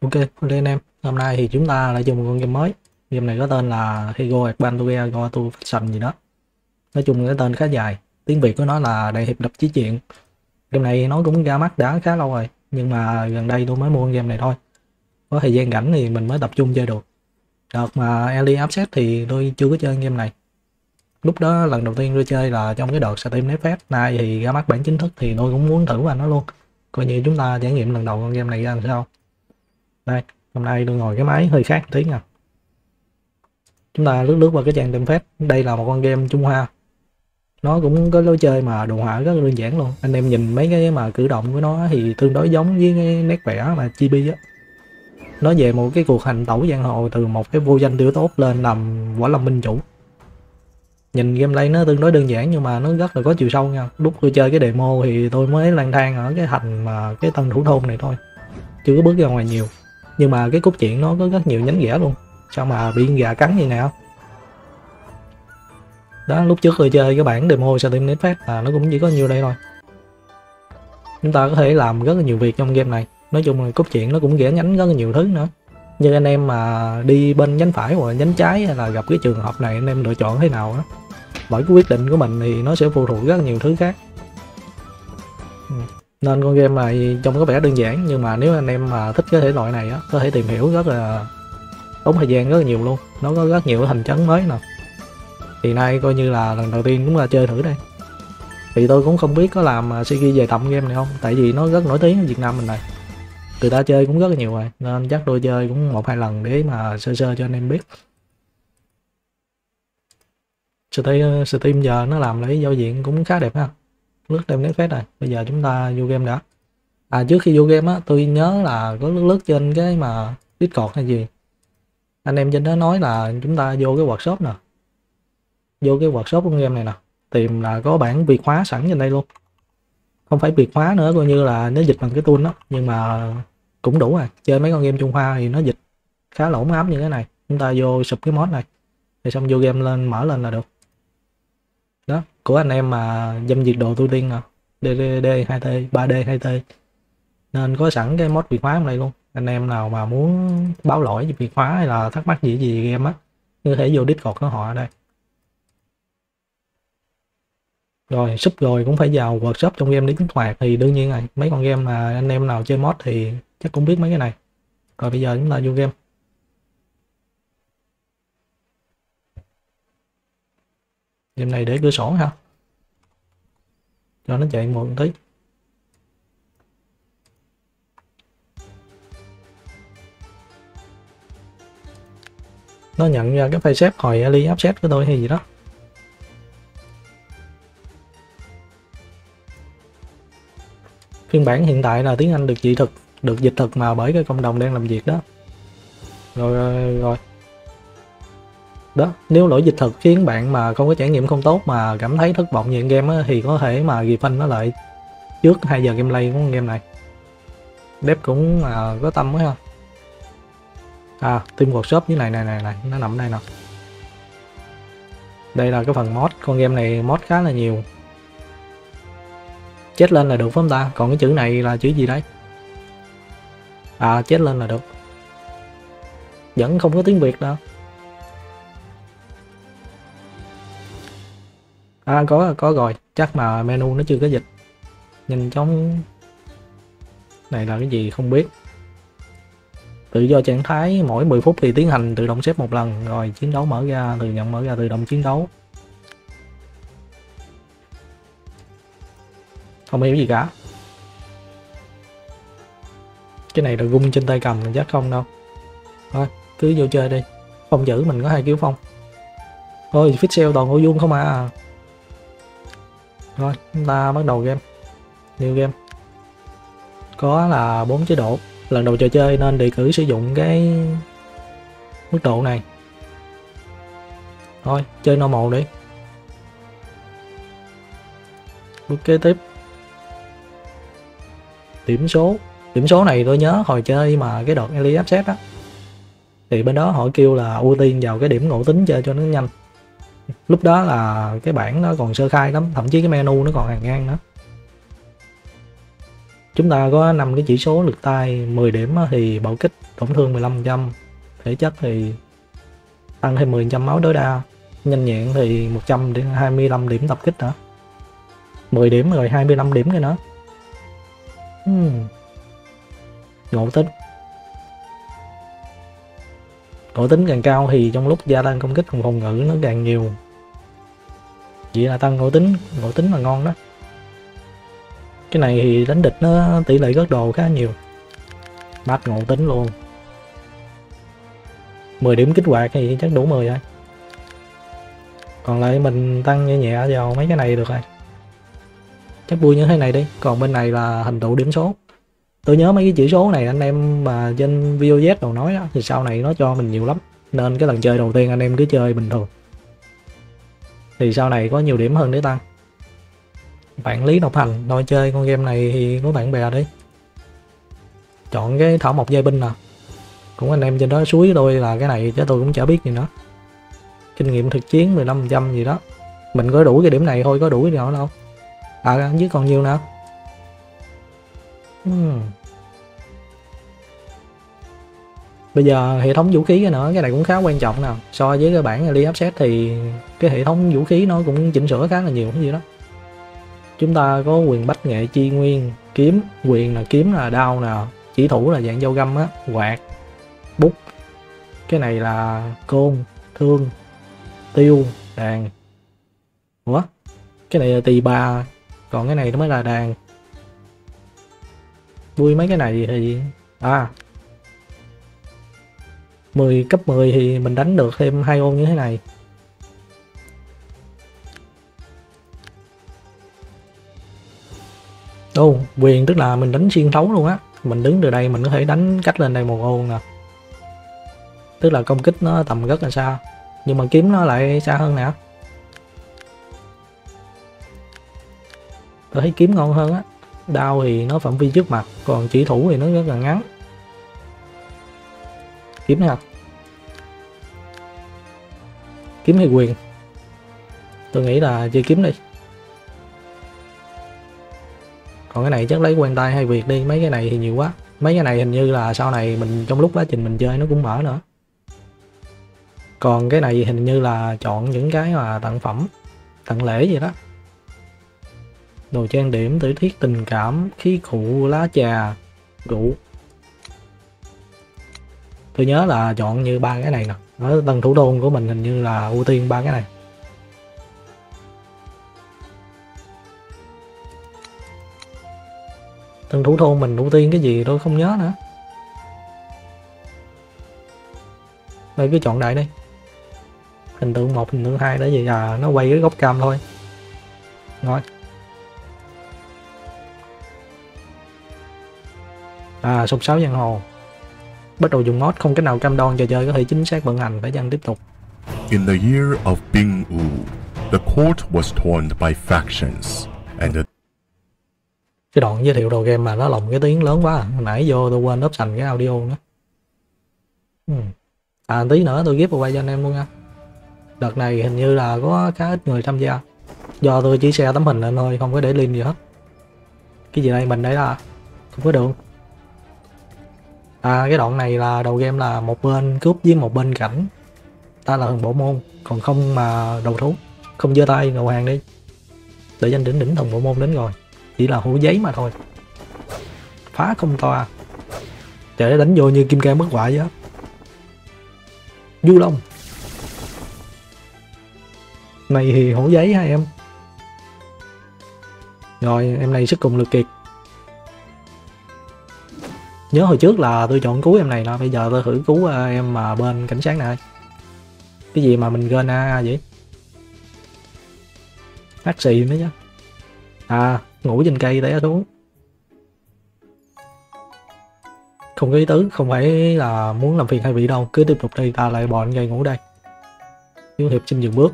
Ok, ok anh em. Hôm nay thì chúng ta lại dùng một con game mới. Game này có tên là Hego Adventure Go to Faction gì đó. Nói chung cái tên khá dài. Tiếng Việt của nó là Đại hiệp đập chí chuyện. Game này nó cũng ra mắt đã khá lâu rồi. Nhưng mà gần đây tôi mới mua con game này thôi. Có thời gian rảnh thì mình mới tập trung chơi được. Đợt mà Early Upset thì tôi chưa có chơi game này. Lúc đó lần đầu tiên tôi chơi là trong cái đợt Steam Next Fest. Nay thì ra mắt bản chính thức thì tôi cũng muốn thử vào nó luôn. Coi như chúng ta trải nghiệm lần đầu con game này ra làm sao. Đây, hôm nay tôi ngồi cái máy hơi khác tí nha. Chúng ta lướt lướt qua cái trang template. Đây là một con game Trung Hoa. Nó cũng có lối chơi mà đồ họa rất là đơn giản luôn. Anh em nhìn mấy cái mà cử động của nó thì tương đối giống với cái nét vẽ mà chibi á. Nó về một cái cuộc hành tẩu giang hồ từ một cái vô danh tiểu tốt lên làm võ lâm minh chủ. Nhìn gameplay nó tương đối đơn giản nhưng mà nó rất là có chiều sâu nha. Lúc tôi chơi cái demo thì tôi mới lang thang ở cái thành mà cái tân thủ thôn này thôi. Chưa có bước ra ngoài nhiều nhưng mà cái cốt truyện nó có rất nhiều nhánh rẽ luôn. Sao mà bị gà cắn như nào đó, lúc trước tôi chơi cái bản demo sao tim phát là nó cũng chỉ có nhiêu đây thôi. Chúng ta có thể làm rất là nhiều việc trong game này. Nói chung là cốt truyện nó cũng rẽ nhánh rất là nhiều thứ nữa. Như anh em mà đi bên nhánh phải hoặc nhánh trái hay là gặp cái trường hợp này, anh em lựa chọn thế nào đó bởi cái quyết định của mình thì nó sẽ phụ thuộc rất nhiều thứ khác. Ừ nên con game này trông có vẻ đơn giản, nhưng mà nếu anh em mà thích cái thể loại này á, có thể tìm hiểu rất là tốn thời gian rất là nhiều luôn. Nó có rất nhiều thành chấn mới nè. Thì nay coi như là lần đầu tiên cũng là chơi thử đây. Thì tôi cũng không biết có làm à, Siki về tầm game này không? Tại vì nó rất nổi tiếng ở Việt Nam mình này người ta chơi cũng rất là nhiều rồi, nên chắc tôi chơi cũng một hai lần để mà sơ sơ cho anh em biết. Steam giờ nó làm lấy giao diện cũng khá đẹp ha lướt đem đến phép này. bây giờ chúng ta vô game đã. À trước khi vô game á, tôi nhớ là có lướt lướt trên cái mà discord hay gì. Anh em trên đó nói là chúng ta vô cái workshop nè. Vô cái workshop của game này nè. Tìm là có bản việt hóa sẵn trên đây luôn. Không phải việt hóa nữa, coi như là nó dịch bằng cái tool đó. Nhưng mà cũng đủ rồi. Chơi mấy con game trung hoa thì nó dịch khá là ổn áp như thế này. Chúng ta vô sụp cái mod này. Thì xong vô game lên, mở lên là được đó, của anh em mà dâm diệt đồ tu tiên nè à. DDD 2T 3D 2T nên có sẵn cái mod việt hóa này đây luôn. Anh em nào mà muốn báo lỗi về việt hóa hay là thắc mắc gì gì game á có thể vô discord của họ ở đây. Rồi, sub rồi cũng phải vào workshop trong game để kích hoạt thì đương nhiên rồi. Mấy con game mà anh em nào chơi mod thì chắc cũng biết mấy cái này. Rồi bây giờ chúng ta vô game. Game này để cửa sổ ha cho nó chạy một tí. Nó nhận ra cái file xếp hồi ali offset của tôi hay gì đó. Phiên bản hiện tại là tiếng Anh được dịch thực được dịch thực mà bởi cái cộng đồng đang làm việc đó. Rồi rồi, rồi đó. Nếu lỗi dịch thuật khiến bạn mà không có trải nghiệm không tốt mà cảm thấy thất vọng về game á, thì có thể mà refund nó lại trước 2 giờ gameplay của game này. Dev cũng à, có tâm quá ha. À team workshop như này này này này nó nằm đây nè. Đây là cái phần mod con game này mod khá là nhiều. Chết lên là được phải không ta? Còn cái chữ này là chữ gì đấy? À chết lên là được. Vẫn không có tiếng việt đâu à có có rồi. Chắc mà menu nó chưa có dịch. Nhìn trong này là cái gì không biết. Tự do trạng thái, mỗi 10 phút thì tiến hành tự động xếp một lần. Rồi, chiến đấu mở ra từ nhận mở ra, tự động chiến đấu. Không hiểu gì cả. Cái này là gung trên tay cầm, chắc không đâu. Thôi, cứ vô chơi đi. Phong giữ mình có hai kiểu phong. Thôi pixel toàn ô vuông không à rồi, chúng ta bắt đầu game. New game. Có là bốn chế độ. Lần đầu trò chơi nên đề cử sử dụng cái mức độ này. Thôi, chơi normal đi. Bước kế tiếp. Điểm số. Điểm số này tôi nhớ hồi chơi mà cái đợt Elite Upset á. Thì bên đó họ kêu là ưu tiên vào cái điểm ngộ tính chơi cho nó nhanh. lúc đó là cái bản nó còn sơ khai lắm, thậm chí cái menu nó còn hàng ngang nữa. Chúng ta có năm cái chỉ số lực tay 10 điểm thì bạo kích tổn thương 15 trăm, thể chất thì tăng thêm 10 trăm máu tối đa, nhanh nhẹn thì 100 đến 25 điểm tập kích nữa. 10 điểm rồi 25 điểm rồi nữa. Hmm. ngộ tính ngộ tính càng cao thì trong lúc gia tăng công kích cùng phòng ngự nó càng nhiều. Vậy là tăng ngộ tính ngộ tính là ngon đó. Cái này thì đánh địch nó tỷ lệ gớt đồ khá nhiều. Mát ngộ tính luôn. 10 điểm kích hoạt thì chắc đủ 10 rồi. Còn lại mình tăng nhẹ nhẹ vào mấy cái này được rồi. Chắc vui như thế này đi. Còn bên này là hình tụ điểm số tôi nhớ mấy cái chữ số này anh em mà trên VOZ đầu nói đó, thì sau này nó cho mình nhiều lắm. Nên cái lần chơi đầu tiên anh em cứ chơi bình thường. Thì sau này có nhiều điểm hơn để tăng bạn lý độc hành nói chơi con game này thì có bạn bè đi. Chọn cái thảo mộc dây binh nè cũng anh em trên đó suối tôi là cái này chứ tôi cũng chả biết gì nữa. Kinh nghiệm thực chiến 15% gì đó. Mình có đủ cái điểm này thôi có đủ cái nào đâu. À dưới còn nhiều nữa hmm. Bây giờ hệ thống vũ khí cái nữa, cái này cũng khá quan trọng nào so với cái bản Elite Upset thì cái hệ thống vũ khí nó cũng chỉnh sửa khá là nhiều, cái gì đó. Chúng ta có quyền bách nghệ chi nguyên, kiếm, quyền là kiếm là đao nè, chỉ thủ là dạng dao găm á, quạt, bút. Cái này là côn, thương, tiêu, đàn. Ủa? Cái này là tỳ bà, còn cái này nó mới là đàn. Vui mấy cái này thì à 10 cấp 10 thì mình đánh được thêm hai ô như thế này. Ô, quyền tức là mình đánh xuyên thấu luôn á. Mình đứng từ đây mình có thể đánh cách lên đây một ô nè. Tức là công kích nó tầm rất là xa Nhưng mà kiếm nó lại xa hơn nè. Tôi thấy kiếm ngon hơn á. Đao thì nó phạm vi trước mặt Còn chỉ thủ thì nó rất là ngắn. Kiếm nào Kiếm hay quyền. Tôi nghĩ là chơi kiếm đi. Còn cái này chắc lấy quen tay hay việc đi, mấy cái này thì nhiều quá. Mấy cái này hình như là sau này mình, trong lúc quá trình mình chơi nó cũng mở nữa. Còn cái này hình như là chọn những cái mà tặng phẩm, tặng lễ gì đó. Đồ trang điểm, tử thiết, tình cảm, khí cụ, lá trà, rượu tôi nhớ là chọn như ba cái này nè. Ở tầng thủ đô của mình hình như là ưu tiên ba cái này. Tầng thủ thôn mình ưu tiên cái gì tôi không nhớ nữa. Đây, cứ chọn đại đi. Hình tượng một, hình tượng hai đó gì à nó quay cái góc cam thôi. Rồi. À sụp sáo giang hồ. Bắt đầu dùng mod không cách nào cam đoan trò chơi có thể chính xác vận hành phải chăng? Tiếp tục. In the year of Bing Wu, the court was torn by factions, and the cái đoạn giới thiệu đầu game mà nó lồng cái tiếng lớn quá à. nãy vô tôi quên option cái audio nữa. Ừ. à tí nữa tôi ghép quay cho anh em luôn nha. Đợt này hình như là có khá ít người tham gia. Do tôi chỉ share tấm hình lên thôi không có để link gì hết. Cái gì đây? Mình đấy là không có đường à cái đoạn này là đầu game là một bên cướp với một bên cảnh. Ta là thằng bộ môn, còn không mà đầu thú. Không giơ tay, đầu hàng đi. Để danh đỉnh đỉnh thằng bộ môn đến rồi. Chỉ là hũ giấy mà thôi. Phá không toa à. trời đánh vô như kim cang bất hoại vậy du long. Này thì hổ giấy hai em? Rồi, em này sức cùng lực kiệt nhớ hồi trước là tôi chọn cứu em này nè bây giờ tôi thử cứu à, em mà bên cảnh sát này. Cái gì mà mình gên a vậy? Hát xì nữa chứ à ngủ trên cây té xuống. Không có ý tứ, không phải là muốn làm phiền hai vị đâu, cứ tiếp tục đi, ta lại bọn gây ngủ đây. Thiếu hiệp xin dừng bước.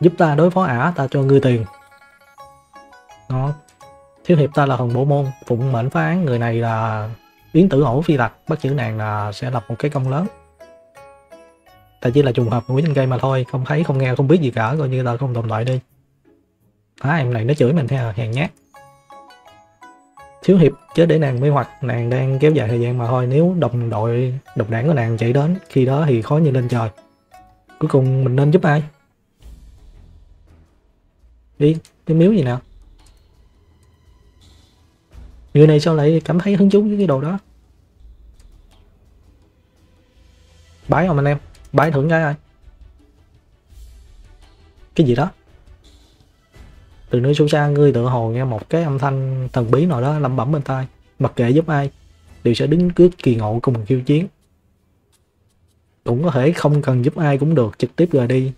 Giúp ta đối phó ả, ta cho ngươi tiền. Nó thiếu hiệp ta là thần bộ môn. Phụng mệnh phá án người này là yến tử hổ phi tặc bắt giữ nàng là sẽ lập một cái công lớn. Ta chỉ là trùng hợp ngủ trên cây mà thôi. Không thấy không nghe không biết gì cả. Coi như ta không tồn tại đi. À, em này nó chửi mình theo à? hèn nhát. Thiếu hiệp chứ để nàng mê hoặc. Nàng đang kéo dài thời gian mà thôi. Nếu đồng đội độc đảng của nàng chạy đến khi đó thì khó như lên trời. Cuối cùng mình nên giúp ai? Đi cái miếu gì nào? Người này sao lại cảm thấy hứng thú với cái đồ đó? Bái không anh em. Bái thưởng cái ai? Cái gì đó? Từ nơi sâu xa, ngươi tự hồ nghe một cái âm thanh thần bí nào đó lẩm bẩm bên tai. Mặc kệ giúp ai, đều sẽ đứng cướp kỳ ngộ cùng khiêu chiến. Cũng có thể không cần giúp ai cũng được, trực tiếp rời đi.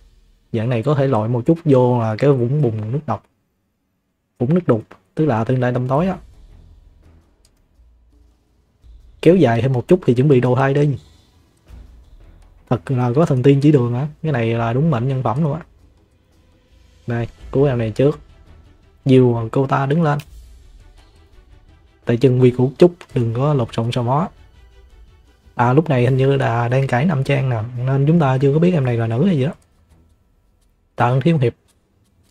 Dạng này có thể loại một chút vô là cái vũng bùng nước độc. Vũng nước đục, tức là tương lai tâm tối á kéo dài thêm một chút thì chuẩn bị đồ thai đi. Thật là có thần tiên chỉ đường á. Cái này là đúng mệnh nhân phẩm luôn á. Đây cứu em này trước. Dìu cô ta đứng lên. Tại chân quy của chút, đừng có lột sọng sò mó. À lúc này hình như là đang cãi nam trang nè, nên chúng ta chưa có biết em này là nữ hay gì đó. Tạ ơn thiếu hiệp.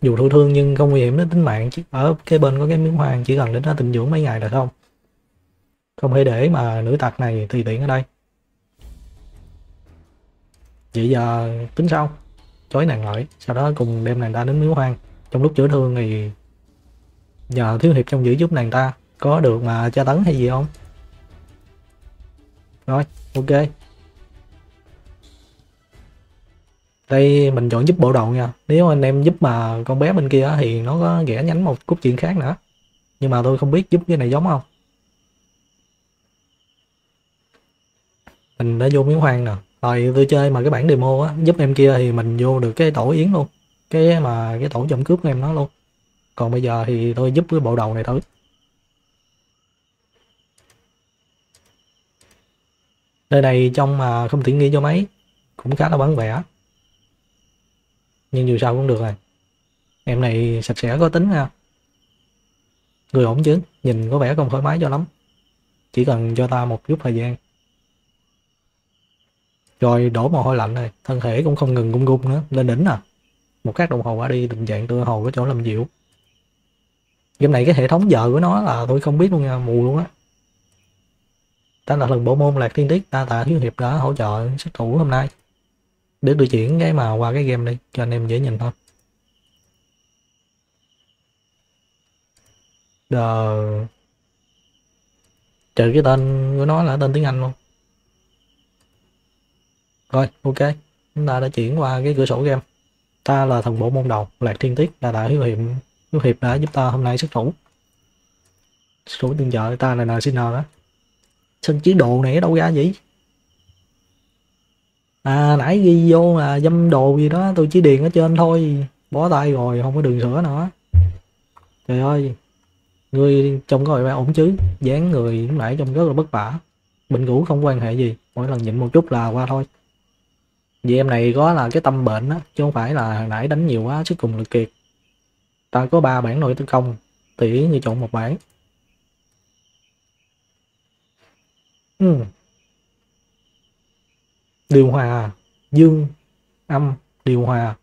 Dù thụ thương nhưng không nguy hiểm đến tính mạng, chứ ở cái bên có cái miếng hoang chỉ cần đến nó tình dưỡng mấy ngày là không không thể để mà nữ tặc này tùy tiện ở đây. Vậy giờ tính sau. Chối nàng lại, sau đó cùng đem nàng ta đến miếu hoang. Trong lúc chữa thương thì nhờ thiếu hiệp trong giữ giúp nàng ta. Có được mà tra tấn hay gì không? Rồi, ok. Đây, mình chọn giúp bộ đầu nha. Nếu anh em giúp mà con bé bên kia thì nó có ghẻ nhánh một cốt chuyện khác nữa. Nhưng mà tôi không biết giúp cái này giống không. Mình đã vô miếng hoang nè rồi tôi chơi mà cái bản demo á, giúp em kia thì mình vô được cái tổ yến luôn. Cái mà cái tổ trộm cướp của em nó luôn. Còn bây giờ thì tôi giúp cái bộ đầu này thử. Nơi này trong mà không tiện nghi cho mấy cũng khá là vắng vẻ. Nhưng dù sao cũng được rồi. Em này sạch sẽ có tính ha. Người ổn chứ, nhìn có vẻ không thoải mái cho lắm. Chỉ cần cho ta một chút thời gian rồi đổ mồ hôi lạnh này, thân thể cũng không ngừng gung gung nữa lên đỉnh à. Một khắc đồng hồ qua đi, tình trạng tựa hồ có chỗ làm dịu. Game này cái hệ thống giờ của nó là tôi không biết luôn nha, mù luôn á. Ta là lần bộ môn lạc thiên tiết ta tạ hiếu hiệp đã hỗ trợ sát thủ hôm nay. Để tôi chuyển cái màu qua cái game đi, cho anh em dễ nhìn thôi. The... trừ cái tên của nó là tên tiếng Anh luôn rồi, ok. Chúng ta đã chuyển qua cái cửa sổ game. Ta là thần bộ môn đầu, lạc thiên tiết là đại hiếu hiệp hiếu hiệp đã giúp ta hôm nay xuất thủ. Xuất thủ tương trợ ta là nào xin đó sân chí đồ này ở đâu ra vậy? À nãy ghi vô là dâm đồ gì đó, tôi chỉ điền ở trên thôi. Bó tay rồi, không có đường sửa nữa. Trời ơi, người trông có vẻ ổn chứ. Dáng người lúc nãy trông rất là bất vả. Bệnh ngủ không quan hệ gì, mỗi lần nhịn một chút là qua thôi vì em này có là cái tâm bệnh á, chứ không phải là hồi nãy đánh nhiều quá sức cùng lực kiệt. Ta có ba bản nội tấn công tỷ như chọn một bản ừ. điều hòa, dương, âm, điều hòa.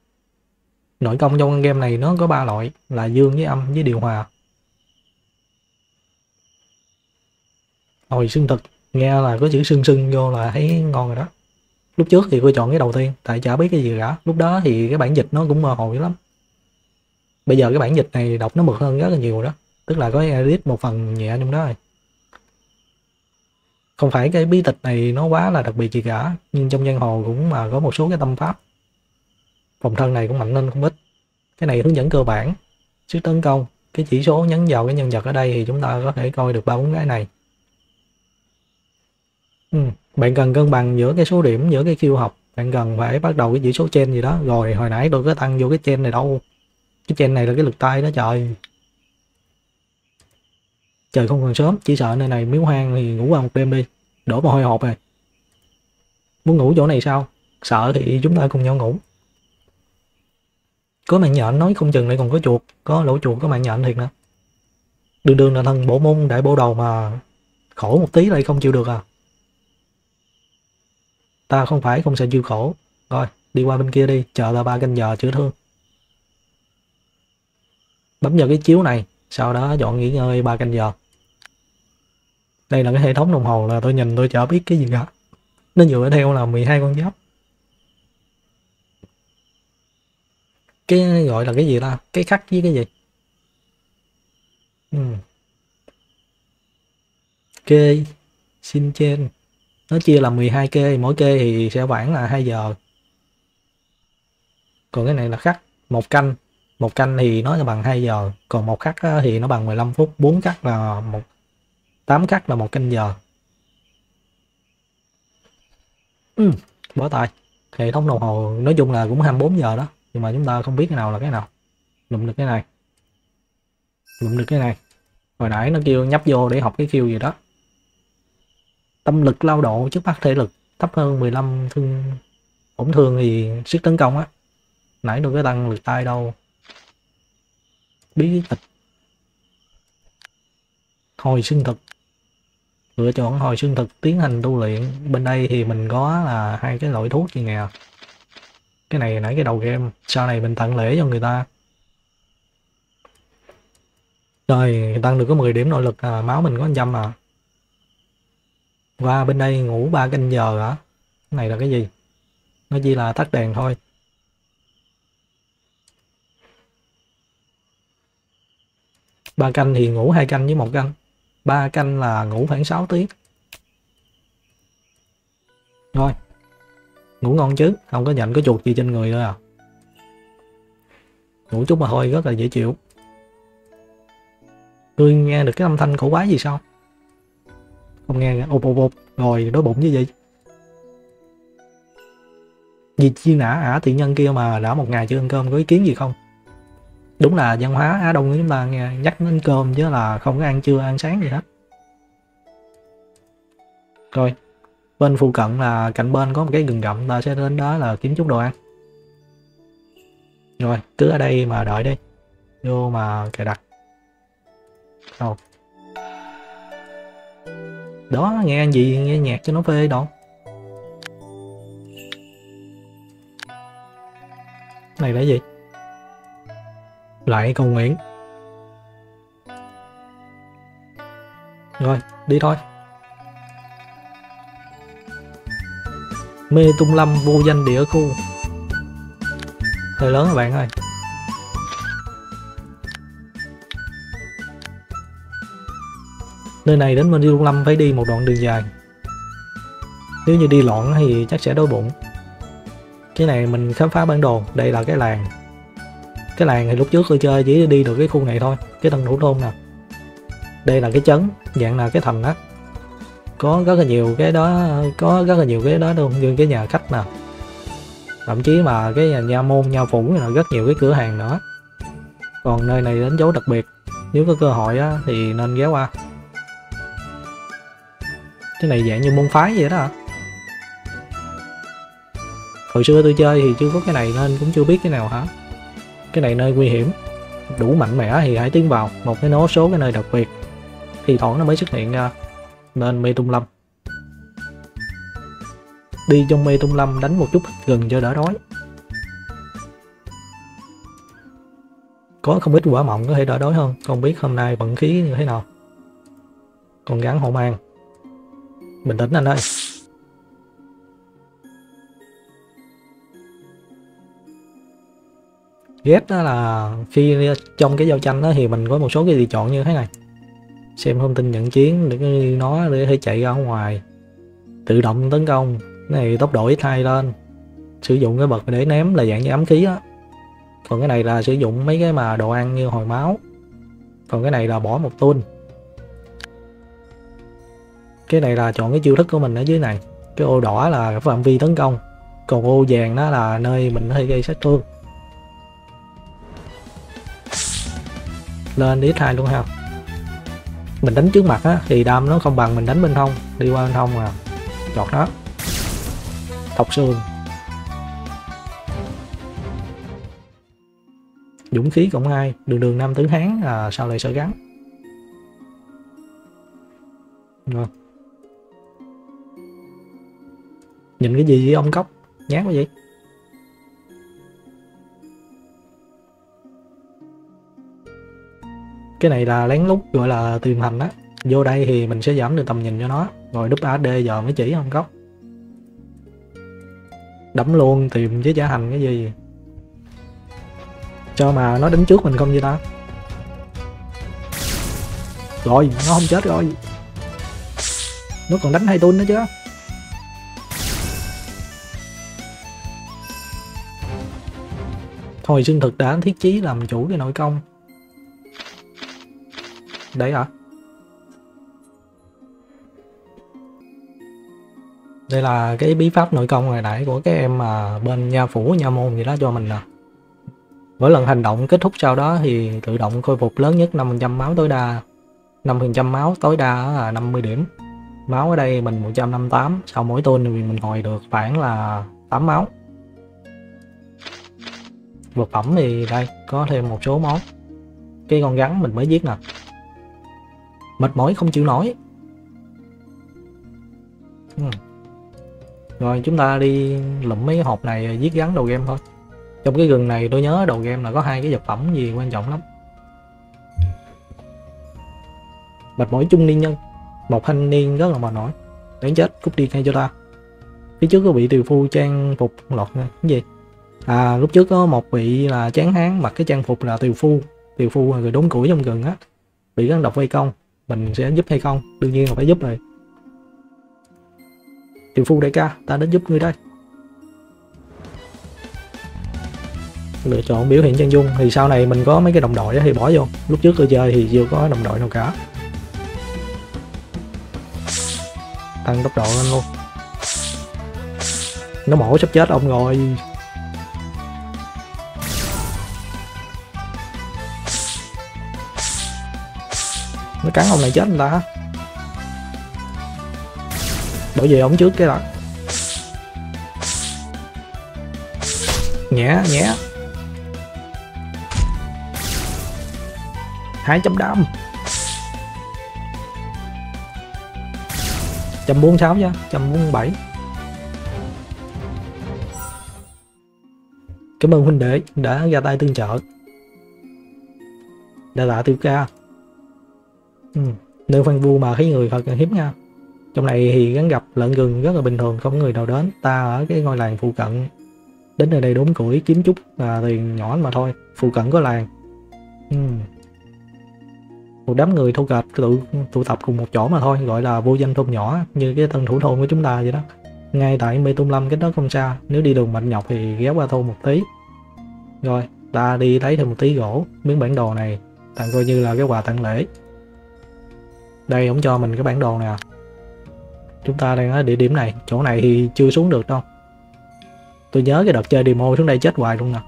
Nội công trong game này nó có ba loại, là dương với âm với điều hòa. Hồi xương thực, nghe là có chữ sưng sưng vô là thấy ngon rồi đó lúc trước thì tôi chọn cái đầu tiên, tại chả biết cái gì cả. Lúc đó thì cái bản dịch nó cũng mơ hồ lắm. Bây giờ cái bản dịch này đọc nó mượt hơn rất là nhiều đó. Tức là có edit một phần nhẹ trong đó rồi. Không phải cái bí tịch này nó quá là đặc biệt gì cả, nhưng trong giang hồ cũng mà có một số cái tâm pháp. Phòng thân này cũng mạnh lên không ít. Cái này hướng dẫn cơ bản. Sức tấn công, cái chỉ số nhấn vào cái nhân vật ở đây thì chúng ta có thể coi được ba bốn cái này. Ừ bạn cần cân bằng giữa cái số điểm, giữa cái kêu học. Bạn cần phải bắt đầu cái chỉ số trên gì đó. Rồi, hồi nãy tôi có tăng vô cái trên này đâu. Cái trên này là cái lực tay đó, trời. Trời không còn sớm, chỉ sợ nơi này miếu hoang thì ngủ qua một đêm đi. Đổ mồ hôi hột rồi. Muốn ngủ chỗ này sao? Sợ thì chúng ta cùng nhau ngủ. Có mạng nhện nói không chừng lại còn có chuột. Có lỗ chuột, có mạng nhện thiệt nữa. Đường đường là thần bộ môn đại bộ đầu mà khổ một tí lại không chịu được à ta không phải không sợ chịu khổ. Rồi, đi qua bên kia đi, chờ là ba canh giờ chữa thương. Bấm vào cái chiếu này, sau đó dọn nghỉ ngơi ba canh giờ. Đây là cái hệ thống đồng hồ là tôi nhìn tôi chả biết cái gì cả. Nó dựa theo là 12 con giáp. Cái gọi là cái gì ta? Cái khắc với cái gì? Ừ. kê, xin trên nó chia là 12 kê mỗi kê thì sẽ khoảng là 2 giờ. Còn cái này là khắc một canh. Một canh thì nó là bằng 2 giờ. Còn một khắc thì nó bằng 15 phút. 4 khắc là một 8 khắc là một canh giờ. Ừ, bỏ tay. Hệ thống đồng hồ nói chung là cũng 24 giờ đó. Nhưng mà chúng ta không biết cái nào là cái nào. Lụm được cái này. Lụm được cái này. Hồi nãy nó kêu nhấp vô để học cái kêu gì đó tâm lực lao độ trước mắt thể lực thấp hơn 15 thương ổn thương thì sức tấn công á nãy đâu có tăng lực tay đâu. Bí tịch. Hồi xương thực. Lựa chọn hồi xương thực tiến hành tu luyện. Bên đây thì mình có là hai cái loại thuốc gì nè. Cái này nãy cái đầu game. Sau này mình tặng lễ cho người ta. Rồi tăng được có 10 điểm nội lực à, máu mình có trăm à qua bên đây ngủ ba canh giờ hả? Cái này là cái gì? Nó chỉ là tắt đèn thôi. Ba canh thì ngủ hai canh với một canh. Ba canh là ngủ khoảng 6 tiếng. Rồi ngủ ngon chứ? Không có nhận cái chuột gì trên người nữa à? Ngủ chút mà thôi, rất là dễ chịu. Tôi nghe được cái âm thanh cổ quái gì sao? Không nghe ộp ộp ộp rồi, đói bụng như vậy. Gì chi nã ả thị nhân kia mà đã một ngày chưa ăn cơm, có ý kiến gì không? Đúng là văn hóa á đông của chúng ta nghe nhắc đến cơm chứ là không có ăn trưa, ăn sáng gì hết. Rồi, bên phụ cận là cạnh bên có một cái gừng rậm, ta sẽ đến đó là kiếm chút đồ ăn. Rồi, cứ ở đây mà đợi đi. Vô mà cài đặt. Rồi đó, nghe gì, nghe nhạc cho nó phê đâu này là gì? Lại cầu nguyện rồi, đi thôi. Mê tung lâm vô danh địa khu. Hơi lớn các bạn ơi. Nơi này đến mê tung lâm phải đi một đoạn đường dài. Nếu như đi loạn thì chắc sẽ đói bụng. Cái này mình khám phá bản đồ đây là cái làng. Cái làng thì lúc trước tôi chơi chỉ đi được cái khu này thôi cái tân thủ thôn nè. Đây là cái chấn dạng là cái thành đó có rất là nhiều cái đó có rất là nhiều cái đó luôn như cái nhà khách nè. Thậm chí mà cái nhà nhà môn nhà phủ là rất nhiều cái cửa hàng nữa. Còn nơi này đến dấu đặc biệt nếu có cơ hội á, thì nên ghé qua cái này dạng như môn phái vậy đó hả? Hồi xưa tôi chơi thì chưa có cái này nên cũng chưa biết cái nào hả? Cái này nơi nguy hiểm, đủ mạnh mẽ thì hãy tiến vào một cái nốt số, cái nơi đặc biệt. Thì thoảng nó mới xuất hiện ra nên mê tung lâm. Đi trong mê tung lâm đánh một chút gần cho đỡ đói. Có không ít quả mộng có thể đỡ đói hơn, không biết hôm nay vận khí như thế nào. Còn gắn hộ mang bình tĩnh anh ơi. Ghét đó là khi trong cái giao tranh đó thì mình có một số cái lựa chọn như thế này. Xem thông tin nhận chiến để nó để thể chạy ra ngoài. Tự động tấn công, cái này tốc độ ít hai lên. Sử dụng cái bật để ném là dạng như ấm khí á. Còn cái này là sử dụng mấy cái mà đồ ăn như hồi máu. Còn cái này là bỏ một tuôn cái này là chọn cái chiêu thức của mình ở dưới này. Cái ô đỏ là phạm vi tấn công. Còn ô vàng đó là nơi mình có thể gây sát thương. Lên đi hai luôn ha. Mình đánh trước mặt á, thì đam nó không bằng mình đánh bên hông. Đi qua bên hông à chọt nó. Thọc xương. Dũng khí cộng hai đường đường năm tứ hán à sao lại sợ gắn. Rồi. Nhìn cái gì vậy ông cốc? Nhát quá vậy. Cái này là lén lút gọi là tìm hành á. Vô đây thì mình sẽ giảm được tầm nhìn cho nó. Rồi đúp AD giờ mới chỉ ông góc đấm luôn tìm với trả hành cái gì? Cho mà nó đánh trước mình không gì ta? Rồi, nó không chết rồi. Nó còn đánh hai tuôn nữa chứ. Hồi xương thực đã thiết chí làm chủ cái nội công. Đấy hả? Đây là cái bí pháp nội công hồi nãy của cái em mà bên nha phủ, nha môn gì đó cho mình nè. Mỗi lần hành động kết thúc sau đó thì tự động khôi phục lớn nhất 5% máu tối đa. 5% máu tối đa là 50 điểm. Máu ở đây mình 158 Sau mỗi tuần thì mình hồi được khoảng là 8 máu vật phẩm thì đây, có thêm một số món. Cái con rắn mình mới giết nè. Mệt mỏi không chịu nổi. Ừ. rồi chúng ta đi lụm mấy cái hộp này giết rắn đầu game thôi. Trong cái rừng này tôi nhớ đầu game là có hai cái vật phẩm gì quan trọng lắm. Mệt mỏi trung niên nhân. Một thanh niên rất là mệt mỏi. Đáng chết, cút đi ngay cho ta. Phía trước có bị tiều phu trang phục lọt nha cái gì? À lúc trước có một vị là chán hán mặc cái trang phục là tiều phu. Tiều phu là người đốn củi trong rừng á. Bị rắn độc vây công. Mình sẽ giúp hay không? Đương nhiên là phải giúp rồi. Tiều phu đại ca, ta đến giúp ngươi đây. Lựa chọn biểu hiện chân dung. Thì sau này mình có mấy cái đồng đội thì bỏ vô. Lúc trước tôi chơi thì chưa có đồng đội nào cả. Tăng tốc độ lên luôn. Nó mổ sắp chết ông rồi. Nó cắn ông này chết người ta. Đổi về ông trước cái đó nhẹ nhẹ. Hai trăm đam. Trăm bốn sáu chứ trăm bốn bảy. Cảm ơn huynh đệ đã ra tay tương trợ. Đã là tiêu ca ừ. phan vu mà thấy người thật hiếm nha. Trong này thì gắn gặp lợn rừng rất là bình thường không có người nào đến. Ta ở cái ngôi làng phụ cận. Đến nơi đây đốn củi kiếm chút à, tiền nhỏ mà thôi. Phụ cận có làng. Ừ. một đám người thu gạch tụ, tụ tập cùng một chỗ mà thôi gọi là vô danh thôn nhỏ như cái tân thủ thôn của chúng ta vậy đó. Ngay tại mê tung lâm cách đó không xa nếu đi đường mạnh nhọc thì ghé qua thôn một tí. Rồi ta đi lấy thêm một tí gỗ miếng bản đồ này tặng coi như là cái quà tặng lễ đây ông cho mình cái bản đồ nè à. chúng ta đang ở địa điểm này, chỗ này thì chưa xuống được đâu. Tôi nhớ cái đợt chơi demo xuống đây chết hoài luôn nè.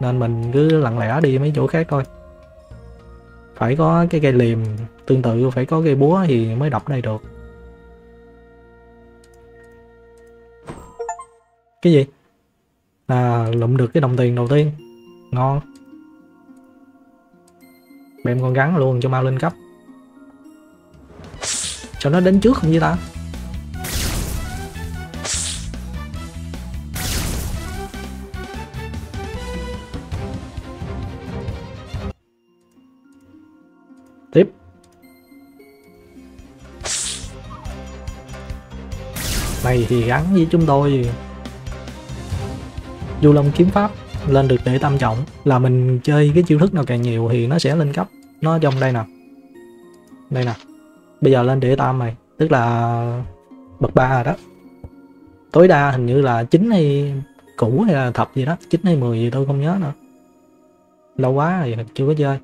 Nên mình cứ lặng lẽ đi mấy chỗ khác thôi. Phải có cái cây liềm tương tự, phải có cây búa thì mới đập đây được. Cái gì? À lụm được cái đồng tiền đầu tiên. Ngon. Bèm con gắn luôn cho mau lên cấp cho nó đến trước không vậy ta? Tiếp. Mày thì gắn với chúng tôi. Du long kiếm pháp lên được để tam trọng. Là mình chơi cái chiêu thức nào càng nhiều thì nó sẽ lên cấp. Nó trong đây nè. Đây nè bây giờ lên để tam này tức là bậc ba rồi đó. Tối đa hình như là 9 hay cũ hay là thập gì đó 9 hay 10 gì tôi không nhớ nữa. Lâu quá rồi, chưa có chơi.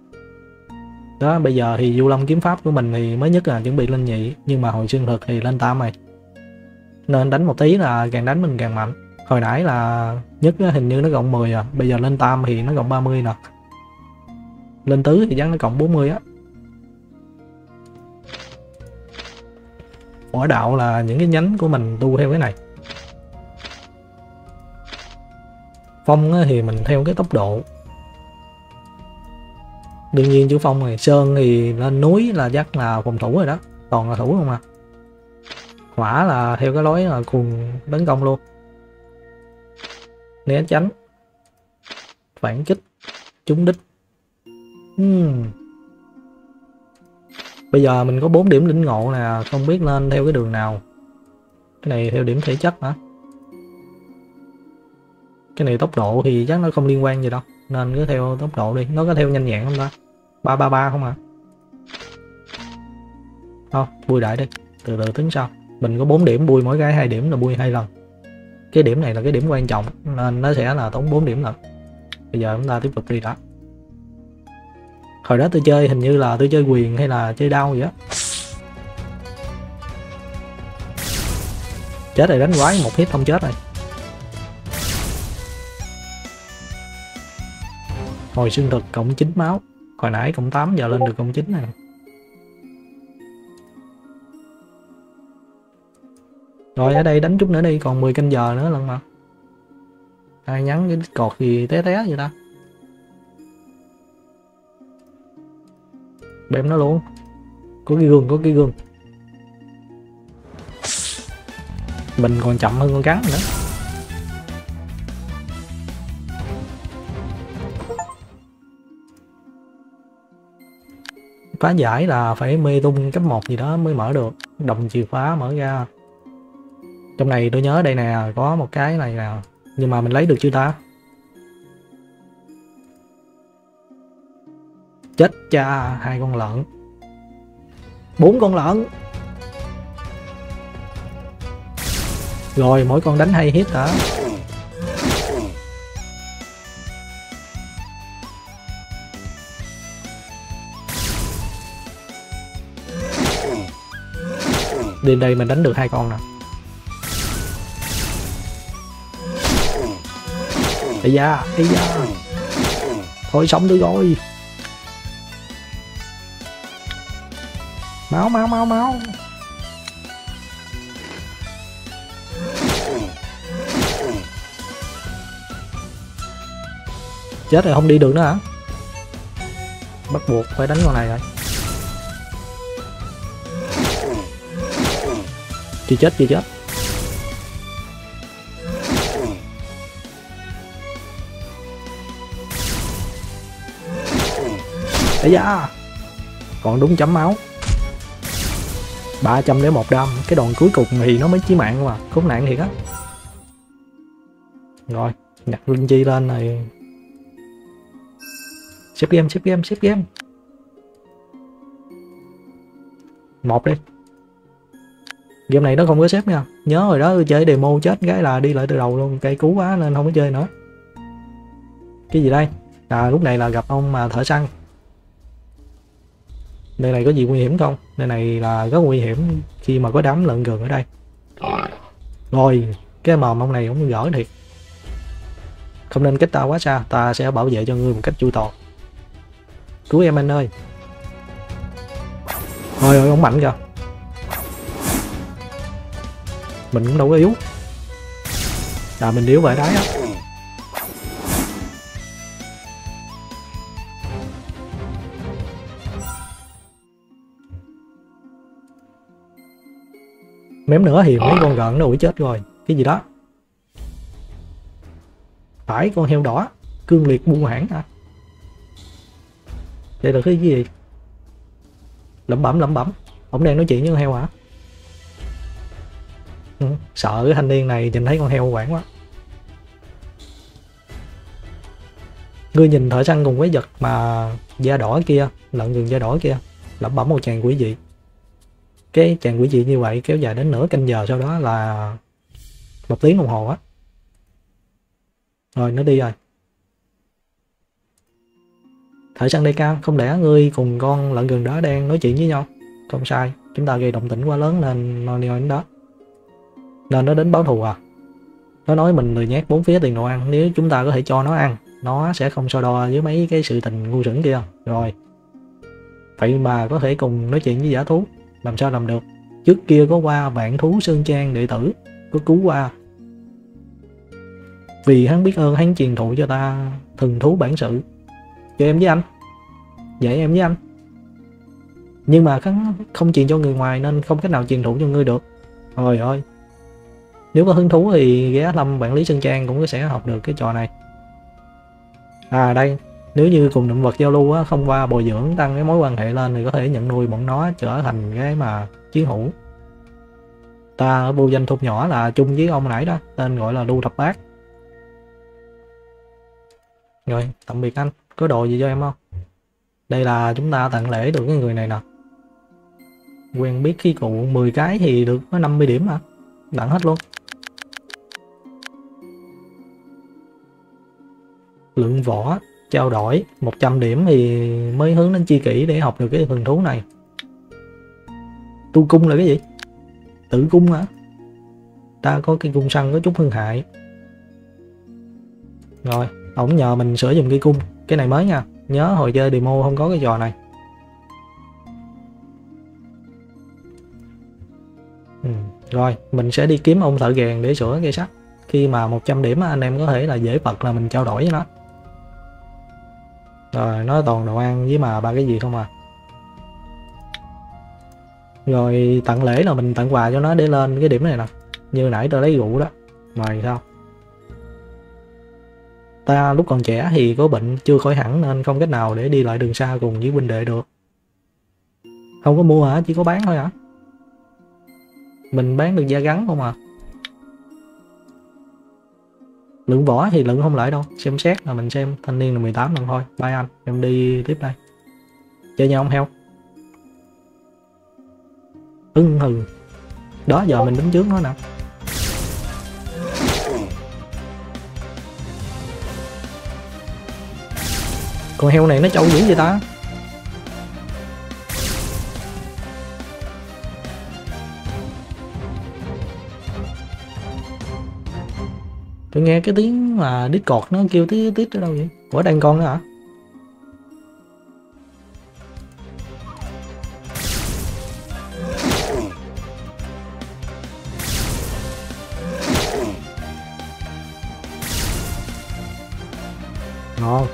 Đó, bây giờ thì du long kiếm pháp của mình thì mới nhất là chuẩn bị lên nhị, nhưng mà hồi xương thực thì lên tam này nên đánh một tí là càng đánh mình càng mạnh. Hồi nãy là nhất hình như nó cộng 10 à bây giờ lên tam thì nó cộng 30 nè. Lên tứ thì chắc nó cộng 40 á. Mỗi đạo là những cái nhánh của mình tu theo cái này. Phong thì mình theo cái tốc độ. Đương nhiên chữ phong này, sơn thì lên núi là chắc là phòng thủ rồi đó, toàn là thủ không à. Hỏa là theo cái lối là cùng tấn công luôn. Né tránh, phản kích, trúng đích. Hmm bây giờ mình có 4 điểm lĩnh ngộ nè, không biết nên theo cái đường nào. Cái này theo điểm thể chất hả? Cái này tốc độ thì chắc nó không liên quan gì đâu, nên cứ theo tốc độ đi. Nó có theo nhanh nhẹn không ta? Ba ba ba không à? Không vui đại đi. Từ từ tính sau. Mình có 4 điểm, bui mỗi cái hai điểm là bui hai lần. Cái điểm này là cái điểm quan trọng, nên nó sẽ là tốn 4 điểm lận bây giờ chúng ta tiếp tục đi đã hồi đó tôi chơi hình như là tôi chơi quyền hay là chơi đau vậy á. Chết rồi, đánh quái một hit không chết rồi. Hồi xương thực cộng 9 máu, hồi nãy cộng 8 giờ lên được cộng 9 này. Rồi, ở đây đánh chút nữa đi, còn 10 canh giờ nữa lần mà. Ai nhắn cái cột gì té té vậy ta? Bém nó luôn. Có cái gương, có cái gương. Mình còn chậm hơn con cắn nữa. Phá giải là phải mê tung cấp 1 gì đó mới mở được. Đồng chìa khóa mở ra. Trong này tôi nhớ đây nè, có một cái này nè. Nhưng mà mình lấy được chưa ta? Chết cha hai con lợn. Bốn con lợn. Rồi, mỗi con đánh hay hit hả? Đến đây mình đánh được hai con nè. Ây da ây da. Thôi, sống tôi rồi. Máu máu máu máu. Chết rồi, không đi được nữa hả? Bắt buộc phải đánh con này rồi. Chưa chết chưa chết. Ấy da! Còn đúng chấm máu. 300 để một đâm cái đòn cuối cùng thì nó mới chí mạng mà, khốn nạn thiệt á. Rồi, nhặt linh chi lên này. Xếp game xếp game xếp game. Một đi. Game này nó không có xếp nha. Nhớ rồi đó, chơi demo chết cái là đi lại từ đầu luôn. Cây cú quá nên không có chơi nữa. Cái gì đây? À lúc này là gặp ông mà thợ săn nơi này có gì nguy hiểm không? Nơi này là rất nguy hiểm khi mà có đám lợn rừng ở đây. Rồi, cái mồm ông này cũng gỡ thiệt. Không nên cách ta quá xa, ta sẽ bảo vệ cho ngươi một cách chu toàn. Cứu em anh ơi. Thôi ơi ông mạnh kìa. Mình cũng đâu có yếu. Là mình yếu vậy đấy. á. Mém nữa thì mấy con gợn nó ủi chết rồi. Cái gì đó. Phải con heo đỏ. Cương liệt buôn hãng hả? Đây là cái gì lẩm bẩm lẩm bẩm. Ông đang nói chuyện với con heo hả? Ừ, sợ cái thanh niên này nhìn thấy con heo quảng quá. Ngươi nhìn thợ săn cùng quái vật mà da đỏ kia lợn rừng da đỏ kia. Lẩm bẩm một chàng quỷ dị cái chàng quỷ dị như vậy kéo dài đến nửa canh giờ sau đó là một tiếng đồng hồ á. Rồi, nó đi rồi. Thợ săn đây cao không lẽ ngươi cùng con lợn gần đó đang nói chuyện với nhau? Không sai, chúng ta gây động tĩnh quá lớn nên nó đi đến đó. Nên nó đến báo thù à? Nó nói mình lười nhát bốn phía tiền đồ ăn, nếu chúng ta có thể cho nó ăn, nó sẽ không so đo với mấy cái sự tình ngu xuẩn kia. Rồi, vậy mà có thể cùng nói chuyện với giả thú làm sao làm được? Trước kia có qua vạn thú sơn trang đệ tử, có cứu qua. Vì hắn biết ơn, hắn truyền thụ cho ta thần thú bản sự. Cho em với anh. Dạy em với anh. Nhưng mà hắn không truyền cho người ngoài nên không cách nào truyền thụ cho ngươi được. Trời ơi nếu có hứng thú thì ghé lâm quản lý sơn trang cũng sẽ học được cái trò này. À đây nếu như cùng động vật giao lưu á, không qua bồi dưỡng, tăng cái mối quan hệ lên thì có thể nhận nuôi bọn nó trở thành cái mà chiến hữu. Ta ở vô danh thôn nhỏ là chung với ông nãy đó, tên gọi là lưu thập bát. Rồi, tạm biệt anh. Có đồ gì cho em không? Đây là chúng ta tặng lễ được cái người này nè. Quen biết khí cụ 10 cái thì được có 50 điểm hả? Tặng hết luôn. Lượng võ trao đổi. 100 điểm thì mới hướng đến chi kỷ để học được cái thần thú này. Tu cung là cái gì? Tử cung hả? Ta có cái cung săn có chút hư hại. Rồi, ổng nhờ mình sửa dùng cây cung. Cái này mới nha. Nhớ hồi chơi demo không có cái trò này. Ừ. rồi, mình sẽ đi kiếm ông thợ gèn để sửa cây sắt. Khi mà 100 điểm anh em có thể là dễ vật là mình trao đổi với nó rồi nó toàn đồ ăn với mà ba cái gì không à? Rồi, tặng lễ là mình tặng quà cho nó để lên cái điểm này nè. Như nãy tôi lấy rượu đó. Mời sao? Ta lúc còn trẻ thì có bệnh chưa khỏi hẳn nên không cách nào để đi lại đường xa cùng với huynh đệ được. Không có mua hả? Chỉ có bán thôi hả? Mình bán được da gắn không à? Lượng võ thì lượng không lại đâu. Xem xét là mình xem thanh niên là 18 lần thôi. Bye anh, em đi tiếp đây. Chơi nhau không heo? Ưng hừ. Đó, giờ mình đứng trước nó nè. Con heo này nó trâu dữ vậy ta? Tôi nghe cái tiếng mà discord nó kêu tí tít ở đâu vậy? Ủa, đang con nữa hả? Ngon.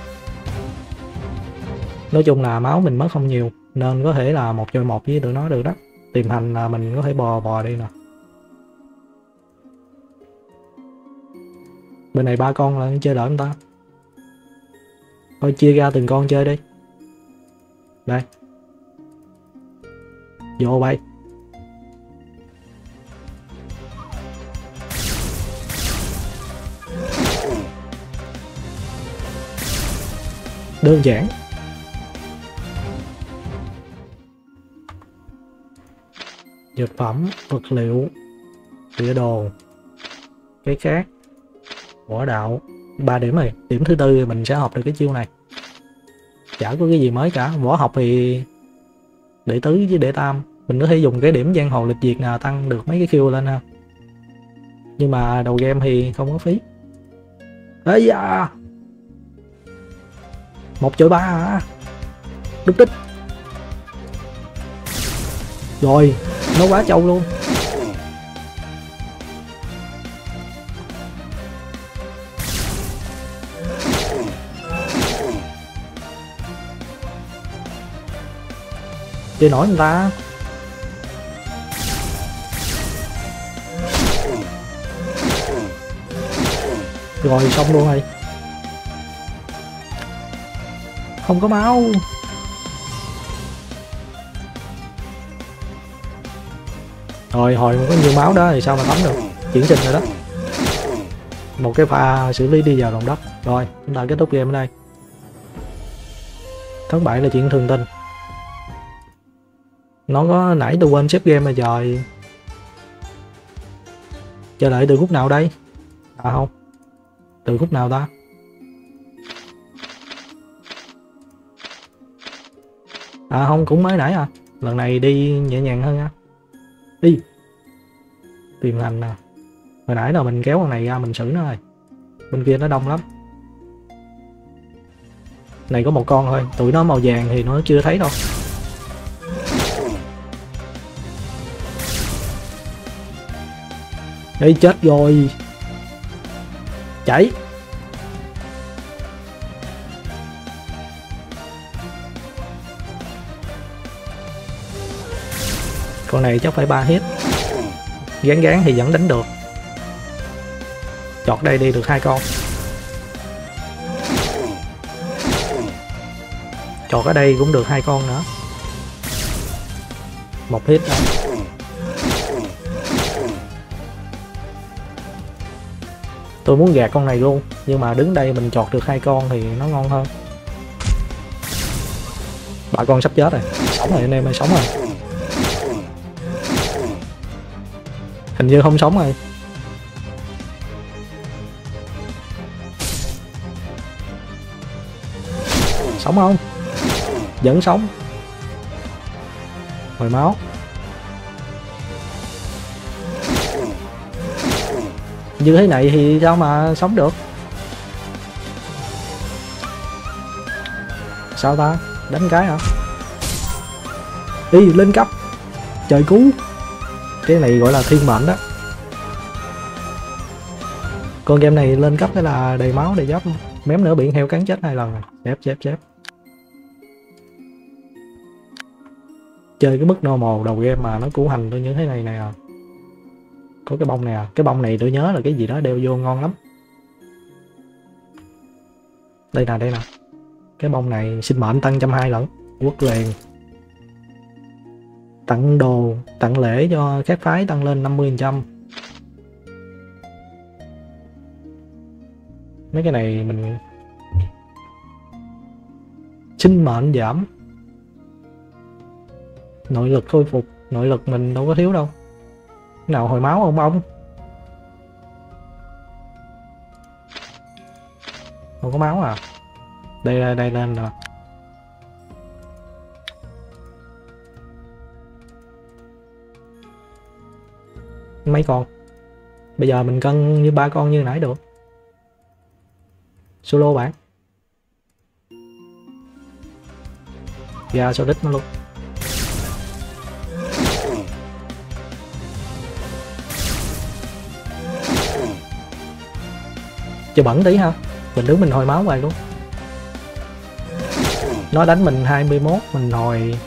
Nói chung là máu mình mất không nhiều, nên có thể là một chơi một với tụi nó được đó. Tìm hành là mình có thể bò bò đi nè. Bên này ba con là chơi đỡ người ta. Thôi, chia ra từng con chơi đi. Đây. Vô bay đơn giản. Dược phẩm, vật liệu, địa đồ. Cái khác võ đạo. Ba điểm này, điểm thứ tư mình sẽ học được cái chiêu này. Chả có cái gì mới cả. Võ học thì đệ tứ với đệ tam. Mình có thể dùng cái điểm giang hồ lịch diệt nào tăng được mấy cái kêu lên ha. Nhưng mà đầu game thì không có phí. Ấy da! Một chọi ba hả? Đúc tích. Rồi, nó quá trâu luôn. Chơi nói người ta. Rồi, xong luôn rồi. Không có máu. Rồi, hồi có nhiều máu đó thì sao mà tắm được? Chuyển trình rồi đó. Một cái pha xử lý đi vào lòng đất. Rồi, chúng ta kết thúc game ở đây. Thất bại là chuyện thường tình nó có nãy tôi quên xếp game mà trời. Chờ đợi từ khúc nào đây? À không. Từ khúc nào ta? À không, cũng mới nãy à. Lần này đi nhẹ nhàng hơn á. Đi. Tìm hành nè. Hồi nãy là mình kéo con này ra, mình xử nó rồi. Bên kia nó đông lắm. Này có một con thôi. Tụi nó màu vàng thì nó chưa thấy đâu. Đây chết rồi. Chạy. Con này chắc phải ba hit Gán gán thì vẫn đánh được. Chọt đây đi, được hai con. Chọt ở đây cũng được hai con nữa. Một hit đó. Tôi muốn gạt con này luôn, nhưng mà đứng đây mình chọt được hai con thì nó ngon hơn. Ba con sắp chết rồi. Sống rồi anh em ơi, sống rồi. Hình như không sống rồi. Sống không? Vẫn sống. Mười máu. Như thế này thì sao mà sống được? Sao ta? Đánh cái hả? Đi, lên cấp. Trời cứu. Cái này gọi là thiên mệnh đó. Con game này lên cấp cái là đầy máu, đầy giáp? Mém nữa biển heo cắn chết hai lần rồi. Chép chép chơi cái mức normal đầu game mà nó củ hành tôi như thế này nè có cái bông này, à. cái bông này tôi nhớ là cái gì đó đeo vô ngon lắm. Đây nè đây nè. Cái bông này sinh mệnh tăng trăm hai lận quốc liền tặng đồ tặng lễ cho các phái tăng lên 50 trăm. Mấy cái này mình sinh mệnh giảm. Nội lực khôi phục. Nội lực mình đâu có thiếu đâu nào, hồi máu không, ông? Không có máu à? Đây đây đây lên rồi mấy con? Bây giờ mình cân như ba con như nãy được. Solo bạn. Ra sao đích nó luôn. Cho bẩn tí ha. Mình đứng mình hồi máu vậy luôn. Nó đánh mình 21 mình hồi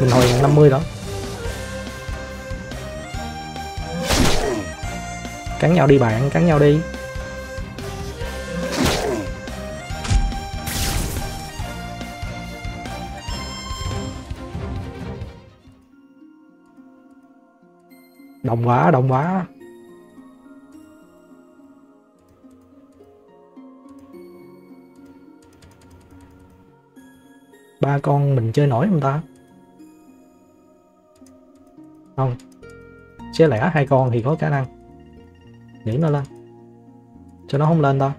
mình hồi 50 đó. Cắn nhau đi bạn, cắn nhau đi. Đồng quá đồng quá. Ba con mình chơi nổi không ta? Không. Sẽ lẻ hai con thì có khả năng. Nhảy nó lên. Cho nó không lên ta.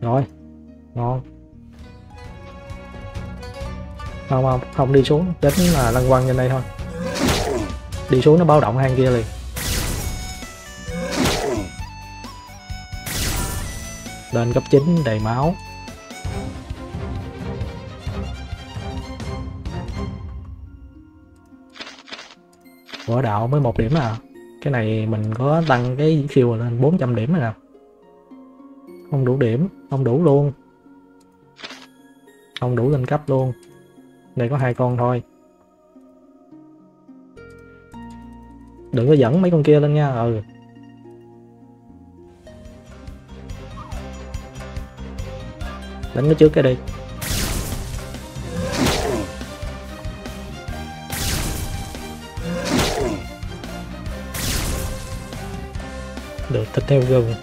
Rồi. Ngon. Không không. Không, đi xuống. Đến là lăn quăng trên đây thôi. Đi xuống nó báo động hang kia liền. Lên cấp 9 đầy máu. Võ đạo mới một điểm à. Cái này mình có tăng cái khiêu lên 400 điểm rồi nè. Không đủ điểm, không đủ luôn. Không đủ lên cấp luôn. Đây có hai con thôi. Đừng có dẫn mấy con kia lên nha. Ừ. đánh nó trước cái đi. Được, thịt heo gừng.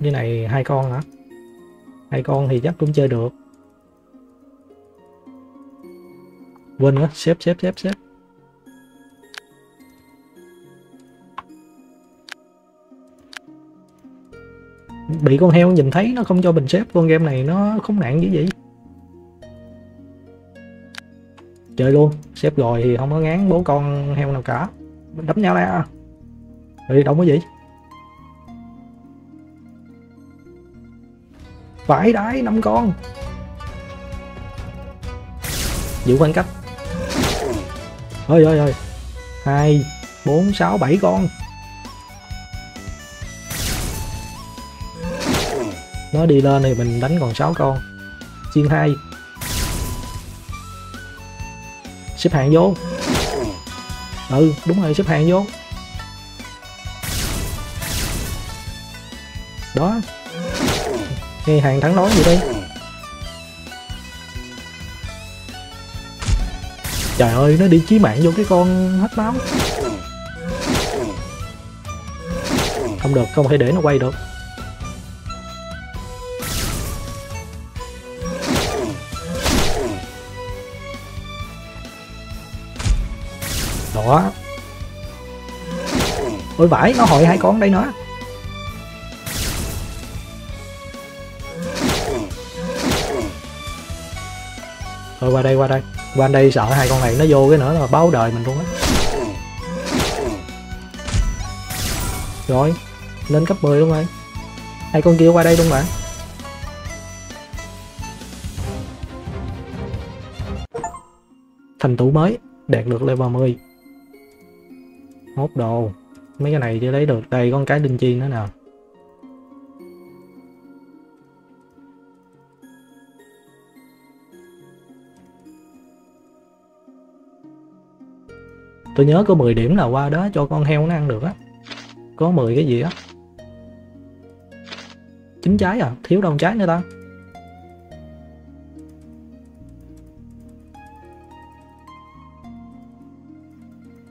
Cái này hai con hả? Hai con thì chắc cũng chơi được. Quên nữa xếp xếp xếp xếp. Bị con heo nhìn thấy nó không cho mình xếp, con game này nó không nạn dữ vậy. Chơi luôn, xếp rồi thì không có ngán bố con heo nào cả. Đấm nhau ra đi đâu có gì phải đái, năm con. Giữ khoảng cách. Ơi ơi ơi hai, bốn, sáu, bảy con. Nó đi lên thì mình đánh còn 6 con. Chiên hai. Xếp hạng vô. Ừ đúng rồi, xếp hạng vô. Đó. Nghe hàng thắng nói gì đi. Trời ơi, nó đi chí mạng vô cái con hết máu. Không được, không thể để nó quay được. Đó. Ôi vãi, nó hội hai con đây nữa thôi qua đây qua đây. Qua đây sợ hai con này nó vô cái nữa là báo đời mình luôn á. Rồi, lên cấp 10 luôn rồi. Hai con kia qua đây luôn bạn thành tựu mới, đạt được level 10 hốt đồ. Mấy cái này chưa lấy được. Đây, con cái đinh chi nữa nào tôi nhớ có 10 điểm là qua đó cho con heo nó ăn được á. Có 10 cái gì á? Chín trái à? Thiếu đâu trái nữa ta?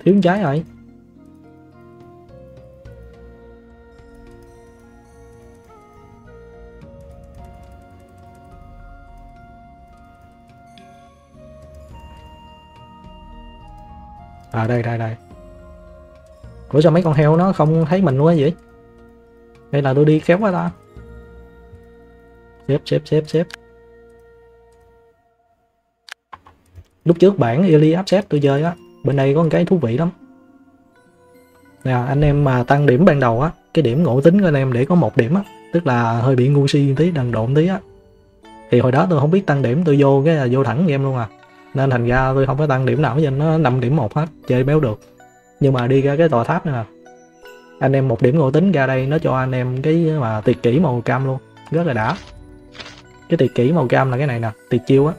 Thiếu trái rồi. À đây đây đây. Ủa, sao mấy con heo nó không thấy mình luôn á vậy? Hay là tôi đi kéo quá ta. Xếp xếp xếp xếp. Lúc trước bản Eli áp xếp tôi chơi á, bên đây có một cái thú vị lắm. Nè, anh em mà tăng điểm ban đầu á, cái điểm ngộ tính của anh em để có một điểm á, tức là hơi bị ngu si tí, đần độn tí á. Thì hồi đó tôi không biết tăng điểm, tôi vô cái là vô thẳng game luôn à nên thành ra tôi không có tăng điểm nào cho nó 5 điểm một hết, chơi béo được. Nhưng mà đi ra cái tòa tháp này nè, anh em một điểm ngộ tính ra đây, nó cho anh em cái mà tiệt kỹ màu cam luôn, rất là đã. Cái tiệt kỹ màu cam là cái này nè, tiệt chiêu á.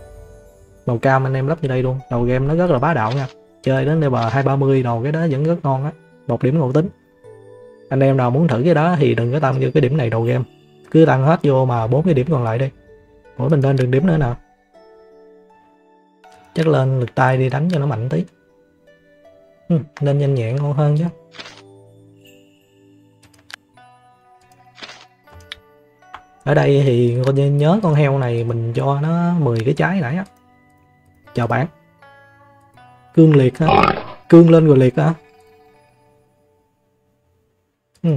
Màu cam anh em lắp như đây luôn, đầu game nó rất là bá đạo nha. Chơi đến level hai ba mươi đầu cái đó vẫn rất ngon á, một điểm ngộ tính. Anh em nào muốn thử cái đó thì đừng có tăng vô cái điểm này đầu game, cứ tăng hết vô mà bốn cái điểm còn lại đi. Mỗi mình lên đường điểm nữa nào chắc lên lực tay đi đánh cho nó mạnh tí. Ừ, nên nhanh nhẹn ngon hơn chứ. Ở đây thì con nhớ con heo này mình cho nó 10 cái trái nãy á. Chào bạn. Cương liệt á. Cương lên rồi liệt á. Ừ.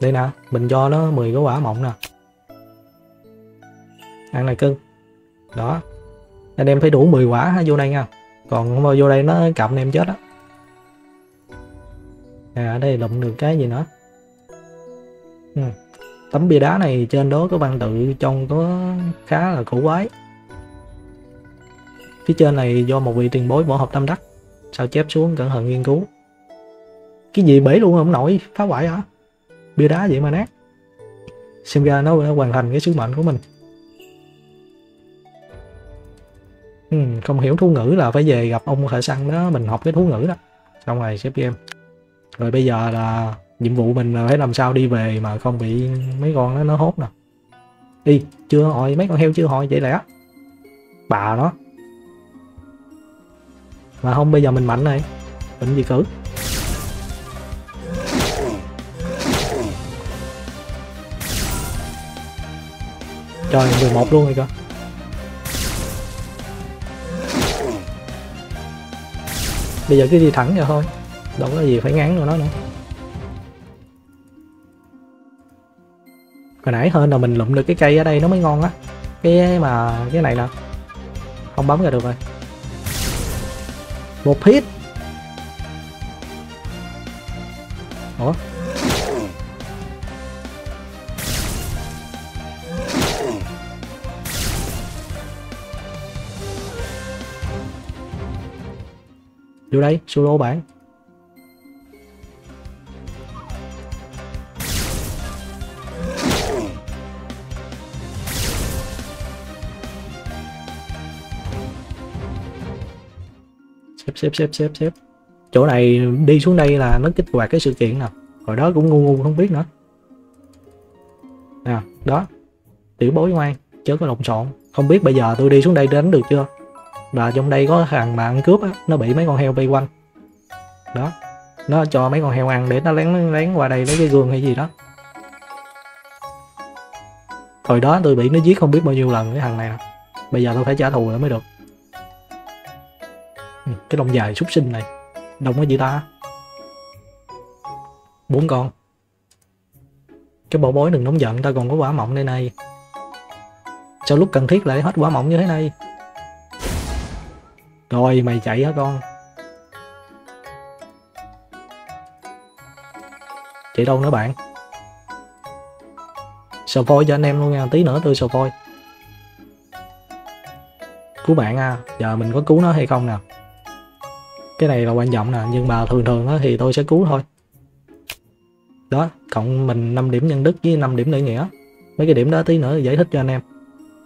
đây nè mình cho nó 10 cái quả mọng nè. Ăn này cưng. Đó anh em phải đủ 10 quả ha vô đây nha. Còn không vô đây nó cầm anh em chết á. À, ở đây lụm được cái gì nữa? Ừ. tấm bia đá này trên đó có văn tự trong có khá là cổ quái. Phía trên này do một vị tiền bối võ học tâm đắc sao chép xuống cẩn thận nghiên cứu. Cái gì bể luôn không nổi phá hoại hả? Bia đá vậy mà nát. Xem ra nó đã hoàn thành cái sứ mệnh của mình. Ừ, không hiểu thú ngữ là phải về gặp ông thợ săn đó mình học cái thú ngữ đó. Xong rồi xếp game rồi bây giờ là nhiệm vụ mình là phải làm sao đi về mà không bị mấy con nó nó hốt nè. Đi chưa hỏi mấy con heo chưa hỏi vậy lẽ bà nó. Mà không bây giờ mình mạnh này. Bệnh gì cử? Trời 11 luôn rồi cơ. Bây giờ cứ đi thẳng ra thôi. Đâu có gì phải ngán đâu nó nữa. Hồi nãy hơn là mình lụm được cái cây ở đây nó mới ngon á. Cái mà, cái này nè. Không bấm ra được rồi. Một hit ủa? Vô đây, solo bạn. Xếp xếp xếp xếp xếp. Chỗ này đi xuống đây là nó kích hoạt cái sự kiện nào? Hồi đó cũng ngu ngu, không biết nữa. Nè đó. Tiểu bối ngoan, chớ có lộn xộn. Không biết bây giờ tôi đi xuống đây đánh được chưa? Và trong đây có thằng mà ăn cướp á, nó bị mấy con heo vây quanh. Đó, nó cho mấy con heo ăn để nó lén lén qua đây lấy cái gương hay gì đó. Hồi đó tôi bị nó giết không biết bao nhiêu lần cái thằng này bây giờ tôi phải trả thù nó mới được. Ừ, cái lông dài súc sinh này, đông cái gì ta? Bốn con. Cái bộ bối đừng nóng giận, ta còn có quả mọng đây này. Sao lúc cần thiết lại hết quả mọng như thế này? Rồi, mày chạy hả con. Chạy đâu nữa bạn? Sờ phôi cho anh em luôn nha, tí nữa tôi sờ phôi cứu bạn à giờ mình có cứu nó hay không nè? Cái này là quan trọng nè, nhưng mà thường thường thì tôi sẽ cứu thôi. Đó, cộng mình 5 điểm nhân đức với 5 điểm lễ nghĩa. Mấy cái điểm đó tí nữa giải thích cho anh em.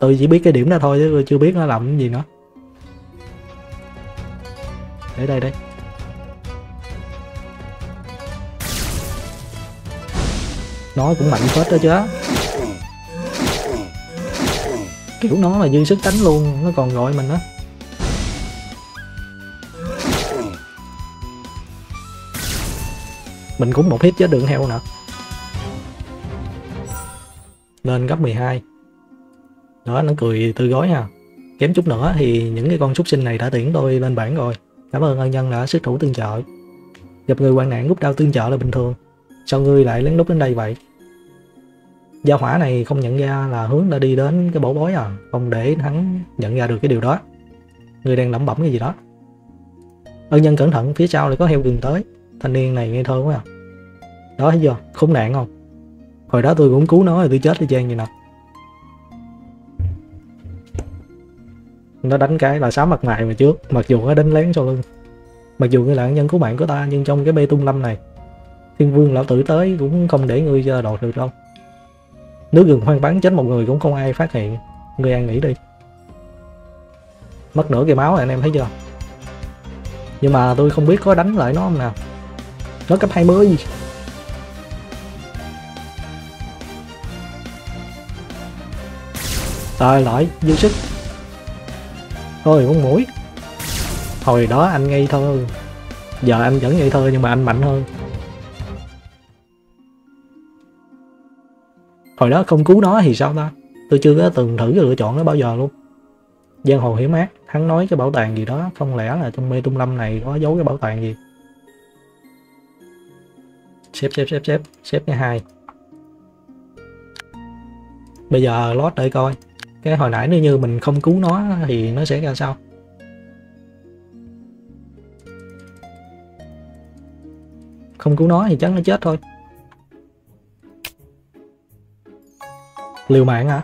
Tôi chỉ biết cái điểm đó thôi chứ tôi chưa biết nó làm cái gì nữa để đây đây nó cũng mạnh phết đó chứ. Kiểu nó là dư sức đánh luôn, nó còn gọi mình á. Mình cũng một hit chết đường heo nè. Lên gấp 12 đó, nó cười tư gói ha. Kém chút nữa thì những cái con súc sinh này đã tiễn tôi lên bảng rồi cảm ơn ân nhân đã xuất thủ tương trợ. Gặp người hoạn nạn rút đau tương trợ là bình thường. Sao ngươi lại lén lút đến đây vậy? Gia hỏa này không nhận ra là hướng đã đi đến cái bổ bối à. Không để hắn nhận ra được cái điều đó. Ngươi đang lẩm bẩm cái gì đó. Ân nhân cẩn thận, phía sau lại có heo rừng tới. Thanh niên này nghe thơ quá à. Đó, thấy chưa? Khốn nạn không? Hồi đó tôi cũng cứu nó rồi tôi chết đi trang gì nè nó đánh cái là sáu mặt mày mà trước. Mặc dù nó đánh lén sau lưng. Mặc dù ngươi là nhân của bạn của ta nhưng trong cái bê tung lâm này thiên vương lão tử tới cũng không để ngươi cho đột được đâu. Nước rừng hoang vắng chết một người cũng không ai phát hiện. Ngươi ăn nghỉ đi. Mất nửa cái máu này, anh em thấy chưa? Nhưng mà tôi không biết có đánh lại nó không nào. Nó cấp 20 Trời lại dư sức. Thôi con mũi Hồi đó anh ngây thơ. Giờ anh vẫn ngây thơ nhưng mà anh mạnh hơn. Hồi đó không cứu nó thì sao ta? Tôi chưa có từng thử cái lựa chọn nó bao giờ luôn. Giang hồ hiểm ác, Hắn nói cái bảo tàng gì đó, Không lẽ là trong mê tung lâm này có giấu cái bảo tàng gì? Xếp xếp xếp xếp Xếp cái hai. Bây giờ lót để coi cái hồi nãy nếu như mình không cứu nó thì nó sẽ ra sao? Không cứu nó thì chắc nó chết thôi. Liều mạng hả?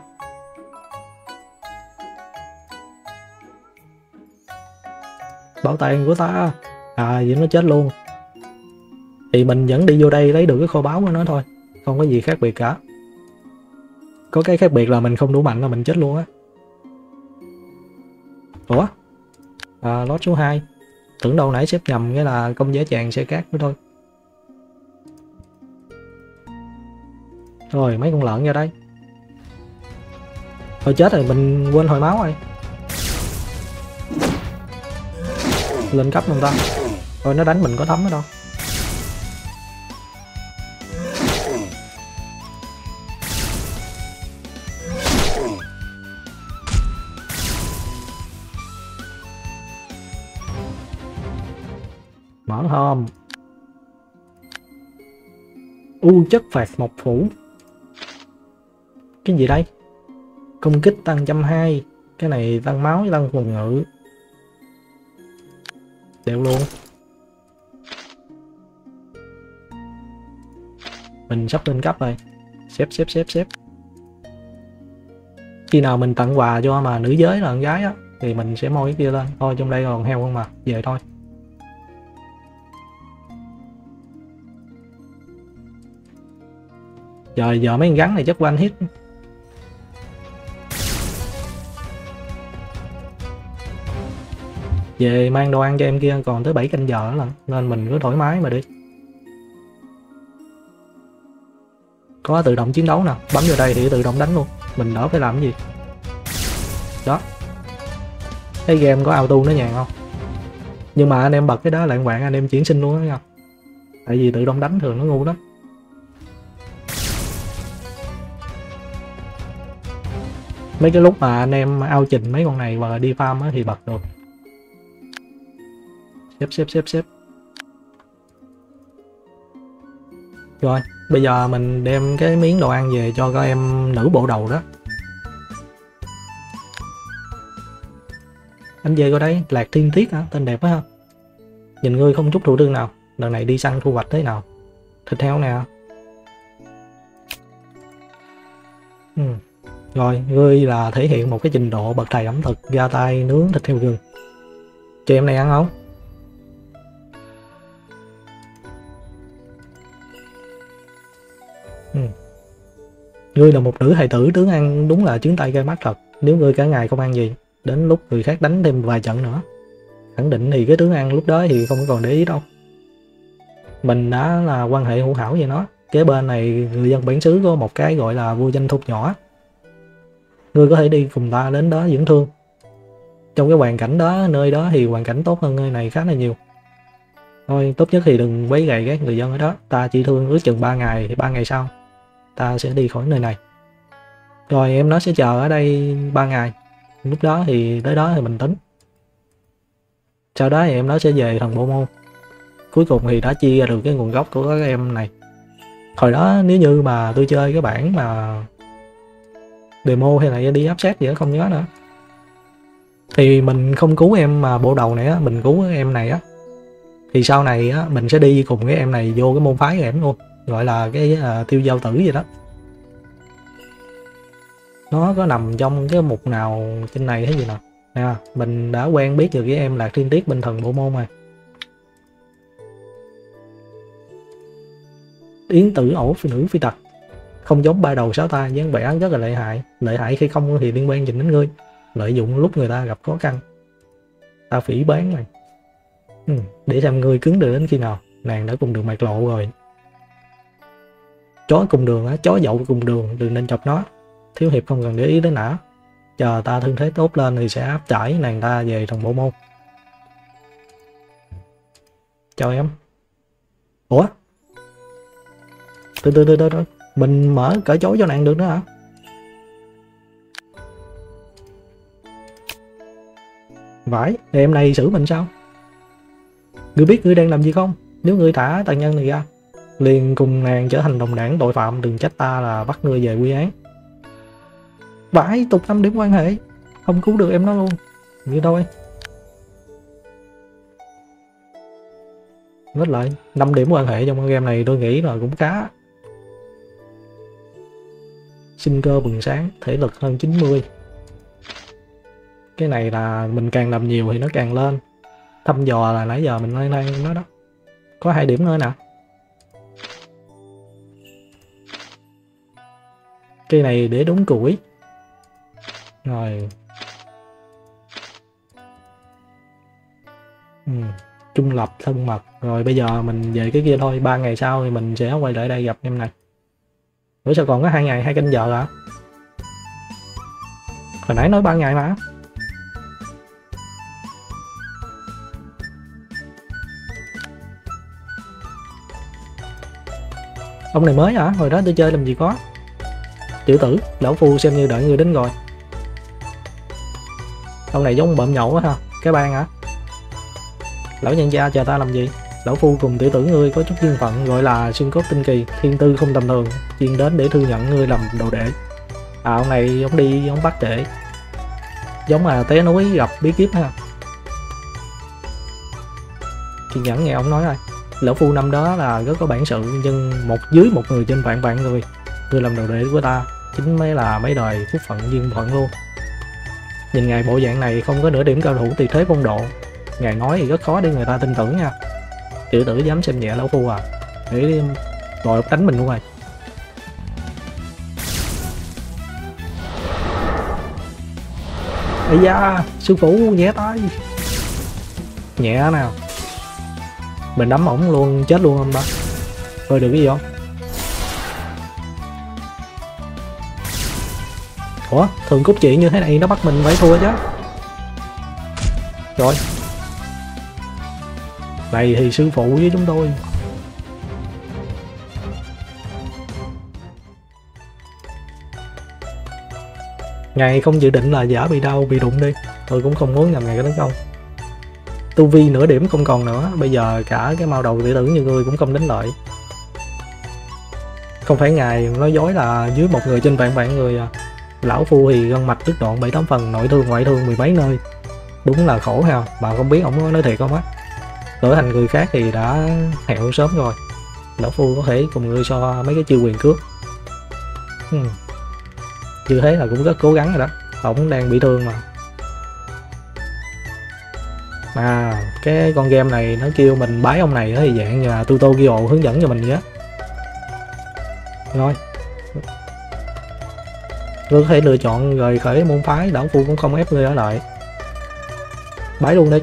Bảo tàng của ta. À vậy nó chết luôn. Thì mình vẫn đi vô đây lấy được cái kho báu của nó thôi. Không có gì khác biệt cả có cái khác biệt là mình không đủ mạnh là mình chết luôn á. Ủa? À, lót số 2 tưởng đâu nãy xếp nhầm cái là công giá chàng xe cát nữa thôi. Rồi mấy con lợn ra đây. Thôi chết rồi mình quên hồi máu rồi. Lên cấp người ta. Thôi nó đánh mình có thấm ở đâu. Mở hòm u chất phạt mộc phủ. Cái gì đây? Công kích tăng trăm hai. Cái này tăng máu, tăng phòng ngự. Đều luôn. Mình sắp lên cấp rồi. Xếp xếp xếp xếp. Khi nào mình tặng quà cho mà nữ giới là con gái á, thì mình sẽ mua cái kia lên. Thôi, trong đây còn heo không mà. Về thôi. Trời giờ mấy con gắn này chắc quanh hit Về mang đồ ăn cho em kia, còn tới 7 canh giờ nữa lần Nên mình cứ thoải mái mà đi. Có tự động chiến đấu nè bấm vào đây thì tự động đánh luôn, mình đỡ phải làm cái gì? Đó. Cái game có auto nó nhàn không? Nhưng mà anh em bật cái đó lạng quạng anh em chuyển sinh luôn đó nha. Tại vì tự động đánh thường nó ngu lắm. Mấy cái lúc mà anh em ao trình mấy con này và đi farm á thì bật được. Xếp xếp xếp xếp. Rồi bây giờ mình đem cái miếng đồ ăn về cho các em nữ bộ đầu đó. Anh về coi đấy, lạc thiên tiết hả tên đẹp quá ha. Nhìn ngươi không chút thủ thương nào. Lần này đi săn thu hoạch thế nào. Thịt heo nè. Ừ rồi, ngươi là thể hiện một cái trình độ bậc thầy ẩm thực ra tay, nướng, thịt heo rừng cho em này ăn không? Ừ. ngươi là một nữ hài tử, tướng ăn đúng là chứng tay gai mắt thật. Nếu ngươi cả ngày không ăn gì, đến lúc người khác đánh thêm vài trận nữa, khẳng định thì cái tướng ăn lúc đó thì không còn để ý đâu. Mình đã là quan hệ hữu hảo với nó. Kế bên này, người dân bản xứ có một cái gọi là vua danh thục nhỏ ngươi có thể đi cùng ta đến đó dưỡng thương. Trong cái hoàn cảnh đó, nơi đó thì hoàn cảnh tốt hơn nơi này khá là nhiều. Thôi, tốt nhất thì đừng quấy gầy các người dân ở đó. Ta chỉ thương ước chừng 3 ngày, thì ba ngày sau, ta sẽ đi khỏi nơi này. Rồi, em nó sẽ chờ ở đây 3 ngày. Lúc đó thì tới đó thì mình tính sau đó thì em nó sẽ về thần bộ môn. Cuối cùng thì đã chia ra được cái nguồn gốc của các em này. Hồi đó, nếu như mà tôi chơi cái bản mà demo hay là đi áp sát gì đó không nhớ nữa. Thì mình không cứu em mà bộ đầu này á mình cứu em này á. Thì sau này á mình sẽ đi cùng cái em này vô cái môn phái của em luôn gọi là cái uh, tiêu giao tử gì đó. Nó có nằm trong cái mục nào trên này hay gì nào? Nè mình đã quen biết được với em là thiên tiết bình thần bộ môn rồi. Yến tử ổ phi nữ phi tật không giống ba đầu sáu tay dáng vẻ rất là lợi hại. Lợi hại khi không thì liên quan gì đến ngươi. Lợi dụng lúc người ta gặp khó khăn. Ta phỉ bán này ừ, để xem ngươi cứng được đến khi nào. Nàng đã cùng đường mạc lộ rồi. Chó cùng đường á chó dậu cùng đường đừng nên chọc nó. Thiếu hiệp không cần để ý đến nã chờ ta thương thế tốt lên thì sẽ áp trải nàng ta về thằng bộ môn. Chào em. Ủa? Từ từ từ từ, từ mình mở cỡ chối cho nàng được nữa hả? Vải em này xử mình sao? Ngươi biết ngươi đang làm gì không? Nếu ngươi thả tàn nhân này ra, liền cùng nàng trở thành đồng đảng tội phạm, đừng trách ta là bắt ngươi về quy án. Vãi tục năm điểm quan hệ, không cứu được em nó luôn. Như thôi hết lại 5 điểm quan hệ trong game này tôi nghĩ là cũng khá sinh cơ bừng sáng, thể lực hơn 90 cái này là mình càng làm nhiều thì nó càng lên. Thăm dò là nãy giờ mình lên đang nói đó. Có hai điểm nữa nè. Cây này để đúng củi. Rồi. Ừ. trung lập thân mật. Rồi bây giờ mình về cái kia thôi. Ba ngày sau thì mình sẽ quay lại đây gặp em này. Ủa, sao còn có hai ngày, hai canh giờ hả? Hồi nãy nói ba ngày mà. Ông này mới hả? Hồi đó tôi chơi làm gì có? Tiểu tử, lão phu xem như đợi người đến rồi. Ông này giống bợm nhậu quá ha. Cái bang hả? Lão nhân gia chờ ta làm gì? Lão phu cùng tiểu tử ngươi có chút duyên phận gọi là xương cốt tinh kỳ, thiên tư không tầm thường, chuyên đến để thư nhận ngươi làm đồ đệ. À ông này ông đi ông bắt đệ giống là té núi gặp bí kíp ha. Kiên nhẫn nghe ông nói rồi lão phu năm đó là rất có bản sự, nhưng một dưới một người trên vạn vạn người ngươi làm đồ đệ của ta chính mới là mấy đời phúc phận duyên phận luôn. Nhìn ngài bộ dạng này không có nửa điểm cao thủ tùy thế phong độ. Ngài nói thì rất khó để người ta tin tưởng nha chữ tử dám xem nhẹ lão phu à. Để đòi đánh mình luôn rồi. Ây da, sư phụ, nhẹ tay. Nhẹ nào. Mình đấm ổng luôn, chết luôn không ba? Thôi được cái gì không? Ủa, thường cốt chuyện như thế này nó bắt mình phải thua chứ. Rồi này thì sư phụ với chúng tôi. Ngày không dự định là giả bị đau, bị đụng đi. Tôi cũng không muốn nhầm ngày cái tấn công. Tu vi nửa điểm không còn nữa. Bây giờ cả cái mao đầu tự tử như ngươi cũng không đến lợi Không phải ngài nói dối là dưới một người trên vạn vạn người à. Lão Phu thì gân mạch đứt đoạn bảy tám phần nội thương ngoại thương mười mấy nơi. Đúng là khổ ha. Mà không biết ổng có nói thiệt không á. Đổi thành người khác thì đã hẹo sớm rồi. Lão Phu có thể cùng ngươi so mấy cái chiêu quyền cướp hmm ừ. như thế là cũng rất cố gắng rồi đó. Ổng đang bị thương mà. Mà cái con game này nó kêu mình bái ông này thì dạng như là tutorial hướng dẫn cho mình vậy rồi. Ngươi có thể lựa chọn rời khởi môn phái đảo phu cũng không ép ngươi ở lại. Bái luôn đi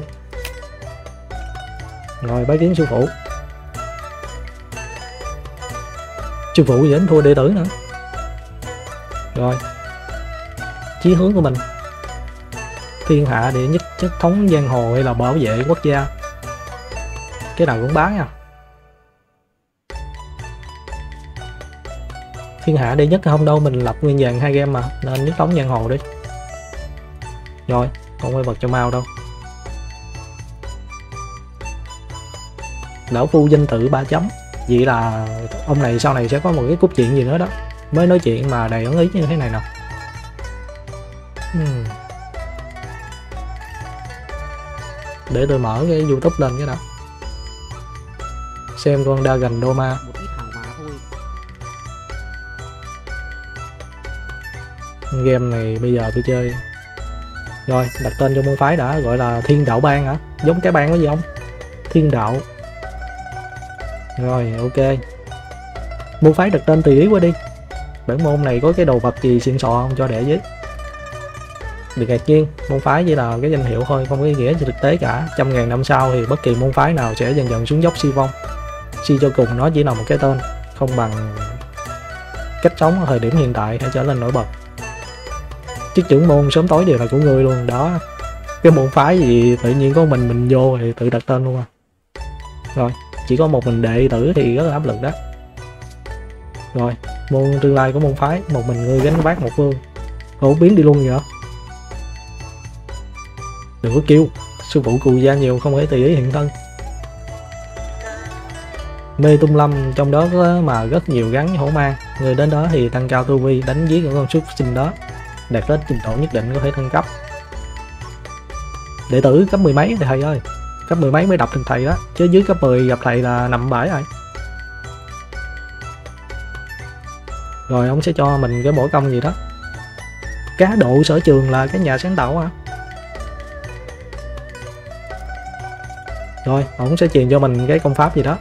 rồi, bái kiến sư phụ. Sư phụ dẫn thua đệ tử nữa. Rồi, chí hướng của mình. Thiên hạ đệ nhất chất thống giang hồ hay là bảo vệ quốc gia? Cái nào cũng bán nha. Thiên hạ đệ nhất không đâu, mình lập nguyên vàng hai game mà, nên nhất thống giang hồ đi. Rồi, không quay vật cho mau đâu. Lão phu danh tự ba chấm. Vậy là ông này sau này sẽ có một cái cốt chuyện gì nữa đó. Mới nói chuyện mà đầy ấn ý như thế này nào Hmm. Để tôi mở cái youtube lên cái nào Xem con đa gần hóa thôi. Game này bây giờ tôi chơi. Rồi đặt tên cho môn phái đã Gọi là Thiên Đạo Bang hả? Giống cái bang có gì không? Thiên Đạo rồi ok mua phái đặt tên tùy ý qua đi Bản môn này có cái đồ vật gì xịn sò không cho để với? Đừng ngạc nhiên, môn phái chỉ là cái danh hiệu thôi, không có ý nghĩa gì thực tế cả. Trăm ngàn năm sau thì bất kỳ môn phái nào sẽ dần dần xuống dốc si vong. Si cho cùng nó chỉ là một cái tên, không bằng cách sống ở thời điểm hiện tại hay trở lên nổi bật. Chức trưởng môn sớm tối đều là của người luôn, đó. Cái môn phái gì tự nhiên có mình mình vô thì tự đặt tên luôn à. Rồi, chỉ có một mình đệ tử thì rất là áp lực đó. Rồi, môn tương lai của môn phái, một mình ngươi gánh vác một phương. phổ biến đi luôn vậy? đừng có kêu sư phụ cù gia nhiều không thể tùy ý hiện thân mê tung lâm trong đó có mà rất nhiều gắn hổ mang người đến đó thì tăng cao tu vi đánh giết những con súc sinh đó đạt đến trình độ nhất định có thể thăng cấp đệ tử cấp mười mấy thì thầy ơi cấp mười mấy mới đọc thành thầy đó chứ dưới cấp 10 gặp thầy là nằm bãi rồi. Rồi ông sẽ cho mình cái bổ công gì đó. Cá độ sở trường là cái nhà sáng tạo à rồi, ông sẽ truyền cho mình cái công pháp gì đó.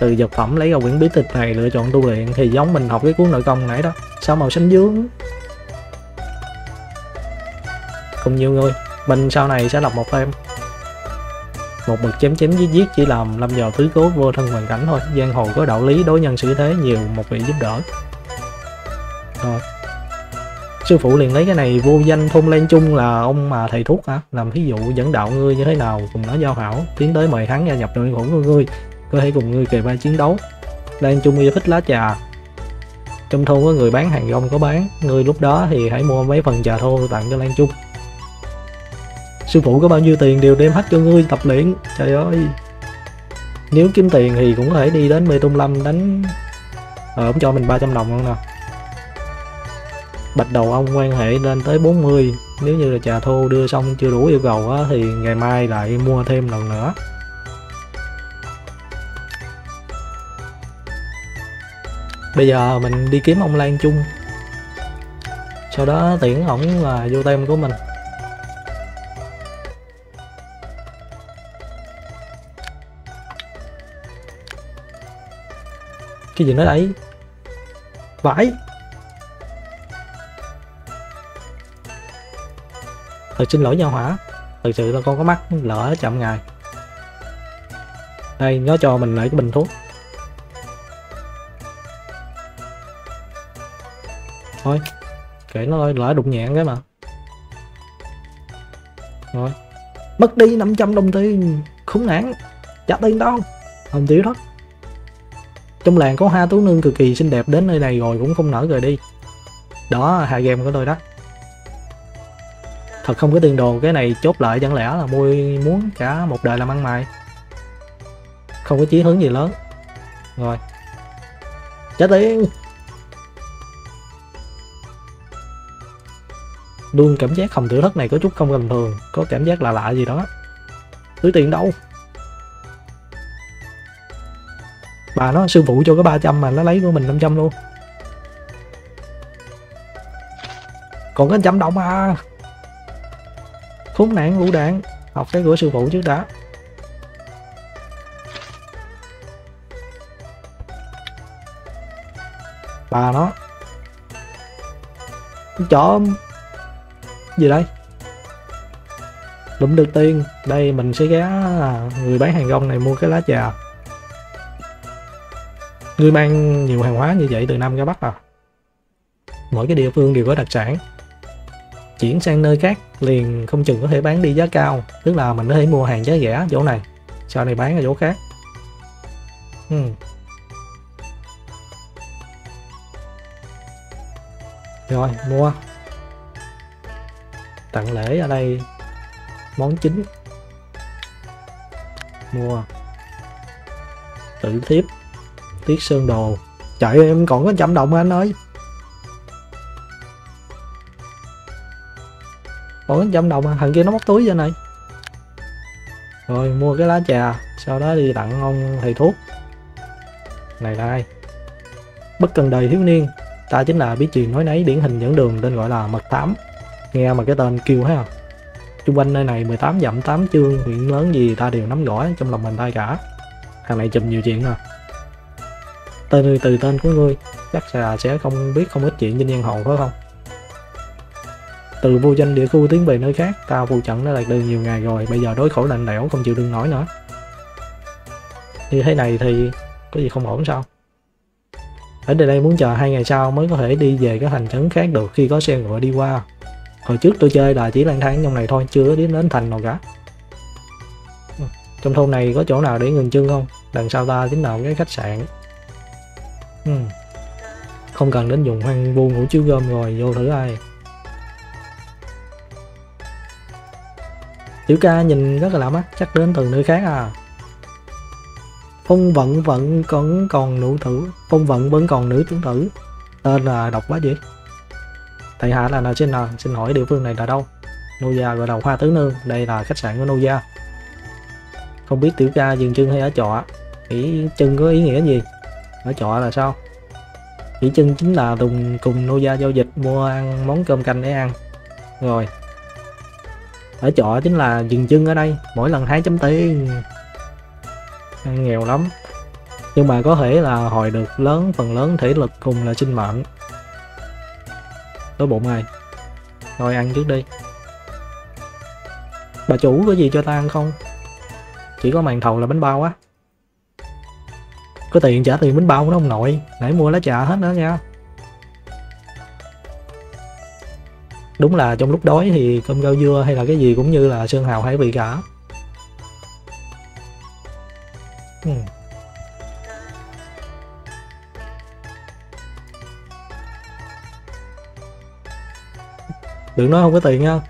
Từ vật phẩm lấy ra quyển bí tịch này, lựa chọn tu luyện thì giống mình học cái cuốn nội công nãy đó. Sao màu xanh dương? Cùng nhiều người. Mình sau này sẽ đọc một thêm một mực chém chém giết giết chỉ làm lâm vào thứ cố vô thân hoàn cảnh thôi. Giang hồ có đạo lý, đối nhân xử thế nhiều, một vị giúp đỡ. Rồi. Sư phụ liền lấy cái này vô danh thôn lan chung là ông mà thầy thuốc hả? Làm thí dụ dẫn đạo ngươi như thế nào, cùng nó giao hảo, tiến tới mời hắn gia nhập đội ngũ của ngươi, có thể cùng ngươi kề vai chiến đấu. Lan chung yêu thích lá trà. Trong thôn có người bán hàng rong có bán, ngươi lúc đó thì hãy mua mấy phần trà thô tặng cho lan chung sư phụ có bao nhiêu tiền đều đem hết cho ngươi tập luyện. Trời ơi. Nếu kiếm tiền thì cũng có thể đi đến mê tung lâm đánh ờ cũng cho mình 300 đồng không nào. Bạch đầu ông quan hệ lên tới 40 nếu như là trà thô đưa xong chưa đủ yêu cầu á, thì ngày mai lại mua thêm lần nữa. Bây giờ mình đi kiếm ông Lan chung. sau đó tiễn ổng là vô tem của mình. Cái gì nói đấy vãi. Thật xin lỗi nhau hỏa thật sự là con có mắt, lỡ chậm ngài. Đây nó cho mình lại cái bình thuốc. Thôi, kệ nó thôi, lỡ đụng nhẹn cái mà. Rồi. Mất đi 500 đồng tiền, khủng nạn trả tiền đâu không thiếu đó trong làng có hai tú nương cực kỳ xinh đẹp đến nơi này rồi cũng không nở rời đi. Đó hai game của tôi đó. Thật không có tiền đồ, cái này chốt lại chẳng lẽ là mua muốn cả một đời làm ăn mày? Không có chí hướng gì lớn. Rồi. Trả tiền luôn cảm giác hồng tiểu thất này có chút không bình thường, có cảm giác là lạ gì đó. Túi tiền đâu? Bà nó sư phụ cho cái 300 mà nó lấy của mình 500 luôn. Còn cái trăm đồng à. Khốn nạn vũ đạn. Học cái của sư phụ trước đã. Bà nó chó gì đây? Lụm được tiền. Đây mình sẽ ghé à, người bán hàng rong này mua cái lá trà người mang nhiều hàng hóa như vậy từ Nam ra Bắc à? Mỗi cái địa phương đều có đặc sản. Chuyển sang nơi khác, liền không chừng có thể bán đi giá cao, tức là mình có thể mua hàng giá rẻ chỗ này, sau này bán ở chỗ khác. Hmm. rồi, mua. Tặng lễ ở đây. Món chính. Mua. Tự thiếp tiết sơn đồ. Chạy em còn có chậm đồng anh ơi. Còn có chậm đồng à? Thằng kia nó móc túi vậy này. Rồi mua cái lá trà. Sau đó đi tặng ông thầy thuốc. Này là ai? Bất cần đời thiếu niên. Ta chính là bí truyền nói nấy điển hình dẫn đường tên gọi là mật tám nghe mà cái tên kêu ha, không chung quanh nơi này 18 dặm 8 chương huyện lớn gì ta đều nắm rõ trong lòng bàn tay cả. Thằng này chùm nhiều chuyện à tên từ tên của ngươi. Chắc là sẽ không biết không ít chuyện trên giang hồ phải không? Từ vô danh địa khu tiến về nơi khác, tao phụ trận đã lạc đường nhiều ngày rồi, bây giờ đối khổ lạnh lẽo, không chịu đựng nổi nữa. Như thế này thì có gì không ổn sao? Ở đây đây muốn chờ hai ngày sau mới có thể đi về cái thành trấn khác được khi có xe ngựa đi qua. Hồi trước tôi chơi là chỉ lang thang trong này thôi, chưa đến đến thành nào cả. Ừ, trong thôn này có chỗ nào để ngừng chân không? Đằng sau ta chính là cái khách sạn ừ. không cần đến dùng hoang vu ngủ chiếu gom rồi vô thử ai. Tiểu ca nhìn rất là lạ mắt, chắc đến từ nơi khác à. Phong vận vẫn còn còn nữ tử, phong vận vẫn còn nữ tướng tử. Tên là đọc quá gì thầy hạ là nào xin nào? Xin hỏi địa phương này là đâu? Noza gọi là hoa tứ nương, đây là khách sạn của Noza không biết tiểu ca dừng chân hay ở trọ Nghĩ chân có ý nghĩa gì? Ở trọ là sao? Chỉ chân chính là cùng cùng gia giao dịch mua ăn món cơm canh để ăn. Rồi. Ở trọ chính là dừng chân ở đây, mỗi lần hai chấm tiền ăn nghèo lắm. Nhưng mà có thể là hồi được lớn, phần lớn thể lực cùng là sinh mệnh. Đói bụng này rồi ăn trước đi. Bà chủ có gì cho ta ăn không? Chỉ có màn thầu là bánh bao á có tiền trả tiền bánh bao của ông nội. Nãy mua lá trà hết nữa nha. Đúng là trong lúc đói thì cơm rau dưa hay là cái gì cũng như là sơn hào hải vị cả ừ. đừng nói không có tiền nha.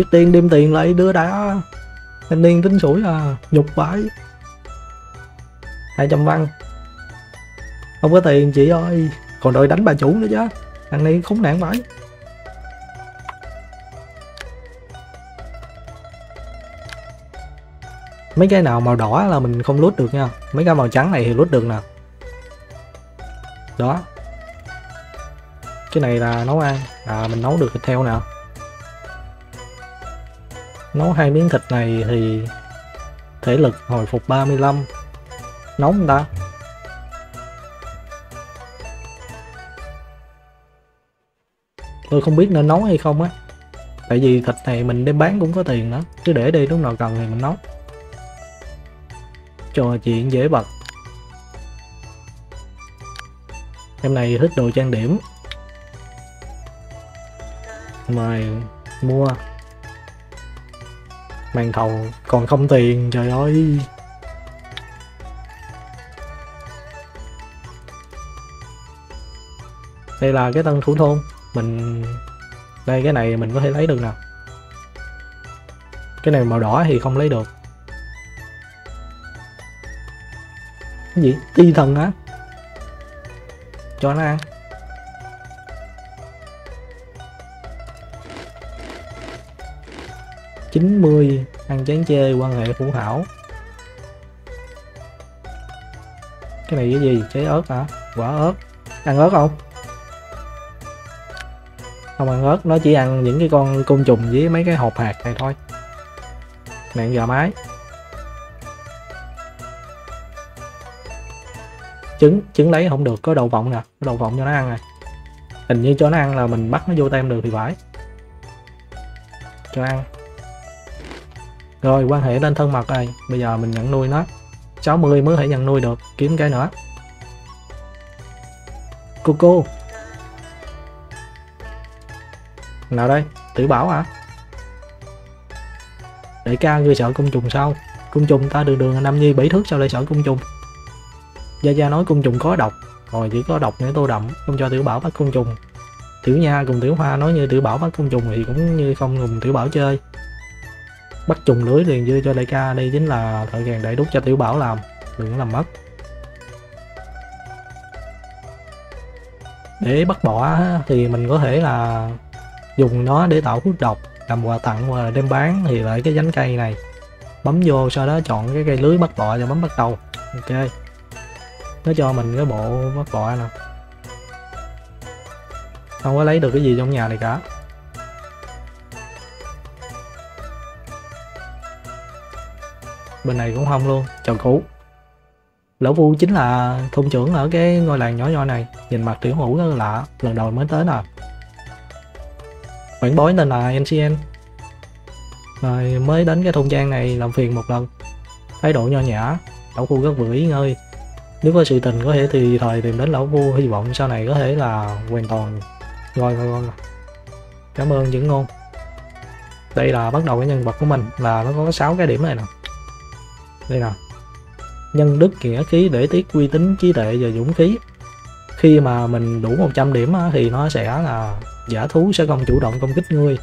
Trước tiên đem tiền lại đưa đã. Thanh niên tính sủi à nhục vãi hai trăm văn. Không có tiền chị ơi, còn đòi đánh bà chủ nữa chứ. Thằng này khốn nạn vãi mấy cái nào màu đỏ là mình không lút được nha. Mấy cái màu trắng này thì lút được nè. Đó. Cái này là nấu ăn. À mình nấu được thịt heo nè nấu hai miếng thịt này thì thể lực hồi phục 35 nóng không ta? Tôi không biết nên nấu hay không á. Tại vì thịt này mình đem bán cũng có tiền nữa chứ để đi lúc nào cần thì mình nấu. Trò chuyện dễ bật. Em này thích đồ trang điểm. Mời mua màn thầu, còn không tiền, trời ơi. Đây là cái tân thủ thôn. Mình, đây cái này mình có thể lấy được nè. Cái này màu đỏ thì không lấy được. Cái gì? Ti thần á cho nó ăn. Chín mươi ăn chán chê quan hệ hữu hảo. Cái này cái gì? Trái ớt hả? Quả ớt. Ăn ớt không? Không ăn ớt, nó chỉ ăn những cái con côn trùng với mấy cái hộp hạt này thôi. Nạn gà mái. Trứng trứng lấy không được, có đậu vọng nè, có đậu vọng cho nó ăn này hình như cho nó ăn là mình bắt nó vô tem được thì phải. Cho ăn rồi, quan hệ lên thân mật rồi. Bây giờ mình nhận nuôi nó. 60 mới thể nhận nuôi được. Kiếm cái nữa. Cô cô. Nào đây, tử bảo hả? Để ca ngươi sợ côn trùng sao? Côn trùng ta đường đường năm nhi bảy thước sao lại sợ côn trùng? Gia gia nói côn trùng có độc. Rồi chỉ có độc nữa tô đậm, không cho tiểu bảo bắt côn trùng. Tiểu nha cùng tiểu hoa nói như tiểu bảo bắt côn trùng thì cũng như không cùng tiểu bảo chơi bắt trùng lưới liền dư cho đại ca đây chính là thợ rèn đại đúc cho tiểu bảo làm, đừng làm mất. Để bắt bọ thì mình có thể là dùng nó để tạo hút độc, làm quà tặng hoặc là đem bán thì lại cái nhánh cây này. Bấm vô sau đó chọn cái cây lưới bắt bọ và bấm bắt đầu. Ok. Nó cho mình cái bộ bắt bọ nè. Không có lấy được cái gì trong nhà này cả. Bên này cũng không luôn. Chào cũ lão vu chính là thôn trưởng ở cái ngôi làng nhỏ nhỏ này. Nhìn mặt tiểu ngủ rất là lạ. Lần đầu mới tới nè. Bản bói tên là NCN Rồi mới đến cái thôn trang này làm phiền một lần. Thái độ nho nhã. Lão Phu rất vừa ý ngơi. Nếu có sự tình có thể thì thời tìm đến Lão Phu Hy vọng sau này có thể là hoàn toàn Rồi rồi rồi Cảm ơn những ngôn. Đây là bắt đầu cái nhân vật của mình, Là nó có 6 cái điểm này nè. Đây nè. Nhân đức nghĩa khí để tiết uy tín trí tuệ và dũng khí. Khi mà mình đủ 100 điểm á, thì nó sẽ là giả thú sẽ không chủ động công kích ngươi.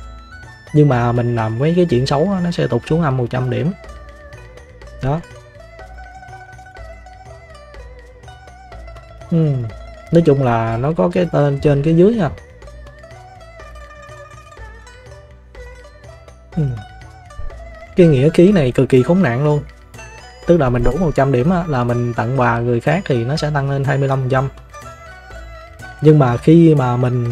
Nhưng mà mình làm mấy cái chuyện xấu á, nó sẽ tụt xuống âm 100 điểm. Đó. Ừ. nói chung là nó có cái tên trên cái dưới nha. Ừ. cái nghĩa khí này cực kỳ khốn nạn luôn tức là mình đủ 100 điểm á, là mình tặng quà người khác thì nó sẽ tăng lên 25% nhưng mà khi mà mình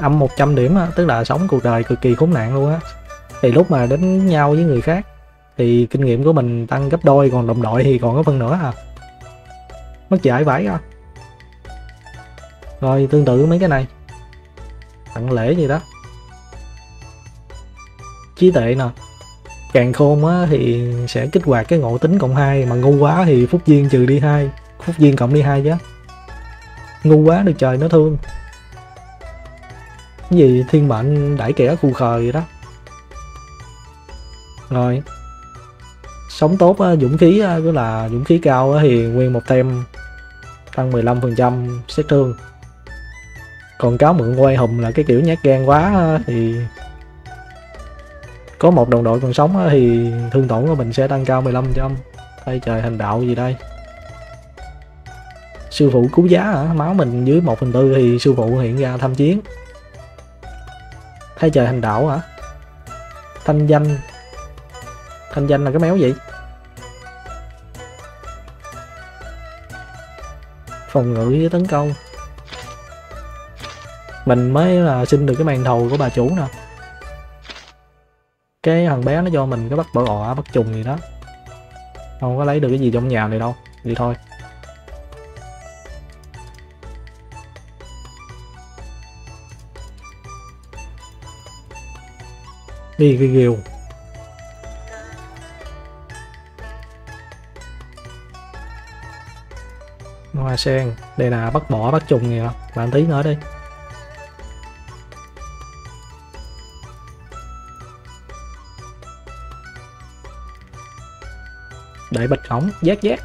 âm 100 điểm á, tức là sống cuộc đời cực kỳ khốn nạn luôn á thì lúc mà đánh nhau với người khác thì kinh nghiệm của mình tăng gấp đôi còn đồng đội thì còn có phân nữa à. Mất giải vãi à. Rồi tương tự mấy cái này. Tặng lễ gì đó. Trí tuệ nè càng khôn á thì sẽ kích hoạt cái ngộ tính cộng 2 mà ngu quá thì phúc duyên trừ đi hai. Phúc duyên cộng đi hai chứ. Ngu quá được trời nó thương. Cái gì thiên mệnh đẩy kẻ khù khờ vậy đó. Rồi. Sống tốt á, dũng khí á, cứ là dũng khí cao á, thì nguyên một tem tăng 15% sát thương. Còn cáo mượn quay hùng là cái kiểu nhát gan quá á, thì có một đồng đội còn sống thì thương tổn của mình sẽ tăng cao 15% thay trời, hành đạo gì đây? Sư phụ cứu giá hả? Máu mình dưới 1 phần tư thì sư phụ hiện ra tham chiến. Thay trời hành đạo hả? Thanh danh. Thanh danh là cái méo gì? Phòng ngự với tấn công. Mình mới là xin được cái màn thầu của bà chủ nè cái thằng bé nó cho mình cái bắt bọ ọ bắt trùng gì đó. Không có lấy được cái gì trong nhà này đâu đi thôi. Đi cái ghiều hoa sen, đây là bắt bỏ bắt trùng gì đó. Bạn tí nữa đi. Đại bạch khổng giác giác.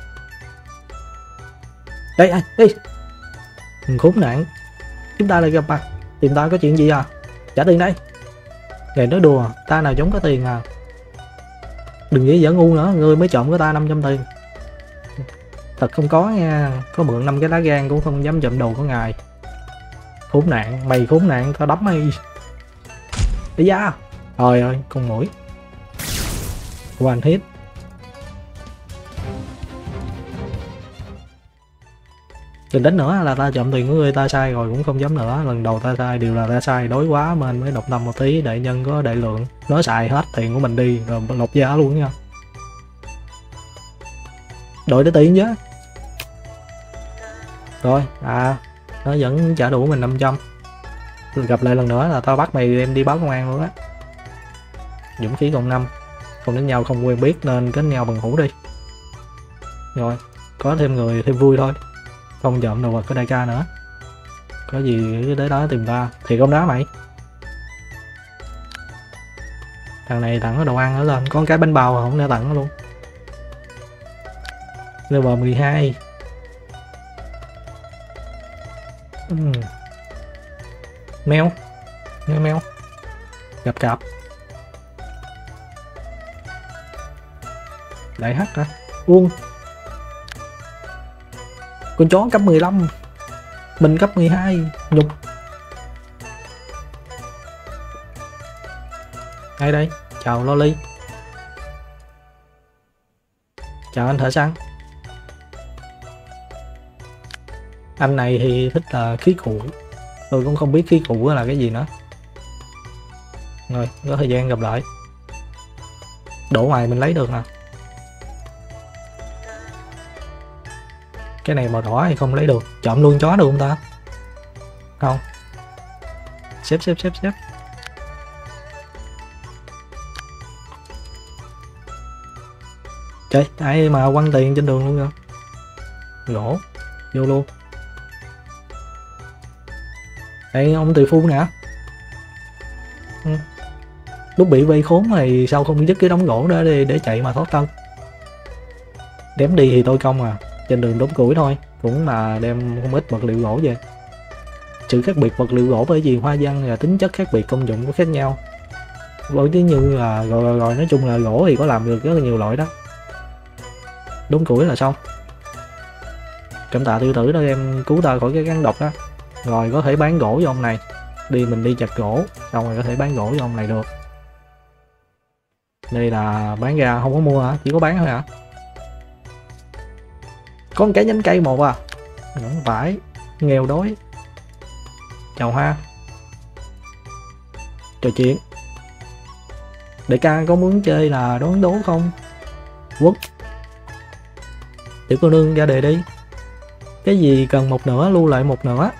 Đây ai đi khốn nạn. Chúng ta lại gặp mặt. Tìm ta có chuyện gì à? Trả tiền đây. Ngày nói đùa, ta nào giống có tiền à? Đừng nghĩ dở ngu nữa, ngươi mới trộm của ta 500 tiền. Thật không có nha. Có mượn năm cái lá gan cũng không dám trộm đồ của ngài. Khốn nạn, mày khốn nạn, tao đấm mày. Đi ra. Trời ơi, con mũi. One hit Đừng đánh nữa, là ta trộm tiền của người ta sai rồi cũng không dám nữa. Lần đầu ta sai đều là ta sai, đối quá nên mới độc tâm một tí đại nhân có đại lượng. Nó xài hết tiền của mình đi, rồi lột giá luôn nha. Đổi để tiền chứ. Rồi à nó vẫn trả đủ mình 500 gặp lại lần nữa là tao bắt mày đem đi báo công an luôn á. Dũng khí cộng năm. Không đánh nhau không quen biết nên kết nhau bằng hữu đi. Rồi, có thêm người thêm vui thôi không dọn đồ vật của đại ca nữa. Có gì cứ tới đó tìm ta. Thì không đó mày. Thằng này tặng nó đồ ăn nó lên. Có cái bánh bao không để tặng nó luôn. Level 12 uhm. Ừ. mèo. Mèo mèo. Gặp cặp đại hắc hả? Uông con chó cấp 15 mình cấp 12 nhục. Ai đây. Chào loli. Chào anh thợ săn. Anh này thì thích là khí cụ. Tôi cũng không biết khí cụ là cái gì nữa. Rồi, có thời gian gặp lại. Đổ ngoài mình lấy được nè. Cái này màu đỏ thì không lấy được. Chọn luôn chó được không ta? Không. Xếp xếp xếp xếp. Trời ai mà quăng tiền trên đường luôn kìa gỗ vô luôn. Đây ông tỷ phu nè. Ừ. lúc bị vây khốn thì sao không dứt cái đống gỗ đó để, để chạy mà thoát thân? Đếm đi thì tôi công à trên đường đốn củi thôi. Cũng là đem không ít vật liệu gỗ về. Sự khác biệt vật liệu gỗ bởi vì hoa văn và tính chất khác biệt công dụng có khác nhau. Bởi tí như là rồi, rồi rồi nói chung là gỗ thì có làm được rất là nhiều loại đó. Đốn củi là xong. Cảm tạ tiêu tử đó em cứu ta khỏi cái gắn độc đó. Rồi có thể bán gỗ cho ông này. Đi mình đi chặt gỗ xong rồi có thể bán gỗ cho ông này được. Đây là bán ra không có mua hả? Chỉ có bán thôi hả? Có một cái nhánh cây một à? Không phải nghèo đói. Chào hoa. Trò chuyện. Đại ca có muốn chơi là đón đố không? Quốc. Tiểu cô nương ra đề đi. Cái gì cần một nửa, lưu lại một nửa.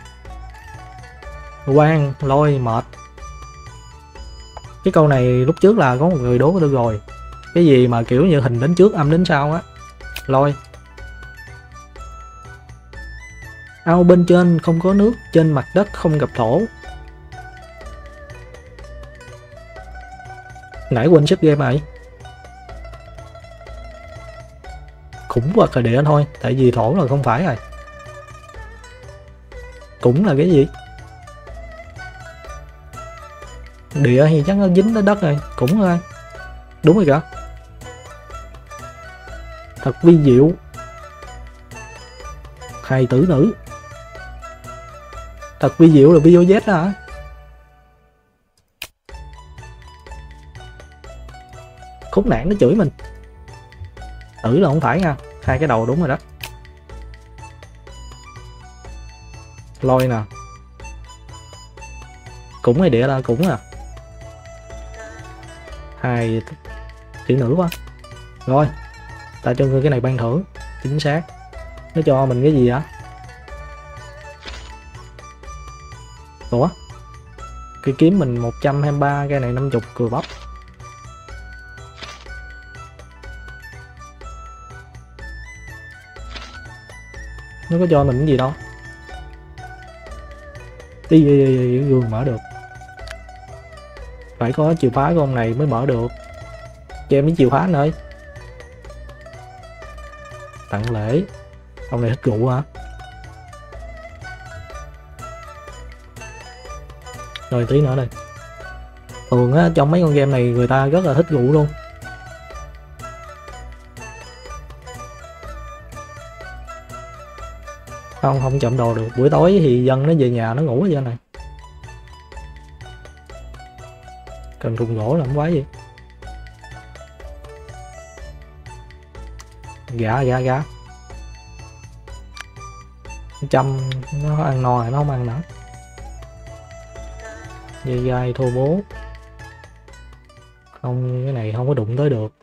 Quan lôi, mệt. Cái câu này lúc trước là có một người đố tôi rồi. Cái gì mà kiểu như hình đến trước, âm đến sau á? Lôi. Ao bên trên không có nước, trên mặt đất không gặp thổ. Nãy quên xếp game này cũng hoặc là địa thôi, tại vì thổ là không phải rồi. Cũng là cái gì? Địa thì chắc nó dính tới đất rồi, cũng rồi. đúng rồi cả thật vi diệu. Hai tử nữ thật vi diệu là video z đó hả? Khốn nạn nó chửi mình. Tử là không phải nha. Hai cái đầu đúng rồi đó. Lôi nè. Cũng hay địa là cũng à. Hai chữ nữ quá. Rồi, ta cho ngươi cái này ban thưởng. Chính xác. Nó cho mình cái gì vậy? Ủa? Cái kiếm mình 123 cái này 50 cười bắp. Nó có cho mình cái gì đâu. Đi, đi, đi, đi gương mở được. Phải có chìa khóa của ông này mới mở được. Cho em cái chìa khóa nơi tặng lễ. Ông này thích rượu hả rồi, tí nữa đây. Thường á, trong mấy con game này người ta rất là thích rượu luôn. Không không chậm đồ được. Buổi tối thì dân nó về nhà nó ngủ ở trên này. Cần thùng gỗ làm quá gì. Gà gà gà. Chăm, nó ăn no rồi, nó không ăn nữa dây gai thô bố. Không, cái này không có đụng tới được.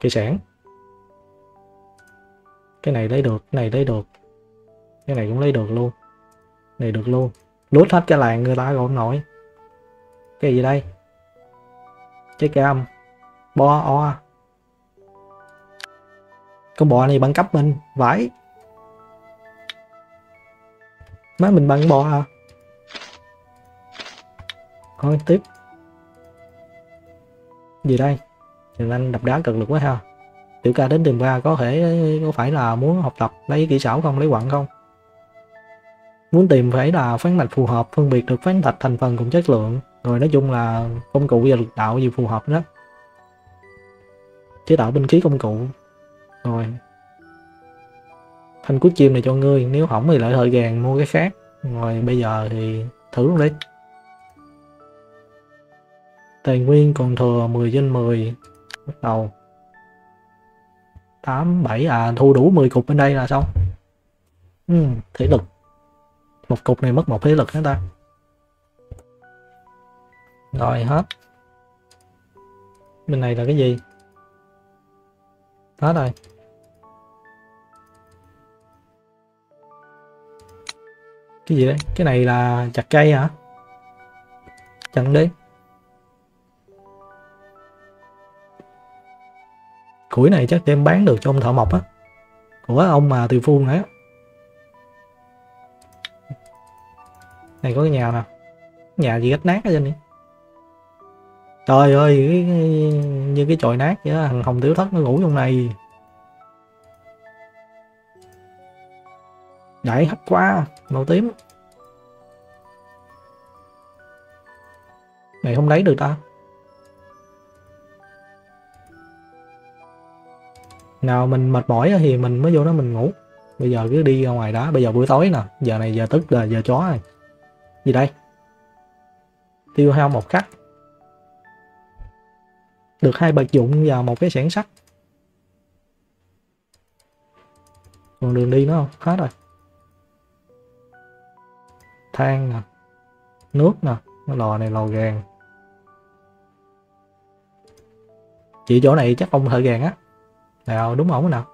Cây sản cái này lấy được, cái này lấy được. Cái này cũng lấy được luôn. Này được luôn. Lút hết cái làng người ta còn nổi. Cái gì đây? Trái cam. Bo, o. Con bò này bằng cấp mình. Vải má mình bằng bò à coi tiếp. Gì đây? Trần Anh đập đá cực lực quá ha. Tiểu ca đến tìm ra có thể, có phải là muốn học tập, lấy kỹ xảo không, lấy quặng không? Muốn tìm phải là phán mạch phù hợp, phân biệt được phán thạch thành phần cùng chất lượng. Rồi nói chung là công cụ và lực đạo gì phù hợp đó. Chế tạo binh khí công cụ. Rồi thanh cuối chim này cho ngươi nếu hỏng thì lại hơi gàn mua cái khác. Rồi bây giờ thì thử luôn đi. Tài nguyên còn thừa 10 trên 10 bắt đầu. 8, 7 à thu đủ 10 cục bên đây là xong. Ừ, thể lực. Một cục này mất một thế lực hết ta? Rồi hết. Bên này là cái gì? Hết rồi. Cái gì đấy? Cái này là chặt cây hả? Chặn đi. Củi này chắc đem bán được cho ông thợ mộc á. Của ông mà từ phu nè này có cái nhà nè nhà gì gách nát ở trên đi trời ơi cái, cái, như cái chòi nát vậy thằng hồng tiểu thất nó ngủ trong này. Đấy hấp quá màu tím. Này không lấy được ta? Nào, mình mệt mỏi thì mình mới vô đó mình ngủ. Bây giờ cứ đi ra ngoài đó bây giờ buổi tối nè. Giờ này giờ tức là giờ chó rồi. Gì đây? Tiêu hao một khắc. Được hai bậc dụng và một cái sản sắt. Còn đường đi nữa không? Hết rồi than nè, nước nè, cái lò này lò gàn chị chỗ này chắc ông thợ gàn á. Nào, đúng ổng nào.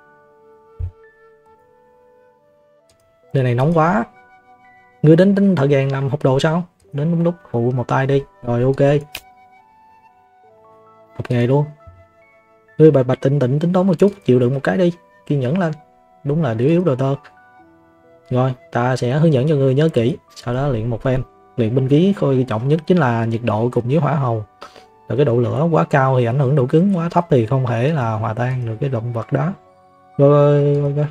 Nơi này nóng quá. Ngươi đến đến thợ gàn làm hộp đồ sao? Đến đúng lúc phụ một tay đi. Rồi, ok. Học nghề luôn. Ngươi bài bạch tịnh tịnh tính toán một chút, chịu đựng một cái đi. Kiên nhẫn lên. Đúng là điểu yếu đồ tơ rồi ta sẽ hướng dẫn cho người nhớ kỹ sau đó luyện một phen luyện binh khí khôi trọng nhất chính là nhiệt độ cùng với hỏa hầu rồi cái độ lửa quá cao thì ảnh hưởng độ cứng quá thấp thì không thể là hòa tan được cái động vật đó rồi rồi rồi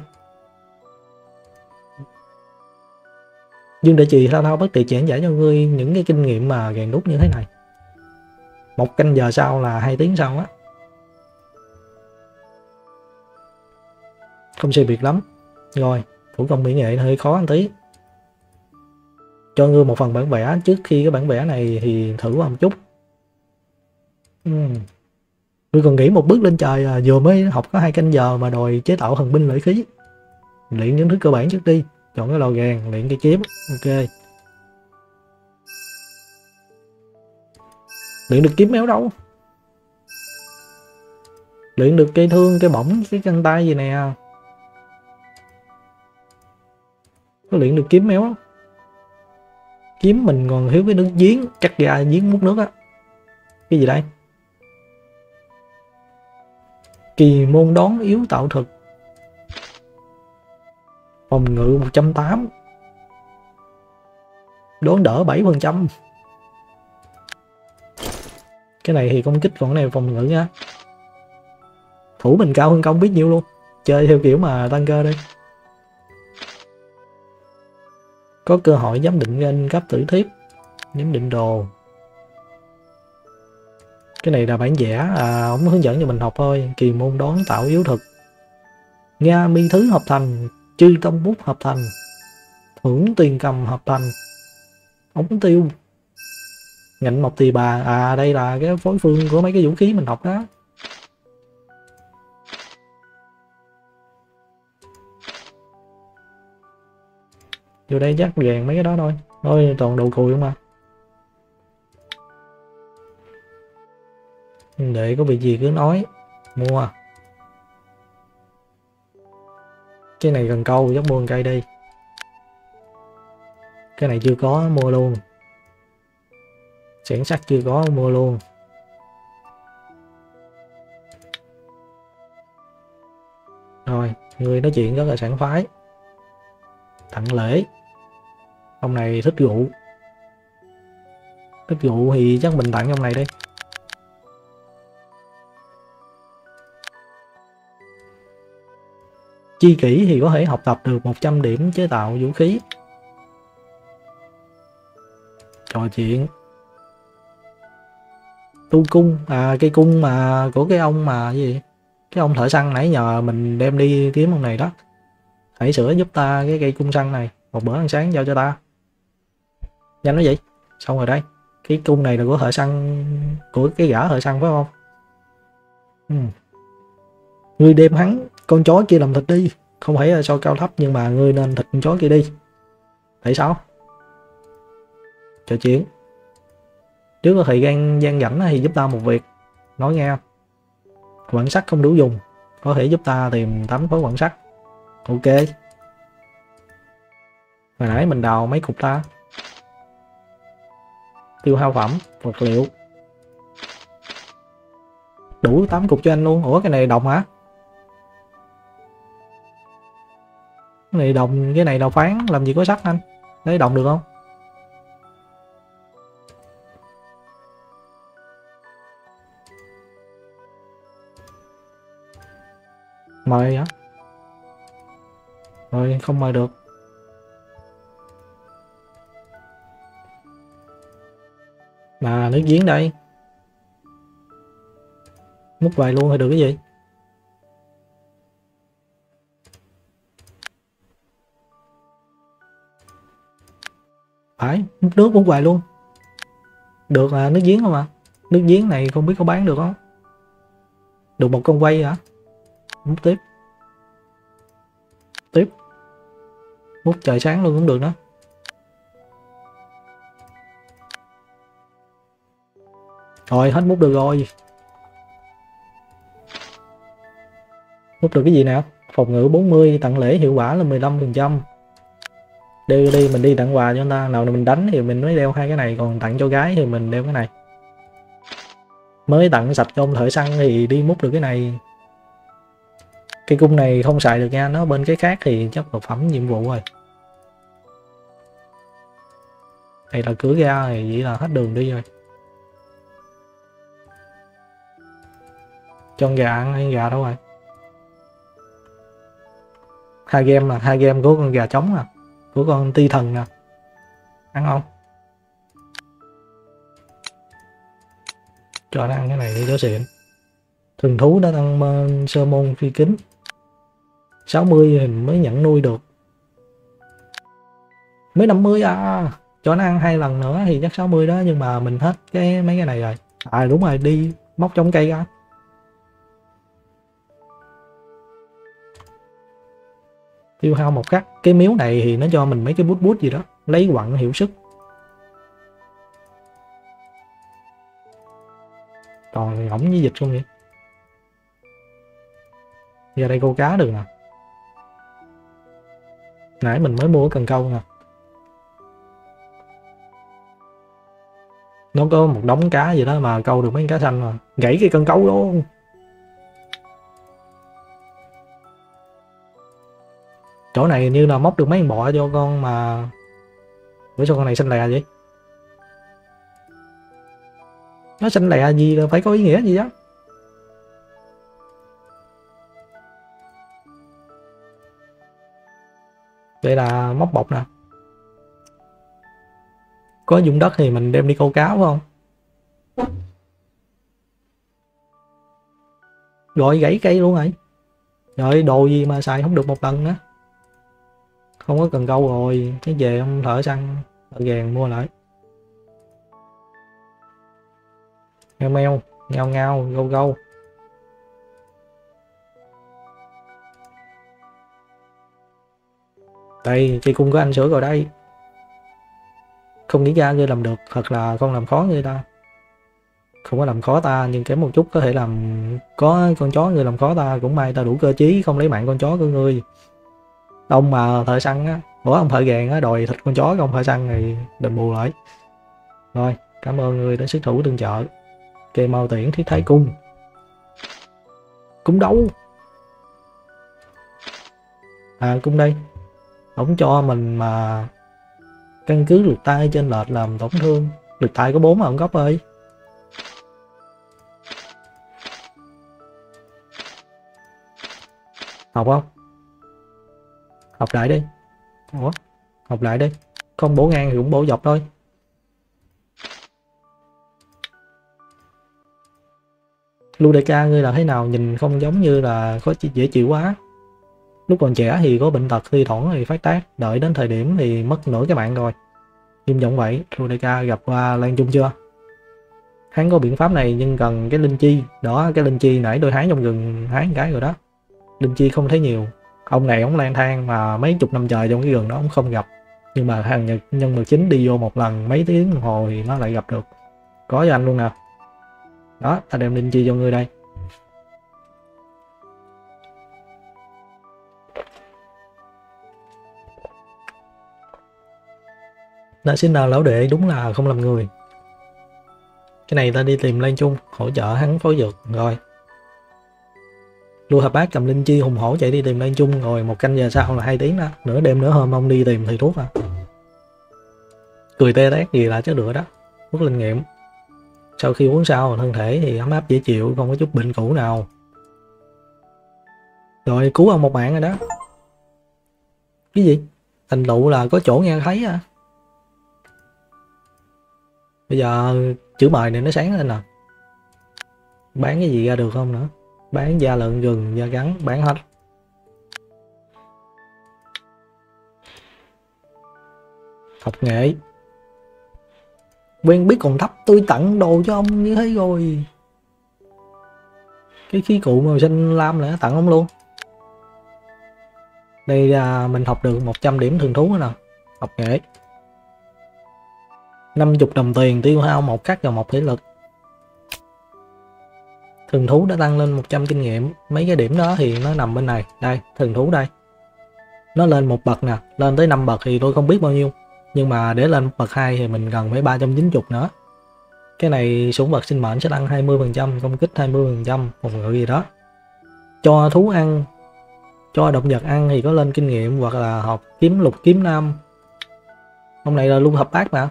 Dương Đại Trì thao thao bất tuyệt giảng giải cho ngươi những cái kinh nghiệm mà rèn đúc như thế này. Một canh giờ sau là hai tiếng sau á. Không sai biệt lắm. Rồi, thủ công mỹ nghệ hơi khó một tí. Cho ngươi một phần bản vẽ trước khi cái bản vẽ này thì thử qua một chút. Uhm. tôi còn nghĩ một bước lên trời à, vừa mới học có hai canh giờ mà đòi chế tạo thần binh lưỡi khí. Luyện những thứ cơ bản trước đi chọn cái lò gàng luyện cái kiếm ok luyện được kiếm méo đâu luyện được cây thương cây bổng cái chân tay gì nè có luyện được kiếm méo kiếm mình còn thiếu cái nước giếng, chắc ra giếng múc nước á. Cái gì đây? Kỳ môn đón yếu tạo thực. Phòng ngự 180 đón đỡ 7% cái này thì công kích còn cái này phòng ngự nha. Thủ mình cao hơn công biết nhiêu luôn. Chơi theo kiểu mà tăng cơ đi có cơ hội giám định lên cấp tử thiếp, giám định đồ. Cái này là bản vẽ à ông hướng dẫn cho mình học thôi, kỳ môn đoán tạo yếu thực. Nga mi thứ hợp thành, chư tông bút hợp thành, thưởng tiền cầm hợp thành. Ống tiêu. Ngạnh một tỳ bà à đây là cái phối phương của mấy cái vũ khí mình học đó. Vô đây chắc vàng mấy cái đó thôi. Thôi, toàn đồ cùi không mà để có bị gì cứ nói. Mua à? cái này cần câu dắt mua cây đi cái này chưa có, mua luôn. Sản sắt chưa có, mua luôn. Rồi, người nói chuyện rất là sảng khoái. Tặng lễ ông này thích rượu thích rượu thì chắc mình tặng ông này đi chi kỷ thì có thể học tập được 100 điểm chế tạo vũ khí. Trò chuyện. Tu cung à cây cung mà, của cái ông mà gì? Cái ông thợ săn nãy nhờ mình đem đi kiếm ông này đó. Hãy sửa giúp ta cái cây cung săn này. Một bữa ăn sáng giao cho ta nhanh nói vậy. Xong rồi đây. Cái cung này là của thợ săn, của cái gã thợ săn phải không? Ừ. ngươi đem hắn, con chó kia làm thịt đi. Không phải là so cao thấp, nhưng mà ngươi nên thịt con chó kia đi. Tại sao? Trò chuyện. Nếu có thời gian gian rảnh thì giúp ta một việc. Nói nghe. Quặng sắt không đủ dùng. Có thể giúp ta tìm tấm khối quặng sắt. Ok. Hồi nãy mình đào mấy cục ta? Tiêu hao phẩm, vật liệu. Đủ tám cục cho anh luôn. Ủa, cái này đồng hả? Cái này đồng, cái này đào phán. Làm gì có sắt anh? Lấy đồng được không? Mời hả? Mời, không mời được. Mà nước giếng đây. Múc vài luôn thì được cái gì? Phải, múc nước, múc vài luôn. Được là nước giếng không à nước giếng này không biết có bán được không? Được một con quay hả? Múc tiếp. Tiếp. Múc trời sáng luôn cũng được đó. Rồi, hết mút được rồi. Mút được cái gì nào? Phòng ngự 40 tặng lễ hiệu quả là 15 phần trăm. Đi đi, mình đi tặng quà cho người ta. Nào mình đánh thì mình mới đeo hai cái này, còn tặng cho gái thì mình đeo cái này. Mới tặng sạch cho ông thợ săn thì đi mút được cái này. Cái cung này không xài được nha, nó bên cái khác thì chắc vật phẩm nhiệm vụ rồi. Đây là cửa ra thì vậy là hết đường đi rồi. Cho con gà ăn hay gà đâu rồi? Hai game mà hai game của con gà trống à của con ti thần nè ăn không? Cho nó ăn cái này đi cho xịn. Thần thú đã tăng ờ, sơ môn phi kính. 60 thì mới nhận nuôi được. Mới 50 à cho nó ăn hai lần nữa thì chắc 60 đó, nhưng mà mình hết cái, mấy cái này rồi. À đúng rồi, đi móc trong cây ra. Tiêu hao một khắc. Cái miếu này thì nó cho mình mấy cái bút bút gì đó. Lấy quặng hiệu sức. Còn ngỗng với dịch không vậy? Giờ đây câu cá được nè. Nãy mình mới mua cần câu nè. Nó có một đống cá gì đó mà câu được mấy cá xanh mà. Gãy cái cần câu luôn chỗ này như là móc được mấy con bọ cho con mà bữa sao con này xanh lè vậy? Nó xanh lè gì là phải có ý nghĩa gì đó. Đây là móc bọc nè. Có dụng đất thì mình đem đi câu cáo phải không? Rồi gãy cây luôn rồi rồi đồ gì mà xài không được một lần nữa không có cần câu rồi, cái về ông thợ săn thợ gàng mua lại. Meo meo, ngao ngao, gâu gâu. Đây, chị cung có anh sửa rồi đây. Không nghĩ ra ngươi làm được, thật là không làm khó người ta. Không có làm khó ta, nhưng kém một chút có thể làm, có con chó người làm khó ta, cũng may ta đủ cơ chí không lấy mạng con chó của ngươi ông mà thợ săn á. Ủa, ông thợ gàng á, đòi thịt con chó của ông thợ săn này đền bù lại. Rồi, cảm ơn người đã xuất thủ tương trợ. Kê mau tiễn, thiết thái cung. Cung đấu. À cung đây. Ổng cho mình mà căn cứ lượt tay trên lệch làm tổn thương. Lượt tay có bốn mà ông góc ơi. Học không? Học lại đi. Ủa? Học lại đi. Không bổ ngang thì cũng bổ dọc thôi. Ludeca ngươi là thế nào? Nhìn không giống như là có dễ chịu quá. Lúc còn trẻ thì có bệnh tật thi thoảng thì phát tác. Đợi đến thời điểm thì mất nửa cái mạng rồi. Nghiêm trọng vậy Ludeca gặp qua Lan Trung chưa? Hắn có biện pháp này nhưng cần cái linh chi. Đó cái linh chi nãy đôi hái trong rừng hái cái rồi đó. Linh chi không thấy nhiều ông này ông lang thang mà mấy chục năm trời trong cái rừng đó ông không gặp. Nhưng mà thằng nhật nhân vật chính đi vô một lần, mấy tiếng đồng hồ thì nó lại gặp được. Có cho anh luôn nè. Đó, ta đem linh chi cho ngươi đây. Đã xin nào lão đệ, đúng là không làm người. Cái này ta đi tìm Lan Trung hỗ trợ hắn phối dược, rồi. Lưu Hợp Bác cầm linh chi, hùng hổ chạy đi tìm Lan Trung rồi một canh giờ sau là hai tiếng đó. Nửa đêm, nửa hôm, ông đi tìm thầy thuốc à. Cười tê tét gì là chứ được đó. Rút linh nghiệm. Sau khi uống sau thân thể thì ấm áp, dễ chịu, không có chút bệnh cũ nào. Rồi, cứu ông một mạng rồi đó. Cái gì? Thành tựu là có chỗ nghe thấy à. Bây giờ chữ mời này nó sáng lên nè bán cái gì ra được không nữa? Bán da lợn rừng da gắn, bán hết. Học nghệ. Quen biết còn thấp, tôi tặng đồ cho ông như thế rồi. Cái khí cụ màu xanh lam nữa tặng ông luôn. Đây là mình học được 100 điểm thường thú nữa nè. Học nghệ. 50 đồng tiền tiêu hao một cắt và một thể lực thường thú đã tăng lên 100 kinh nghiệm. Mấy cái điểm đó thì nó nằm bên này. Đây, thường thú đây. Nó lên một bậc nè. Lên tới 5 bậc thì tôi không biết bao nhiêu. Nhưng mà để lên bậc 2 thì mình cần phải 390 nữa. Cái này xuống vật sinh mệnh sẽ tăng 20% công kích 20% phòng ngự gì đó. Cho thú ăn, cho động vật ăn thì có lên kinh nghiệm hoặc là học kiếm lục kiếm nam. Hôm nay là luôn hợp tác mà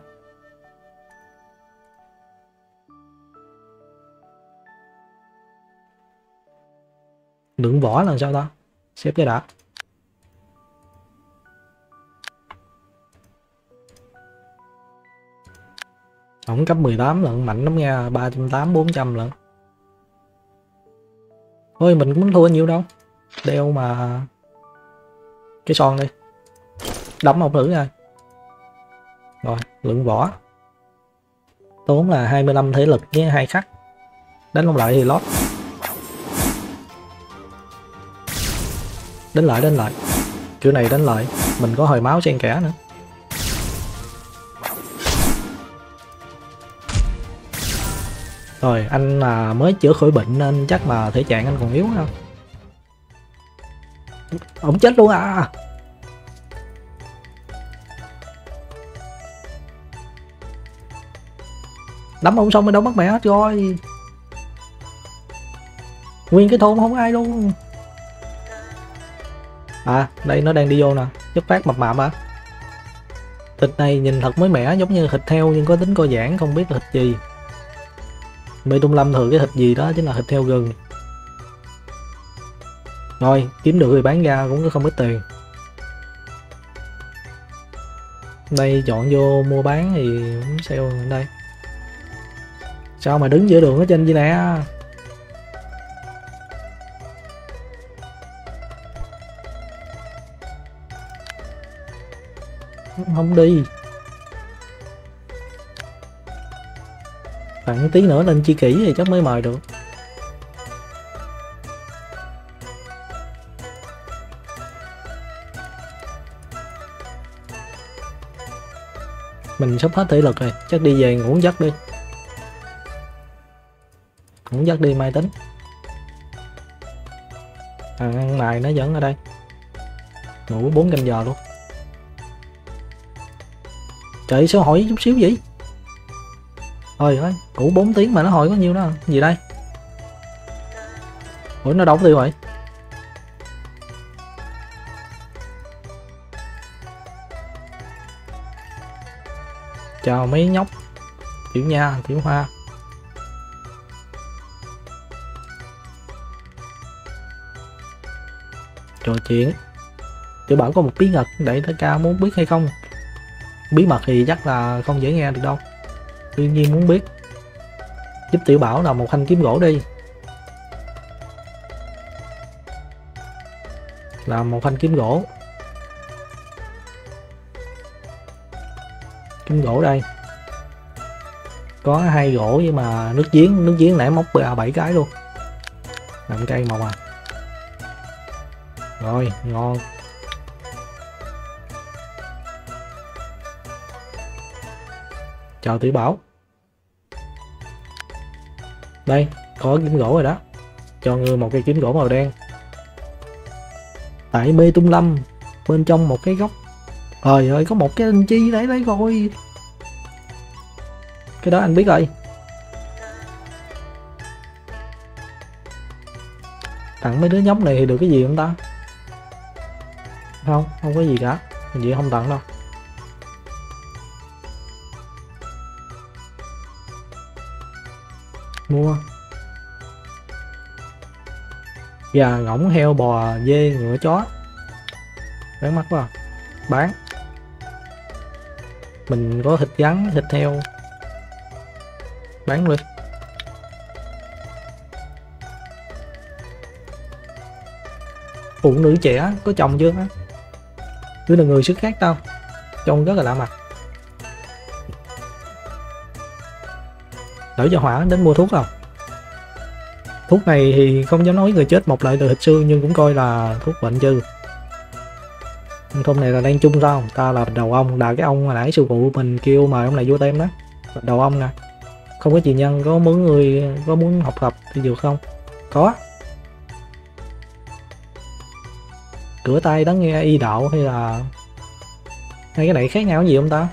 lượng vỏ là sao ta xếp cái đã Ổng cấp 18 lận, mạnh lắm nha, 380 400 lận. Thôi mình cũng thua nhiều đâu. Đeo mà cái son đi. Đấm một thử rồi. Rồi, lượng vỏ. Tốn là 25 thể lực với hai khắc. Đánh không lại thì lót. Đánh lại, đánh lại. Kiểu này đánh lại, mình có hồi máu xen kẽ nữa. Rồi anh là mới chữa khỏi bệnh nên chắc mà thể trạng anh còn yếu không? Ông chết luôn à! Đấm ông xong rồi đâu mất mẹ hết rồi Nguyên cái thôn không ai luôn à đây, nó đang đi vô nè. Chất phát mập mạp à. Thịt này nhìn thật mới mẻ, giống như thịt heo nhưng có tính co giãn, không biết là thịt gì. Mê tung lâm thường cái thịt gì đó, chính là thịt heo gừng. Rồi, kiếm được thì bán ra, cũng có không ít tiền. Đây, chọn vô mua bán thì cũng sale đây. Sao mà đứng giữa đường ở trên vậy nè? Không đi. Khoảng tí nữa lên chi kỷ thì chắc mới mời được. Mình sắp hết thể lực rồi, chắc đi về ngủ giấc đi. Ngủ giấc đi, mai tính. Thằng ăn mày nó vẫn ở đây. Ngủ 4 canh giờ luôn trời sao hỏi chút xíu vậy? Thôi ơi cũ 4 tiếng mà nó hỏi có nhiêu đó. Gì đây? Ủa nó đâu tiêu vậy? chào mấy nhóc tiểu nha tiểu hoa. Trò chuyện. Tiểu bảo có một bí ngật, để tất ca muốn biết hay không? Bí mật thì chắc là không dễ nghe được đâu. Tuy nhiên muốn biết, giúp tiểu bảo là một thanh kiếm gỗ đi. Là một thanh kiếm gỗ. Kiếm gỗ đây. Có hai gỗ nhưng mà nước giếng nước giếng nãy móc bảy cái luôn. Làm cây màu à. Rồi, ngon. Chào tiểu bảo. Đây, có kiếm gỗ rồi đó. Cho ngươi một cây kiếm gỗ màu đen. Tại Bê tung lâm, bên trong một cái góc. Trời ơi, có một cái linh chi đấy đấy rồi cái đó anh biết rồi. Tặng mấy đứa nhóc này thì được cái gì không ta? Không không có gì cả. Gì không tặng đâu. Mua. Gà ngỗng heo bò dê ngựa chó. Bán mắt quá à. bán. Mình có thịt rắn, thịt heo. Bán luôn. Phụ nữ trẻ có chồng chưa? Á cứ là người sức khác tao? Trông rất là lạ mặt. Đỡ cho hỏa đến mua thuốc không? Thuốc này thì không dám nói, người chết một lại từ thịt xương nhưng cũng coi là thuốc bệnh chứ thôn này là đang chung sao ta là đầu ông là cái ông mà nãy sư phụ mình kêu mời ông này vô tem đó. Đầu ông nè. Không có chị nhân, có muốn người, có muốn học tập thì được không? Có. Cửa tay đắng nghe y đạo hay là hay cái này khác nhau gì không ta?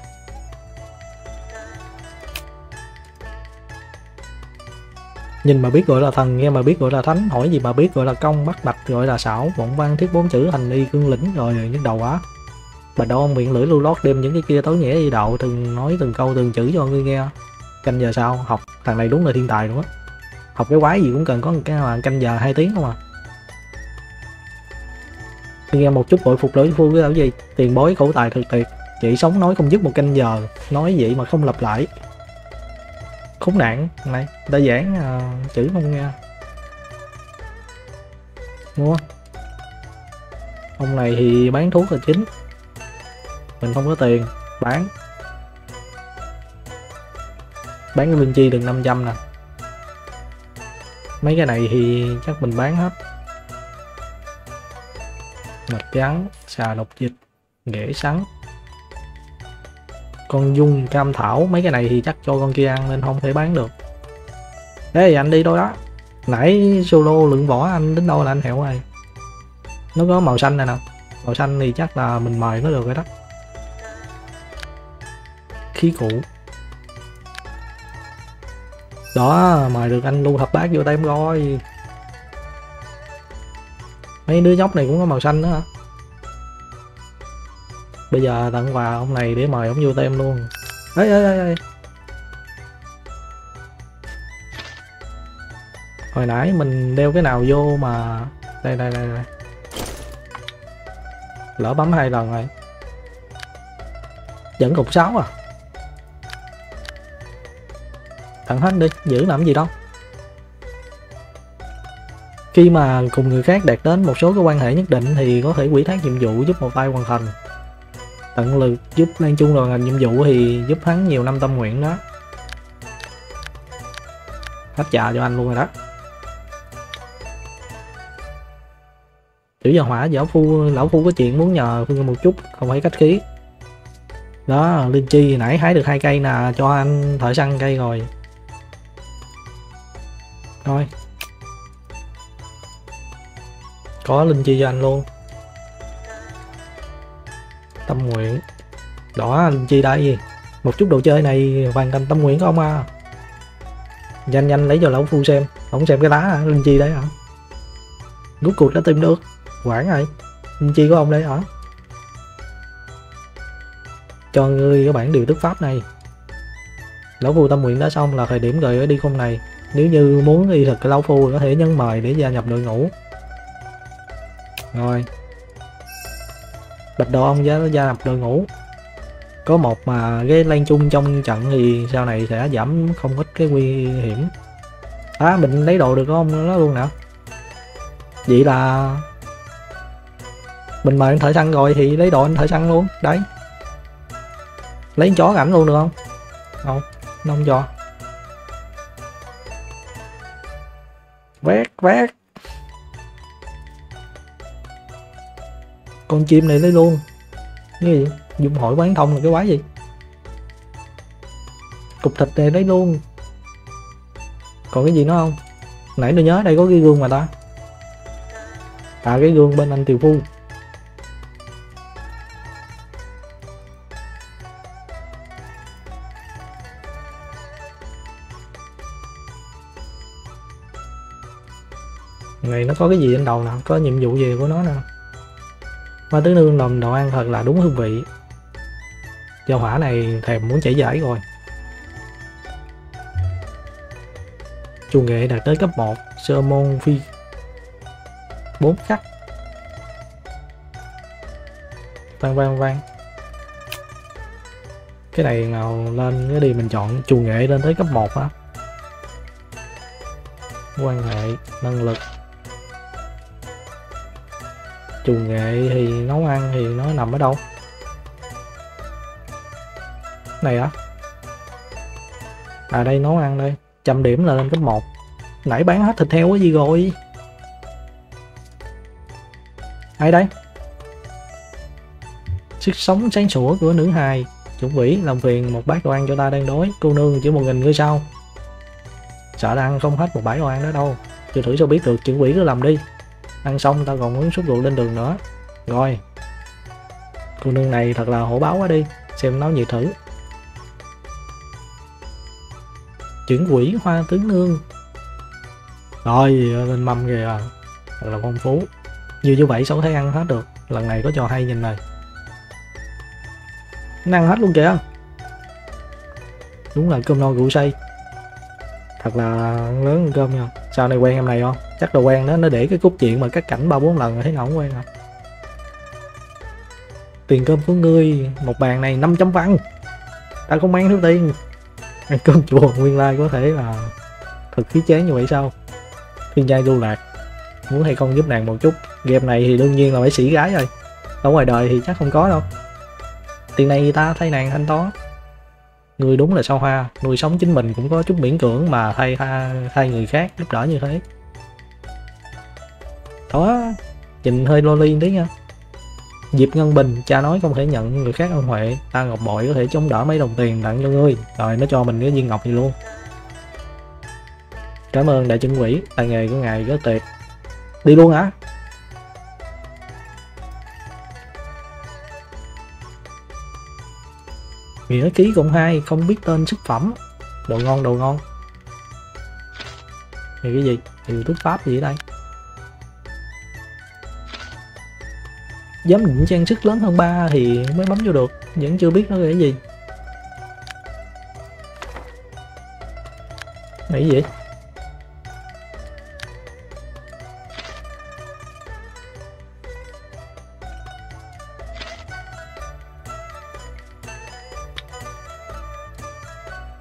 Nhìn mà biết gọi là thần, nghe mà biết gọi là thánh, hỏi gì mà biết gọi là công, bắt bạch, gọi là xảo, vọng văn, thiết bốn chữ thành y, cương lĩnh, rồi nhức đầu á. Bà đo miệng lưỡi lưu lót đem những cái kia tối nghĩa đi đạo, từng nói từng câu, từng chữ cho ngươi nghe. Canh giờ sau, học, thằng này đúng là thiên tài luôn á. Học cái quái gì cũng cần có một cái là canh giờ hai tiếng không à. Nghe một chút bội phục lưỡi phu cái gì, tiền bối khẩu tài thực tuyệt chị sống nói không dứt một canh giờ, nói vậy mà không lặp lại khốn nạn này. Ta giảng uh, chữ không nghe. Mua. Ông này thì bán thuốc là chính. Mình không có tiền bán. Bán cái linh chi được 500 nè. Mấy cái này thì chắc mình bán hết. Mật trắng xà độc dịch ghế sắn con dung, cam thảo, mấy cái này thì chắc cho con kia ăn nên không thể bán được. Thế thì anh đi đâu đó? Nãy solo lượng vỏ anh, đến đâu là anh hiểu rồi nó có màu xanh này nè. Màu xanh thì chắc là mình mời nó được rồi đó. Khí cụ. Đó, mời được anh lưu thập bát vô tay em rồi mấy đứa nhóc này cũng có màu xanh nữa hả? Bây giờ tặng quà ông này để mời ông vô tem luôn. Ấy ấy ấy hồi nãy mình đeo cái nào vô mà đây đây đây đây. Lỡ bấm hai lần rồi. Vẫn cục 6 à? Tặng hết đi, giữ làm gì đâu. Khi mà cùng người khác đạt đến một số cái quan hệ nhất định thì có thể quỹ thác nhiệm vụ giúp một tay hoàn thành tận lực giúp Lan Trung hoàn thành nhiệm vụ thì giúp hắn nhiều năm tâm nguyện đó. Hết trà cho anh luôn rồi đó. Tiểu giờ hỏa, lão phu lão phu có chuyện muốn nhờ phương một chút, không phải cách khí. Đó, linh chi nãy hái được hai cây nè, cho anh thợ săn cây rồi. Thôi. Có linh chi cho anh luôn tâm nguyện. Đó linh chi đây. Một chút đồ chơi này hoàn thành tâm nguyện của ông à. Nhanh nhanh, lấy cho lão phu xem. Ông xem cái lá hả linh chi đấy hả? Rút cuộc đã tìm được. Quản rồi linh chi của ông đấy hả? Cho ngươi các bản điều tức pháp này. Lão phu tâm nguyện đã xong là thời điểm rời ở đi không này. Nếu như muốn y thực, cái lão phu có thể nhấn mời để gia nhập đội ngũ. Rồi bạch đồ ông gia gia nhập đội ngũ. Có một mà cái lan chung trong trận thì sau này sẽ giảm không ít cái nguy hiểm. À mình lấy đồ được không? Nó luôn nè. Vậy là mình mời anh thợ săn rồi thì lấy đồ anh thợ săn luôn. Đấy. Lấy chó ảnh luôn được không? Không, nó không cho. Vét vét con chim này lấy luôn cái gì? Dùng hội quán thông là cái quái gì? Cục thịt này lấy luôn còn cái gì nữa không? Nãy tôi nhớ đây có cái gương mà ta. À cái gương bên anh tiều phu. Này nó có cái gì trên đầu nè? Có nhiệm vụ gì của nó nè? Hoa tứ nương làm đồ ăn thật là đúng hương vị. Do hỏa này thèm muốn chảy giải rồi. Chu nghệ đạt tới cấp 1 sơ môn phi 4 khắc. Vang vang vang. Cái này nào lên cái đi mình chọn chu nghệ lên tới cấp 1 á. Quan hệ, năng lực chủ nghệ thì nấu ăn thì nó nằm ở đâu? Này á. À đây, nấu ăn đây. Trăm điểm là lên cấp 1 nãy bán hết thịt heo cái gì rồi? Ai đây? Sức sống sáng sủa của nữ hài. Chuẩn bị, làm phiền một bát đồ ăn cho ta đang đói. Cô nương chỉ một nghìn người sao. Sợ là ăn không hết một bãi đồ ăn đó đâu. Chưa thử cho biết được, chuẩn bị cứ làm đi ăn xong tao còn muốn xúc ruột lên đường nữa. Rồi, cô nương này thật là hổ báo quá đi, xem nó nhiệt thử. Chuyển quỷ hoa tướng nương. Rồi, lên mâm kìa, thật là phong phú. Nhiều như vậy sao có thể ăn hết được? Lần này có trò hay nhìn này. Nó ăn hết luôn kìa. Đúng là cơm no rượu say thật là lớn cơm nha. Sau này quen em này không? Chắc là quen đó, nó để cái cốt chuyện mà cắt cảnh ba bốn lần rồi thấy nó không quen à. Tiền cơm của ngươi, một bàn này 500 văn ta không mang thiếu tiền. Ăn cơm chùa nguyên lai like có thể là thật khí chế như vậy sao? Thiên giai du lạc. Muốn hay con giúp nàng một chút. Game này thì đương nhiên là phải sĩ gái rồi. Ở ngoài đời thì chắc không có đâu. Tiền này ta thay nàng thanh toán người đúng là sao hoa nuôi sống chính mình cũng có chút miễn cưỡng mà thay thay người khác giúp đỡ như thế đó nhìn hơi loli tí nha Diệp Ngân Bình, cha nói không thể nhận người khác ân huệ, ta ngọc bội có thể chống đỡ mấy đồng tiền tặng cho ngươi, rồi nó cho mình cái viên ngọc gì luôn. Cảm ơn đại chân quỷ, tài nghề của ngài rất tuyệt. Đi luôn hả? Nghĩa ký cộng hai không biết tên sức phẩm. Đồ ngon đồ ngon. Thì cái gì? thì thuốc pháp gì ở đây? giám định trang sức lớn hơn 3 thì mới bấm vô được, vẫn chưa biết nó là cái gì này cái gì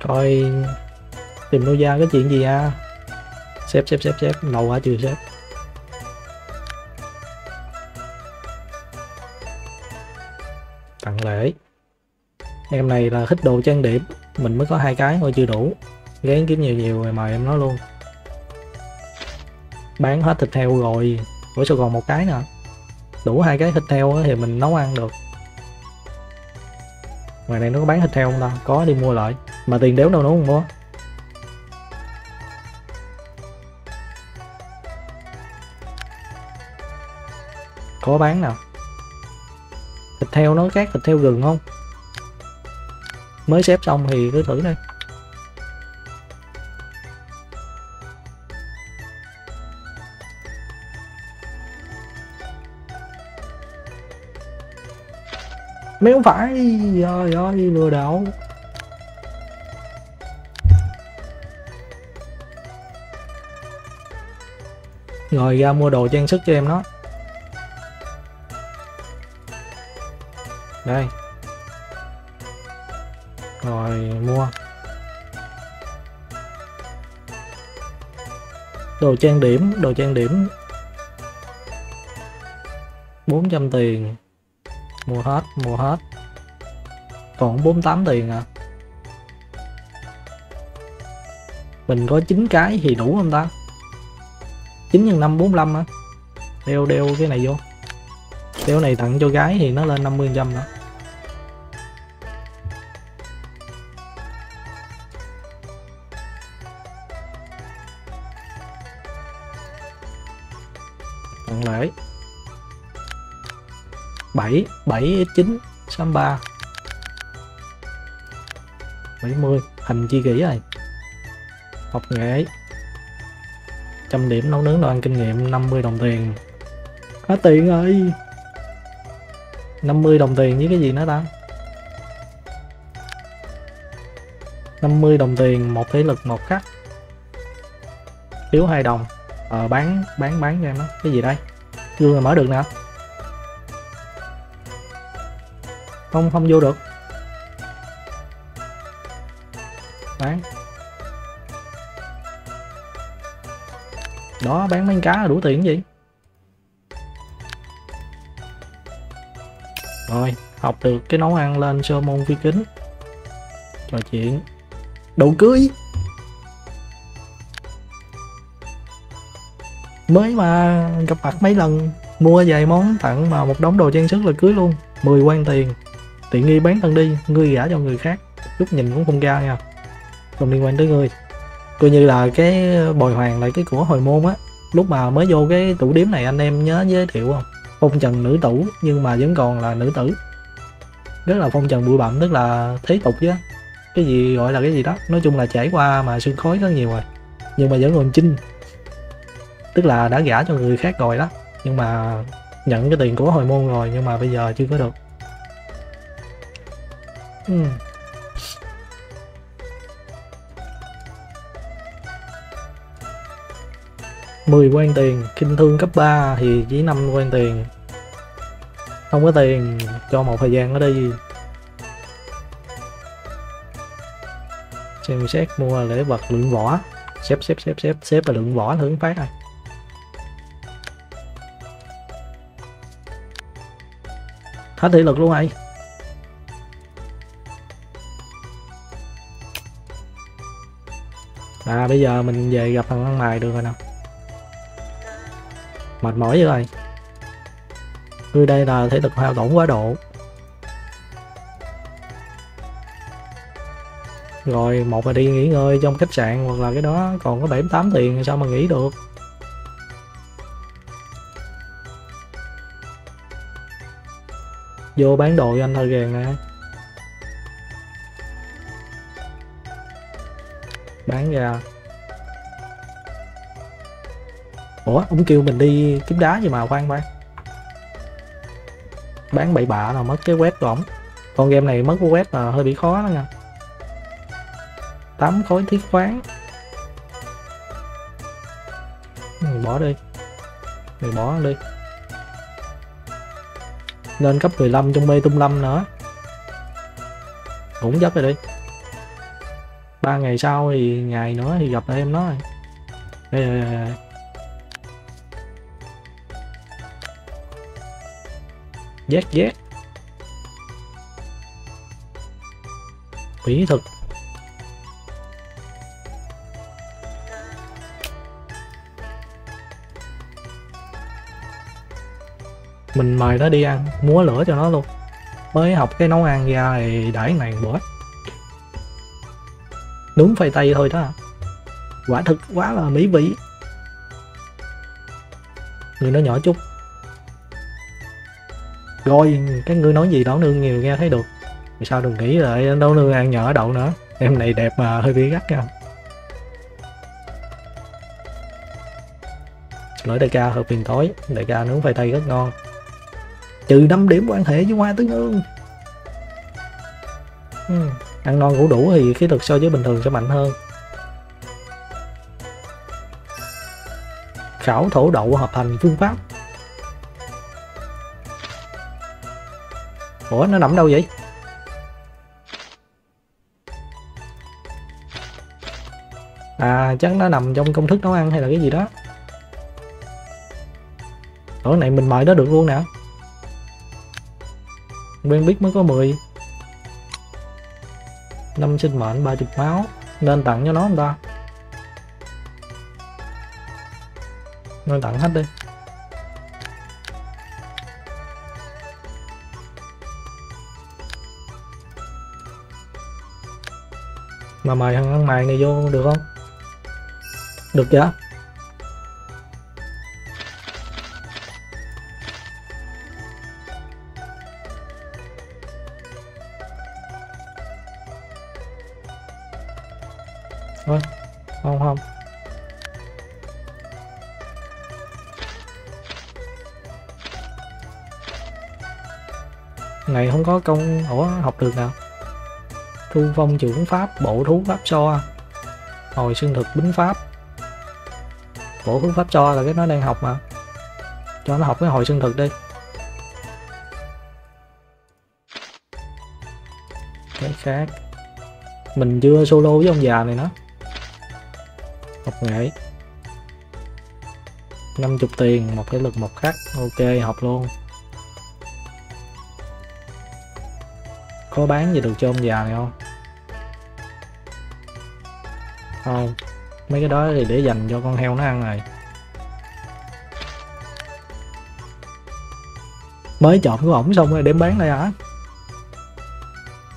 coi tìm đâu ra, cái chuyện gì à? Xếp xếp xếp xếp đầu quá chưa xếp. Tặng lễ. Em này là thích đồ trang điểm. Mình mới có hai cái thôi chưa đủ. Gán kiếm nhiều nhiều rồi mời em nó luôn. Bán hết thịt heo rồi. Ủa, sao còn một cái nữa? Đủ hai cái thịt heo thì mình nấu ăn được. Ngoài này nó có bán thịt heo không ta? Có, đi mua lại mà tiền đéo đâu nữa không mua có bán nào? Thịt heo nó khác thịt heo gừng không? Mới xếp xong thì cứ thử đây mấy không phải. Trời ơi, lừa đảo. Rồi, ra mua đồ trang sức cho em nó. Đây. Rồi, mua. Đồ trang điểm, đồ trang điểm. 400 tiền. Mua hết mua hết. Còn 48 tiền à? Mình có 9 cái thì đủ không ta? 9 x 5 45 á. Đeo đeo cái này vô. Đeo này tặng cho gái thì nó lên 50 trăm đó tặng lễ 7 7 9 63 70 hành chi kỷ rồi. Học nghệ trăm điểm nấu nướng đồ ăn kinh nghiệm 50 đồng tiền. Hết tiền ơi 50 đồng tiền với cái gì nữa ta? 50 đồng tiền, một thể lực, một khắc. Thiếu hai đồng. Ờ bán bán bán cho em đó. Cái gì đây? Gương là mở được nè. Không không vô được. Đó, bán mấy cá là đủ tiền gì? Rồi, học được cái nấu ăn lên sơ môn phi kính. Trò chuyện. Đồ cưới. Mới mà gặp mặt mấy lần, mua vài món tặng mà một đống đồ trang sức là cưới luôn. 10 quan tiền. Tiện nghi bán thân đi, ngươi gả cho người khác. Lúc nhìn cũng không ra nha. Không liên quan tới ngươi coi như là cái bồi hoàn lại cái của hồi môn á, lúc mà mới vô cái tủ điếm này anh em nhớ giới thiệu không? Phong trần nữ tử, nhưng mà vẫn còn là nữ tử. Rất là phong trần bụi bặm tức là thế tục chứ. Cái gì gọi là cái gì đó. Nói chung là trải qua mà sương khói rất nhiều rồi, nhưng mà vẫn còn chinh. Tức là đã gả cho người khác rồi đó, nhưng mà nhận cái tiền của hồi môn rồi, nhưng mà bây giờ chưa có được. Uhm. 10 quan tiền, kinh thương cấp 3 thì chỉ 5 quan tiền. Không có tiền, cho một thời gian ở đây xem xét mua lễ vật lượng vỏ xếp xếp xếp xếp xếp là lượng vỏ hướng phát này. Hết thể lực luôn này à bây giờ mình về gặp thằng ăn mày được rồi nào mệt mỏi dữ rồi Ngươi đây là thể lực hao tổn quá độ. Rồi, một là đi nghỉ ngơi trong khách sạn hoặc là cái đó, còn có 78 tiền sao mà nghỉ được? Vô bán đồ cho anh thời gàng nè. Bán ra. Ủa, ông kêu mình đi kiếm đá gì mà, khoan khoan. Bán bậy bạ là mất cái web của ổng. Con game này mất cái web là hơi bị khó đó nha. Tám khối thiết khoáng. Mình bỏ đi. Mình bỏ đi. Lên cấp 15 trong mê tung lâm nữa. Cũng dấp rồi đi. Ba ngày sau thì, ngày nữa thì gặp lại em nó rồi. Giác giác mỹ thực. Mình mời nó đi ăn, múa lửa cho nó luôn. Mới học cái nấu ăn ra thì đãi này bữa. Nướng khoai tây thôi đó. Quả thực quá là mỹ vị. Người nó nhỏ chút rồi cái ngươi nói gì đó nương nhiều nghe thấy được. Vì sao đừng nghĩ lại đâu nương ăn nhỏ đậu nữa. Em này đẹp mà hơi bị gắt nha. Lỗi đại ca hợp phiền tối đại ca nướng khoai tây rất ngon. Trừ 5 điểm quan hệ với hoa tứ nương. Uhm, ăn non ngủ đủ thì khí lực so với bình thường sẽ mạnh hơn. Khảo thổ đậu hợp thành phương pháp. Ủa, nó nằm đâu vậy? À chắc nó nằm trong công thức nấu ăn hay là cái gì đó. Ủa, này mình mời nó được luôn nè. Quen biết mới có 10 năm sinh mệnh 30 máu. Nên tặng cho nó không ta? Nên tặng hết đi. Mà mời thằng ăn mày này vô được không? Được chưa? Thôi không không. Này không có công, ủa, học được nào? Thu phong trưởng pháp, bộ thú pháp so hồi xương thực bính pháp. Bộ thú pháp cho là cái nó đang học mà. Cho nó học cái hồi xương thực đi. Cái khác. Mình chưa solo với ông già này nó học nghệ. 50 tiền, một cái lực một khắc. Ok, học luôn. Có bán gì được cho ông già này không? Không, mấy cái đó thì để dành cho con heo nó ăn rồi. Mới chọn của ổng xong rồi đem bán đây hả?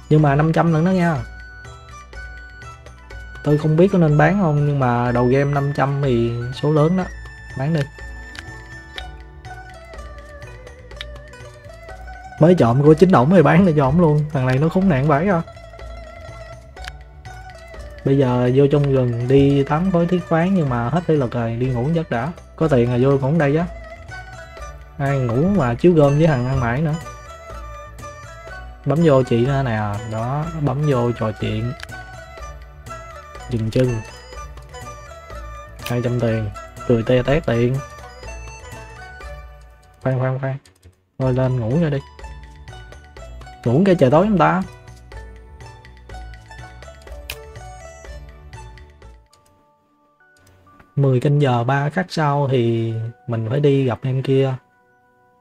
Nhưng mà 500 lần đó nha. Tôi không biết có nên bán không, nhưng mà đầu game 500 thì số lớn đó. Bán đi. Mới chọn của chính ổng thì bán để cho ổng luôn. Thằng này nó khốn nạn vãi không bây giờ vô trong rừng đi tắm khối thiết khoáng nhưng mà hết thể lực rồi, đi ngủ giấc đã. Có tiền là vô ngủ đây á ai ngủ mà chiếu gom với thằng ăn mãi nữa. Bấm vô chị nữa nè, đó, bấm vô trò chuyện. Dừng chân. 200 tiền. Cười te tét tiền khoan khoan khoan. Thôi lên ngủ cho đi. Ngủ cái trời tối chúng ta. Mười canh giờ ba khắc sau thì mình phải đi gặp em kia.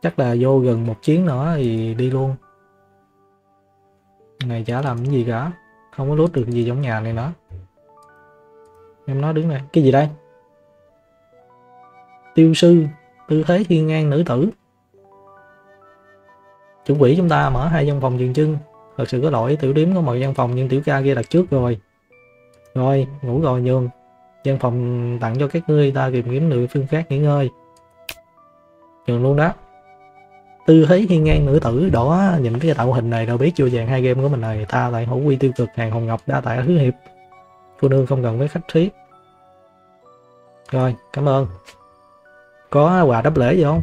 Chắc là vô gần một chuyến nữa thì đi luôn. Này chả làm cái gì cả, không có lút được gì trong nhà này nữa. Em nói đứng này, cái gì đây? Tiêu sư, tư thế thiên ngang nữ tử. Chuẩn bị chúng ta mở hai văn phòng dừng chân. Thật sự có lỗi, tiểu điếm có mọi văn phòng nhưng tiểu ca kia đặt trước rồi. Rồi, ngủ rồi nhường. Dân phòng tặng cho các ngươi ta tìm kiếm nữ phương khác nghỉ ngơi. Nhường luôn đó. Tư thế hiên ngang nữ tử đó nhìn cái tạo hình này đâu biết chưa vàng hai game của mình này, ta lại hữu quy tiêu cực, hàng hồng ngọc đa tại thứ hiệp. Cô nương không cần với khách thiết rồi, cảm ơn. Có quà đáp lễ gì không?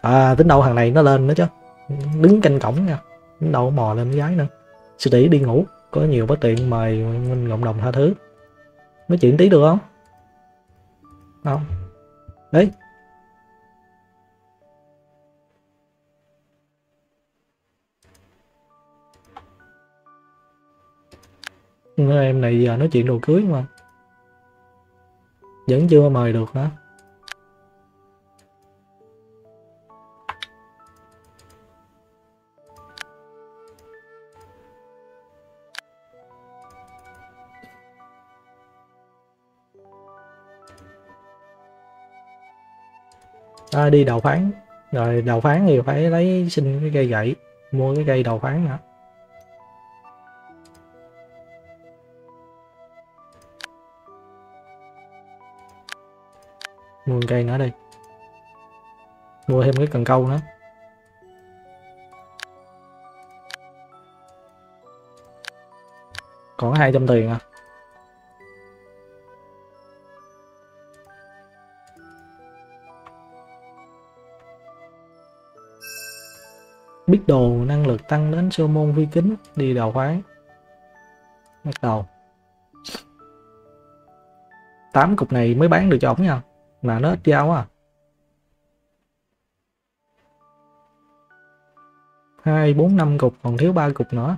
À tính đâu thằng này nó lên nữa chứ. Đứng canh cổng nha. Tính đâu mò lên gái nữa. Sư tỷ đi ngủ có nhiều bất tiện mời minh cộng đồng tha thứ. Nói chuyện tí được không? Không. Đấy. Em này giờ nói chuyện đồ cưới mà. Vẫn chưa mời được hả? À, đi đầu phán. Rồi đầu phán thì phải lấy xin cái cây gậy mua cái cây đầu phán nữa mua cây nữa đi. Mua thêm cái cần câu nữa. Còn hai trăm tiền à? Biết đồ năng lực tăng đến sơ môn vi kính, đi đào khoáng. Bắt đầu. Tám cục này mới bán được cho ổng nha. Mà nó ít giao à. Hai, bốn, năm cục, còn thiếu ba cục nữa.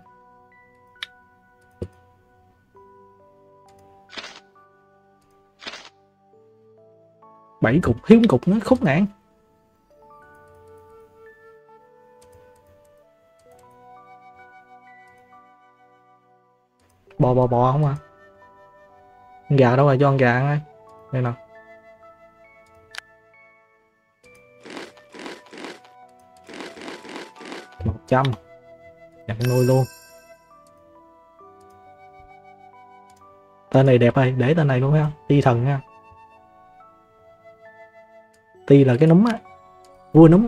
Bảy cục thiếu cục, nó khúc nạn. Bò bò bò không à? Gà đâu rồi cho con gà ăn ơi đây nào. Một trăm. Nhận nuôi luôn. Tên này đẹp ơi, để tên này luôn ha. Ti thần nha ti là cái núm á. Vua núm.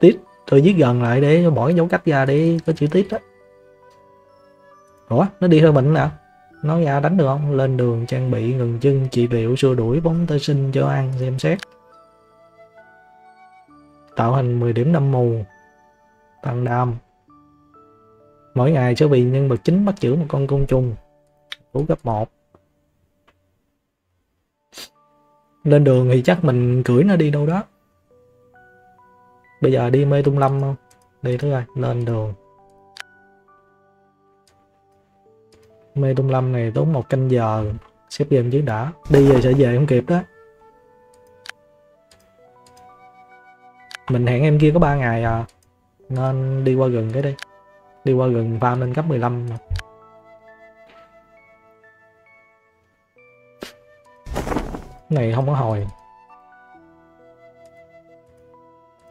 Tít, tôi viết gần lại để bỏ cái dấu cách ra để có chữ tít á ủa, nó đi theo mình nè nó ra đánh được không? Lên đường trang bị ngừng chân trị liệu xua đuổi bóng tơ sinh cho ăn xem xét. Tạo hình 10 điểm năm mù. Tăng đam. Mỗi ngày sẽ bị nhân vật chính bắt giữ một con côn trùng. Đủ cấp 1 lên đường thì chắc mình cưỡi nó đi đâu đó. Bây giờ đi mê tung lâm không? Đi thứ rồi lên đường. Mê tung lâm này tốn một canh giờ xếp game chứ đã. Đi về sẽ về không kịp đó. Mình hẹn em kia có 3 ngày à. Nên đi qua gần cái đi đi qua gần farm lên cấp 15 mà. này, không có hồi.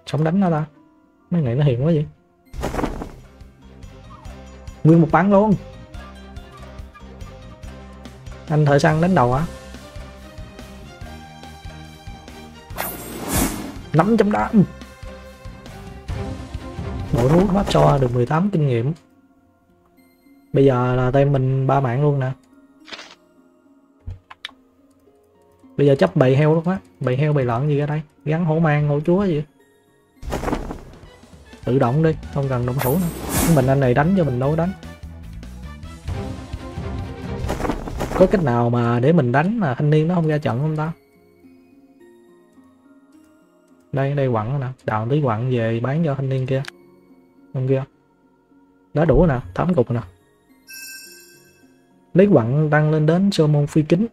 Sống đánh nó ta? Mấy ngày nó hiền quá vậy. Nguyên một bắn luôn anh thợ săn đánh đầu hả? Nắm chấm đá bộ thuốc hết cho được 18 kinh nghiệm. Bây giờ là tay mình ba mạng luôn nè. Bây giờ chấp bầy heo luôn á. Bầy heo bầy lợn gì ở đây? Gắn hổ mang, hổ chúa gì? Tự động đi, không cần động thủ nữa. Mình anh này đánh cho mình đâu đánh. Có cách nào mà để mình đánh mà thanh niên nó không ra trận không ta? Đây đây quặng nè, đào tí quặng về bán cho thanh niên kia. Không kia. Đó đủ nè tám cục nè. Lấy quặng tăng lên đến sơ môn phi kính.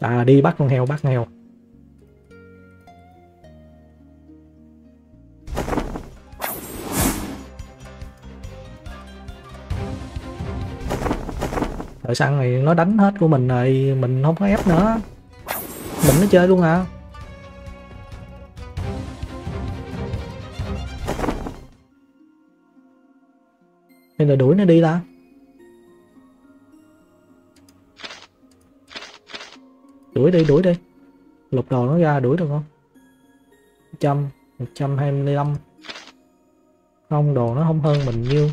À đi bắt con heo, bắt con heo. Rồi săn này nó đánh hết của mình rồi Mình không có ép nữa Mình nó chơi luôn à Hay là đuổi nó đi ta Đuổi đi đuổi đi. Lục đồ nó ra đuổi được không? 100 125 Không, đồ nó không hơn mình nhiêu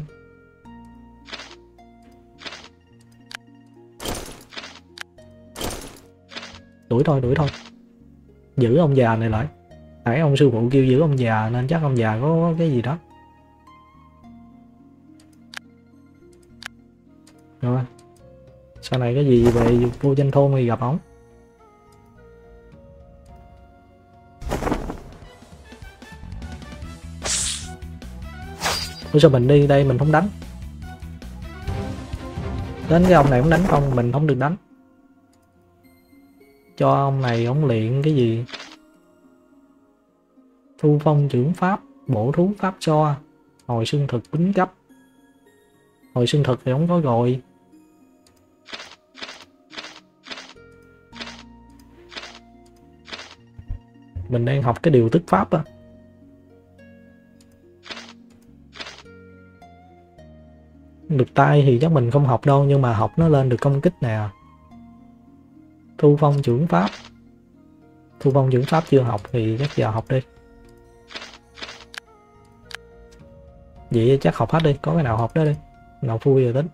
đuổi thôi đuổi thôi. Giữ ông già này lại. Nãy ông sư phụ kêu giữ ông già nên chắc ông già có cái gì đó. Rồi. Sau này cái gì về vô danh thôn thì gặp ổng Ủa sao mình đi đây mình không đánh? Đến cái ông này cũng đánh không? Mình không được đánh. Cho ông này ông luyện cái gì? Thu phong trưởng pháp, Bổ thú pháp cho. Hồi xương thực bính cấp. Hồi xương thực thì không có rồi. Mình đang học cái điều tức pháp á. Được tay thì chắc mình không học đâu, nhưng mà học nó lên được công kích nè thu phong trưởng pháp. Thu phong trưởng pháp chưa học thì chắc giờ học đi. Vậy chắc học hết đi, có cái nào học đó đi. Nào phui rồi tính.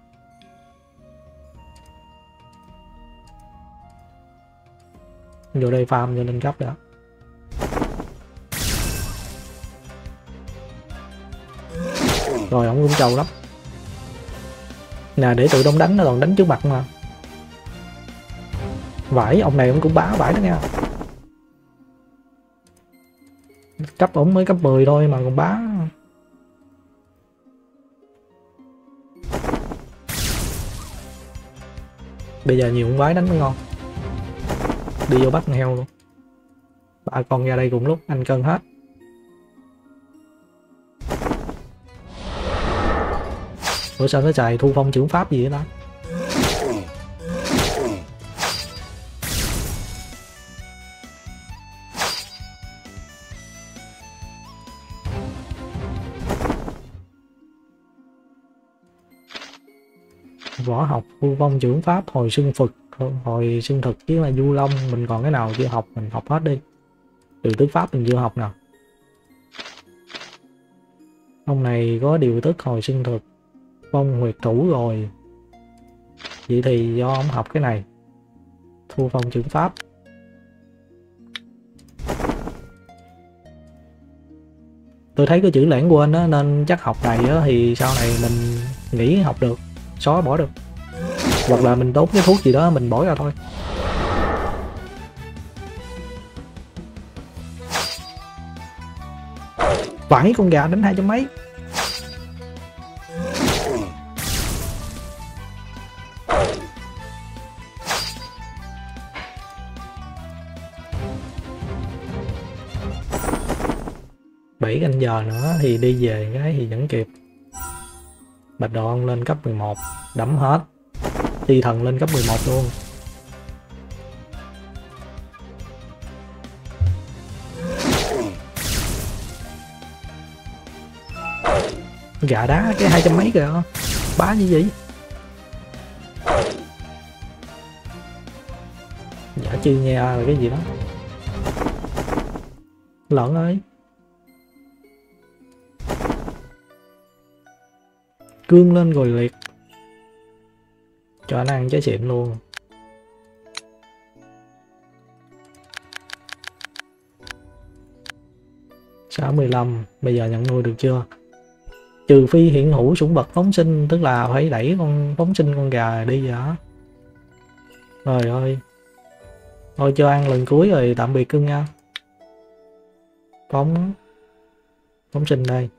Vô đây farm cho lên cấp đã. Rồi, ông cũng trâu lắm. Nè, để tự đông đánh nó còn đánh trước mặt mà vải ông này ông cũng bá vải đó nha. Cấp ổng mới cấp 10 thôi mà còn bá. Bây giờ nhiều con vái đánh mới ngon. Đi vô bắt con heo luôn. Ba con ra đây cùng lúc anh cân hết. Ủa sao nó xài thu phong trưởng pháp gì đó võ học thu phong trưởng pháp hồi xưng phật hồi xưng thực chứ là du long mình còn cái nào chưa học mình học hết đi. Từ tứ pháp mình chưa học nào. Ông này có điều tức hồi sinh thực phong huyệt thủ rồi. Vậy thì do ông học cái này thu phong trưởng pháp. Tôi thấy cái chữ lãng quên đó nên chắc học này đó, thì sau này mình nghĩ học được xóa, bỏ được. Hoặc là mình tốn cái thuốc gì đó, mình bỏ ra thôi. Vãi con gà đánh hai trăm mấy. Bảy canh giờ nữa thì đi về cái thì vẫn kịp bạch đoạn lên cấp 11 đấm hết. Ti thần lên cấp 11 luôn. Gà đá cái hai trăm mấy kìa. Bá như vậy? Giả chưa nghe là cái gì đó. Lợn ơi. Cương lên rồi liệt. Cho anh ăn trái xịn luôn. Sáu mươi lăm, bây giờ nhận nuôi được chưa? Trừ phi hiện hữu sủng vật phóng sinh, tức là phải đẩy con, phóng sinh con gà đi vậy rồi ơi. Thôi cho ăn lần cuối rồi tạm biệt cưng nha. Phóng phóng sinh đây.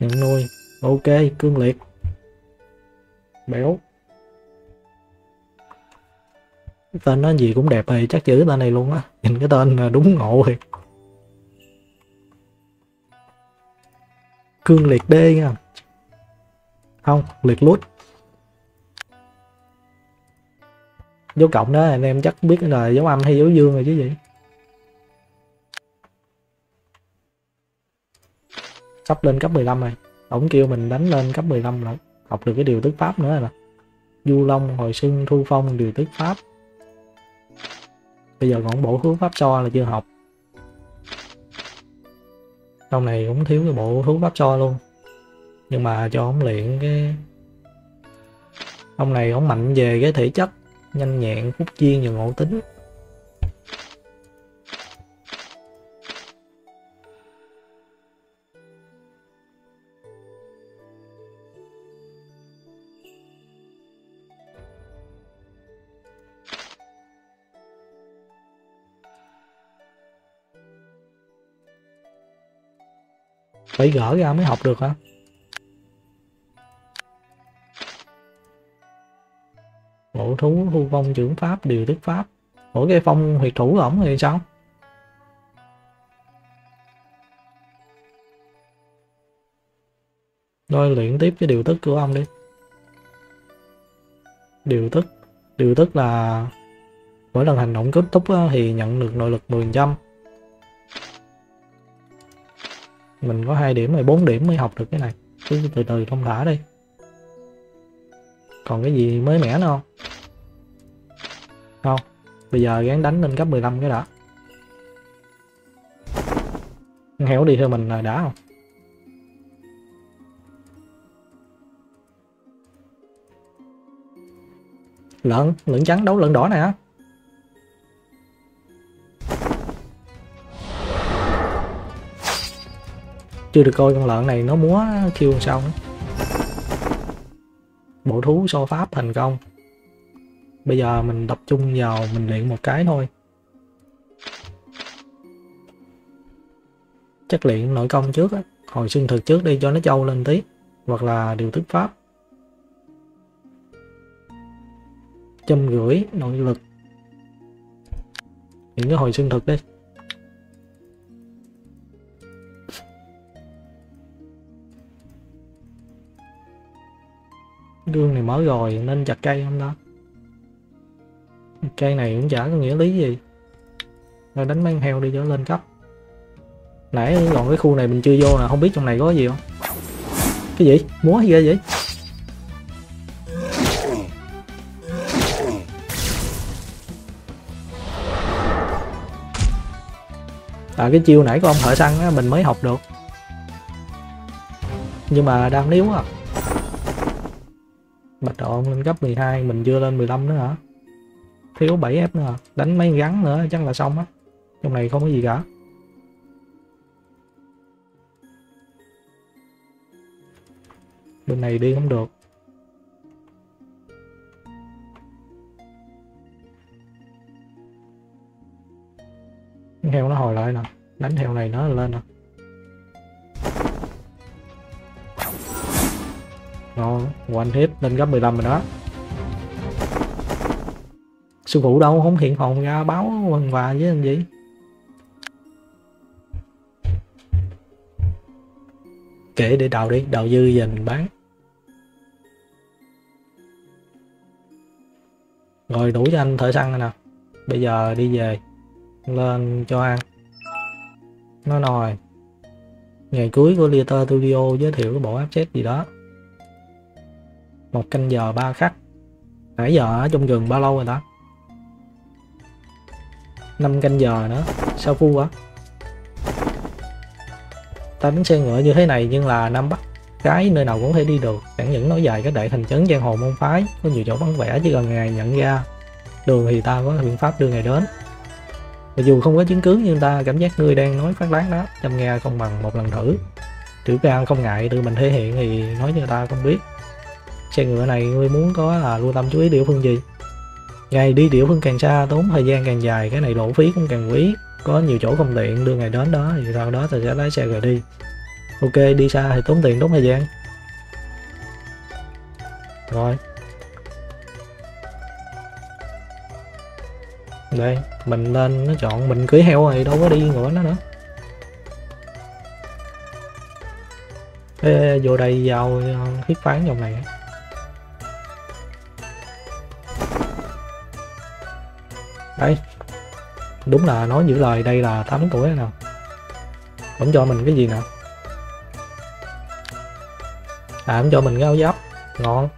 Nhận nuôi. Ok, cương liệt. Béo. Cái tên nó gì cũng đẹp thì chắc chữ tên này luôn á. Nhìn cái tên là đúng ngộ thiệt. Cương liệt D nha. Không, liệt lút. Dấu cộng đó, anh em chắc biết là dấu âm hay dấu dương rồi chứ gì. Sắp lên cấp 15 rồi. Ổng kêu mình đánh lên cấp 15 rồi. Học được cái điều tức pháp nữa rồi nè. Du long, hồi xưng thu phong điều tức pháp. Bây giờ còn bộ hướng pháp cho là chưa học. Trong này cũng thiếu cái bộ hướng pháp cho luôn. Nhưng mà cho ổng luyện cái ông này ông mạnh về cái thể chất, nhanh nhẹn, phúc chiên và ngộ tính. Phải gỡ ra mới học được hả? Bộ thú thu vong trưởng pháp, điều thức pháp. Mỗi cái phong huyệt thủ ổng thì sao? Rồi luyện tiếp cái điều tức của ông đi. Điều tức. Điều tức là mỗi lần hành động kết thúc thì nhận được nội lực 10% mình có hai điểm rồi bốn điểm mới học được cái này. Cứ từ từ thông thả đi. Còn cái gì mới mẻ nữa không? Không. Bây giờ gán đánh lên cấp 15 cái đã. Hẻo đi theo mình là đã không? Lợn lợn trắng, đấu lợn đỏ này á chưa được coi con lợn này nó múa kêu làm sao nữa. Bộ thú so pháp thành công. Bây giờ mình tập trung vào mình luyện một cái thôi. Chắc luyện nội công trước á. Hồi xương thực trước đi cho nó trâu lên tí. Hoặc là điều thức pháp. Châm rưỡi nội lực. Những cái hồi xương thực đi. Gương này mở rồi, nên chặt cây không đó cây này cũng chả có nghĩa lý gì. Rồi đánh mang heo đi cho lên cấp. Nãy còn cái khu này mình chưa vô nè, không biết trong này có gì không? Cái gì? Múa gì vậy? À cái chiêu nãy của ông thợ săn á, mình mới học được. Nhưng mà đang yếu à bạch trộn lên cấp 12 mình chưa lên 15 nữa hả? Thiếu 7F nữa đánh mấy gắn nữa chắc là xong á. Trong này không có gì cả. Bên này đi không được. Heo nó hồi lại nè. Đánh heo này nó lên nè. Ngon one hit lên cấp 15 rồi đó. Sư phụ đâu? Không hiện hồn ra, báo quần quà với anh gì? Kể để đào đi, đào dư giờ mình bán. Rồi đủ cho anh thợ săn rồi nè. Bây giờ đi về, lên cho ăn. Nó nồi ngày cuối của Lita Studio giới thiệu cái bộ áp set gì đó một canh giờ ba khắc. Nãy giờ ở trong rừng bao lâu rồi ta? 5 canh giờ nữa. Sao vui quá? Ta đứng xe ngựa như thế này nhưng là Nam Bắc. Cái nơi nào cũng thể đi được. Chẳng những nói dài cái đại thành trấn giang hồ môn phái, có nhiều chỗ vắng vẻ chỉ cần ngày nhận ra đường thì ta có biện pháp đưa ngày đến. Mặc dù không có chứng cứ nhưng ta cảm giác ngươi đang nói phát láng đó, chăm nghe không bằng một lần thử. Tiểu ca không ngại tự mình thể hiện thì nói cho ta không biết xe ngựa này ngươi muốn có là lưu tâm chú ý địa phương gì? Ngày đi địa phương càng xa tốn thời gian càng dài cái này lộ phí cũng càng quý. Có nhiều chỗ không tiện đưa ngày đến đó thì sau đó thì sẽ lái xe rồi đi. Ok đi xa thì tốn tiền tốn thời gian. Rồi. Đây mình lên nó chọn mình cưới heo thì đâu có đi ngựa nó nữa. Ê, vô đây vào thiết ờ, phán dòng này. Đấy. Đúng là nói giữ lời đây là 8 tuổi nè không cho mình cái gì nè? À không cho mình cái áo giáp. Ngon.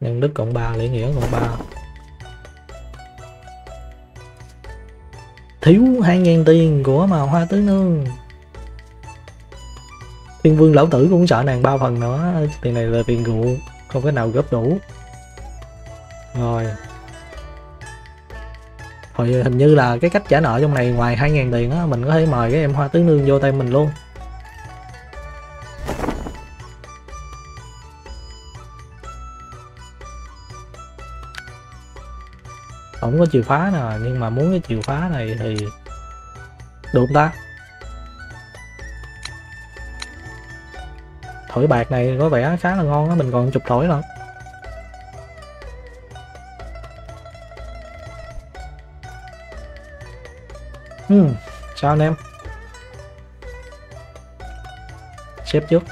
Nhân đức cộng 3 lễ nghĩa cộng 3 thiếu 2.000 tiền của mà hoa tứ nương. Thiên vương lão tử cũng sợ nàng ba phần nữa. Tiền này là tiền rượu không có nào góp đủ. Rồi. Hồi, hình như là cái cách trả nợ trong này ngoài 2.000 tiền á, mình có thể mời cái em hoa tứ nương vô tay mình luôn. Không có chìa khóa nè nhưng mà muốn cái chìa khóa này thì được không ta? Thổi bạc này có vẻ khá là ngon á, mình còn chụp thổi nữa Ừ. Hmm, sao anh em? Xếp trước.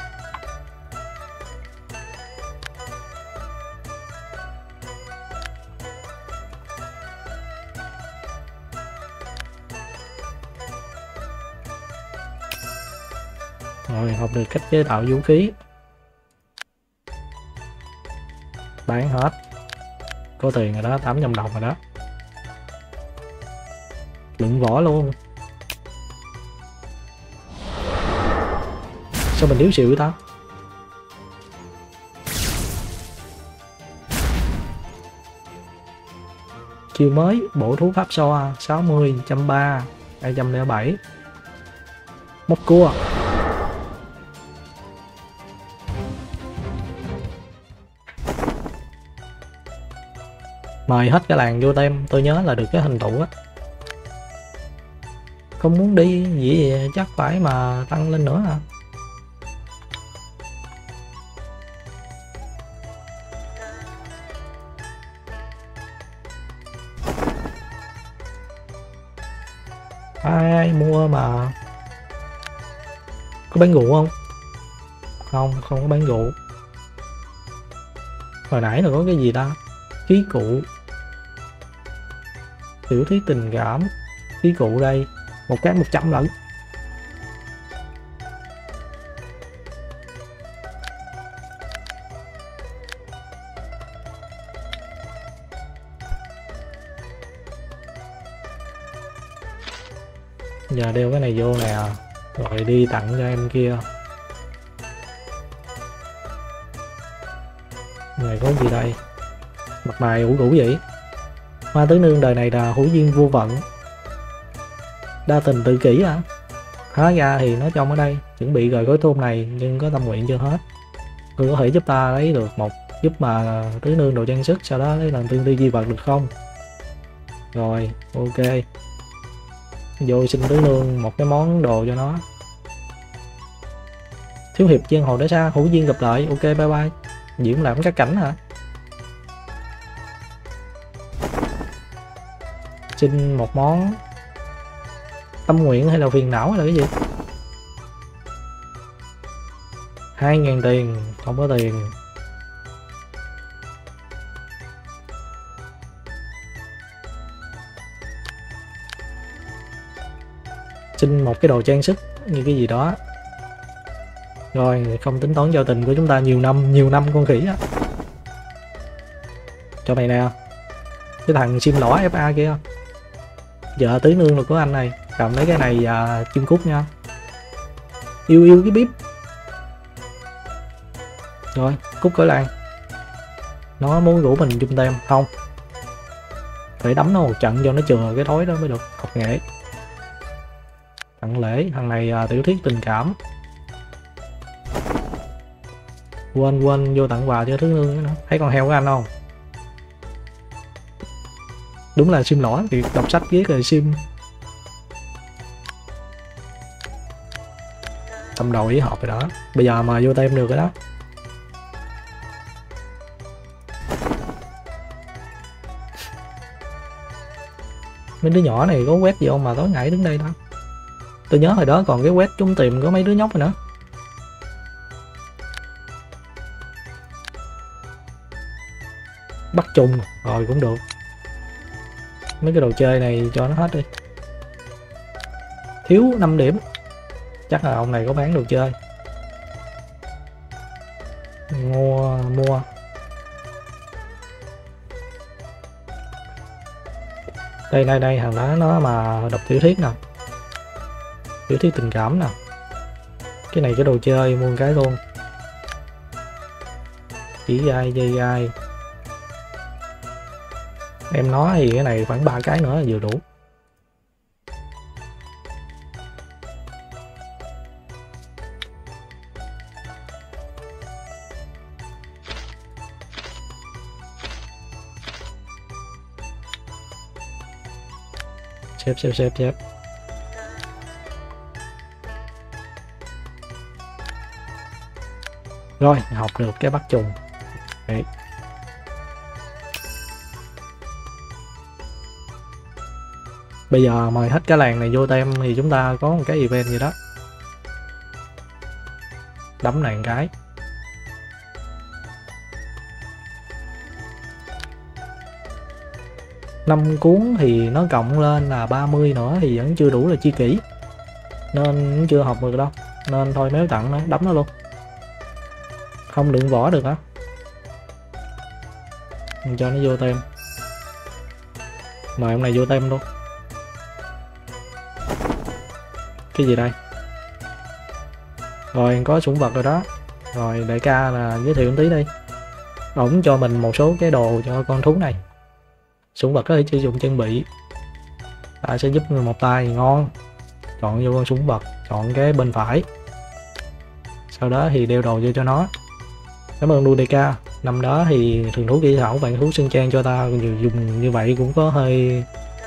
Rồi, học được cách chế tạo vũ khí. Bán hết. Có tiền rồi đó, 800 đồng rồi đó lượng vỏ luôn. Sao mình yếu xịu vậy ta? Chiêu mới, bộ thú pháp so 60 130 207 móc cua. Mời hết cái làng vô tem, tôi nhớ là được cái hình tụ á không muốn đi vậy chắc phải mà tăng lên nữa à. Ai, ai mua mà? Có bán rượu không? Không không có bán rượu. Hồi nãy là có cái gì ta? Khí cụ. Tiểu thuyết tình cảm. Khí cụ đây một cái 100 lận. Giờ đeo cái này vô nè, rồi đi tặng cho em kia. Này có gì đây? Mặt mày ủ rũ vậy? Hoa tứ nương đời này là hữu duyên vô vận đa tình tự kỷ hả? hóa ra thì nó trong ở đây, chuẩn bị rời khối thôn này nhưng có tâm nguyện chưa hết. Ngươi có thể giúp ta lấy được một, giúp mà tứ nương đồ trang sức, sau đó lấy lần tương tư di vật được không? Rồi, ok. Vô xin tứ nương một cái món đồ cho nó. Thiếu hiệp giang hồ đã xa hữu duyên gặp lại. Ok, bye bye. Diễn làm các cảnh hả? Xin một món tâm nguyện hay là phiền não hay là cái gì? Hai ngàn tiền, không có tiền. Xin một cái đồ trang sức, như cái gì đó. Rồi, không tính toán giao tình của chúng ta nhiều năm nhiều năm con khỉ á. Cho mày nè. Cái thằng sim lỏ fa kia. Vợ tứ nương là của anh này cầm lấy cái này à, chim cút nha. Yêu yêu cái bếp rồi cút cỡ lan nó muốn rủ mình chung tem không? Phải đấm nó một trận cho nó chừa cái thối đó mới được. Học nghệ. Tặng lễ. Thằng này à, tiểu thuyết tình cảm. Quên quên vô tặng quà cho thứ nương nữa thấy con heo của anh không? Đúng là sim lõi thì đọc sách viết rồi sim. Tâm đầu ý hợp rồi đó. Bây giờ mà vô tay em được rồi đó. Mấy đứa nhỏ này có quét gì không mà tối ngày đứng đây đó? Tôi nhớ hồi đó còn cái quét chúng tìm có mấy đứa nhóc rồi nữa. Bắt chung, rồi cũng được. Mấy cái đồ chơi này cho nó hết đi. Thiếu 5 điểm chắc là ông này có bán đồ chơi. Mua mua. Đây đây đây, hàng lá nó mà đọc tiểu thuyết nè. Tiểu thuyết tình cảm nè. Cái này cái đồ chơi mua cái luôn. Chỉ ai dây ai em nói thì cái này khoảng ba cái nữa là vừa đủ. Xếp xếp xếp xếp rồi, học được cái bắt trùng Đấy. bây giờ mời hết cái làng này vô tem thì chúng ta có một cái event gì đó. Đấm nàng cái năm cuốn thì nó cộng lên là 30 nữa thì vẫn chưa đủ là chi kỷ. Nên cũng chưa học được đâu. Nên thôi méo tặng nó, đấm nó luôn. Không đựng vỏ được á. Mình cho nó vô tem. Mời ông này vô tem luôn. Cái gì đây? Rồi, có sủng vật rồi đó. Rồi, đại ca là giới thiệu một tí đi. Ổng cho mình một số cái đồ cho con thú này súng vật có thể sử dụng trang bị. Ta sẽ giúp người một tay, ngon. Chọn vô con súng vật, chọn cái bên phải. Sau đó thì đeo đồ vô cho nó. Cảm ơn DK năm đó thì thường thú kỹ thảo bạn thú sinh trang cho ta dùng như vậy cũng có hơi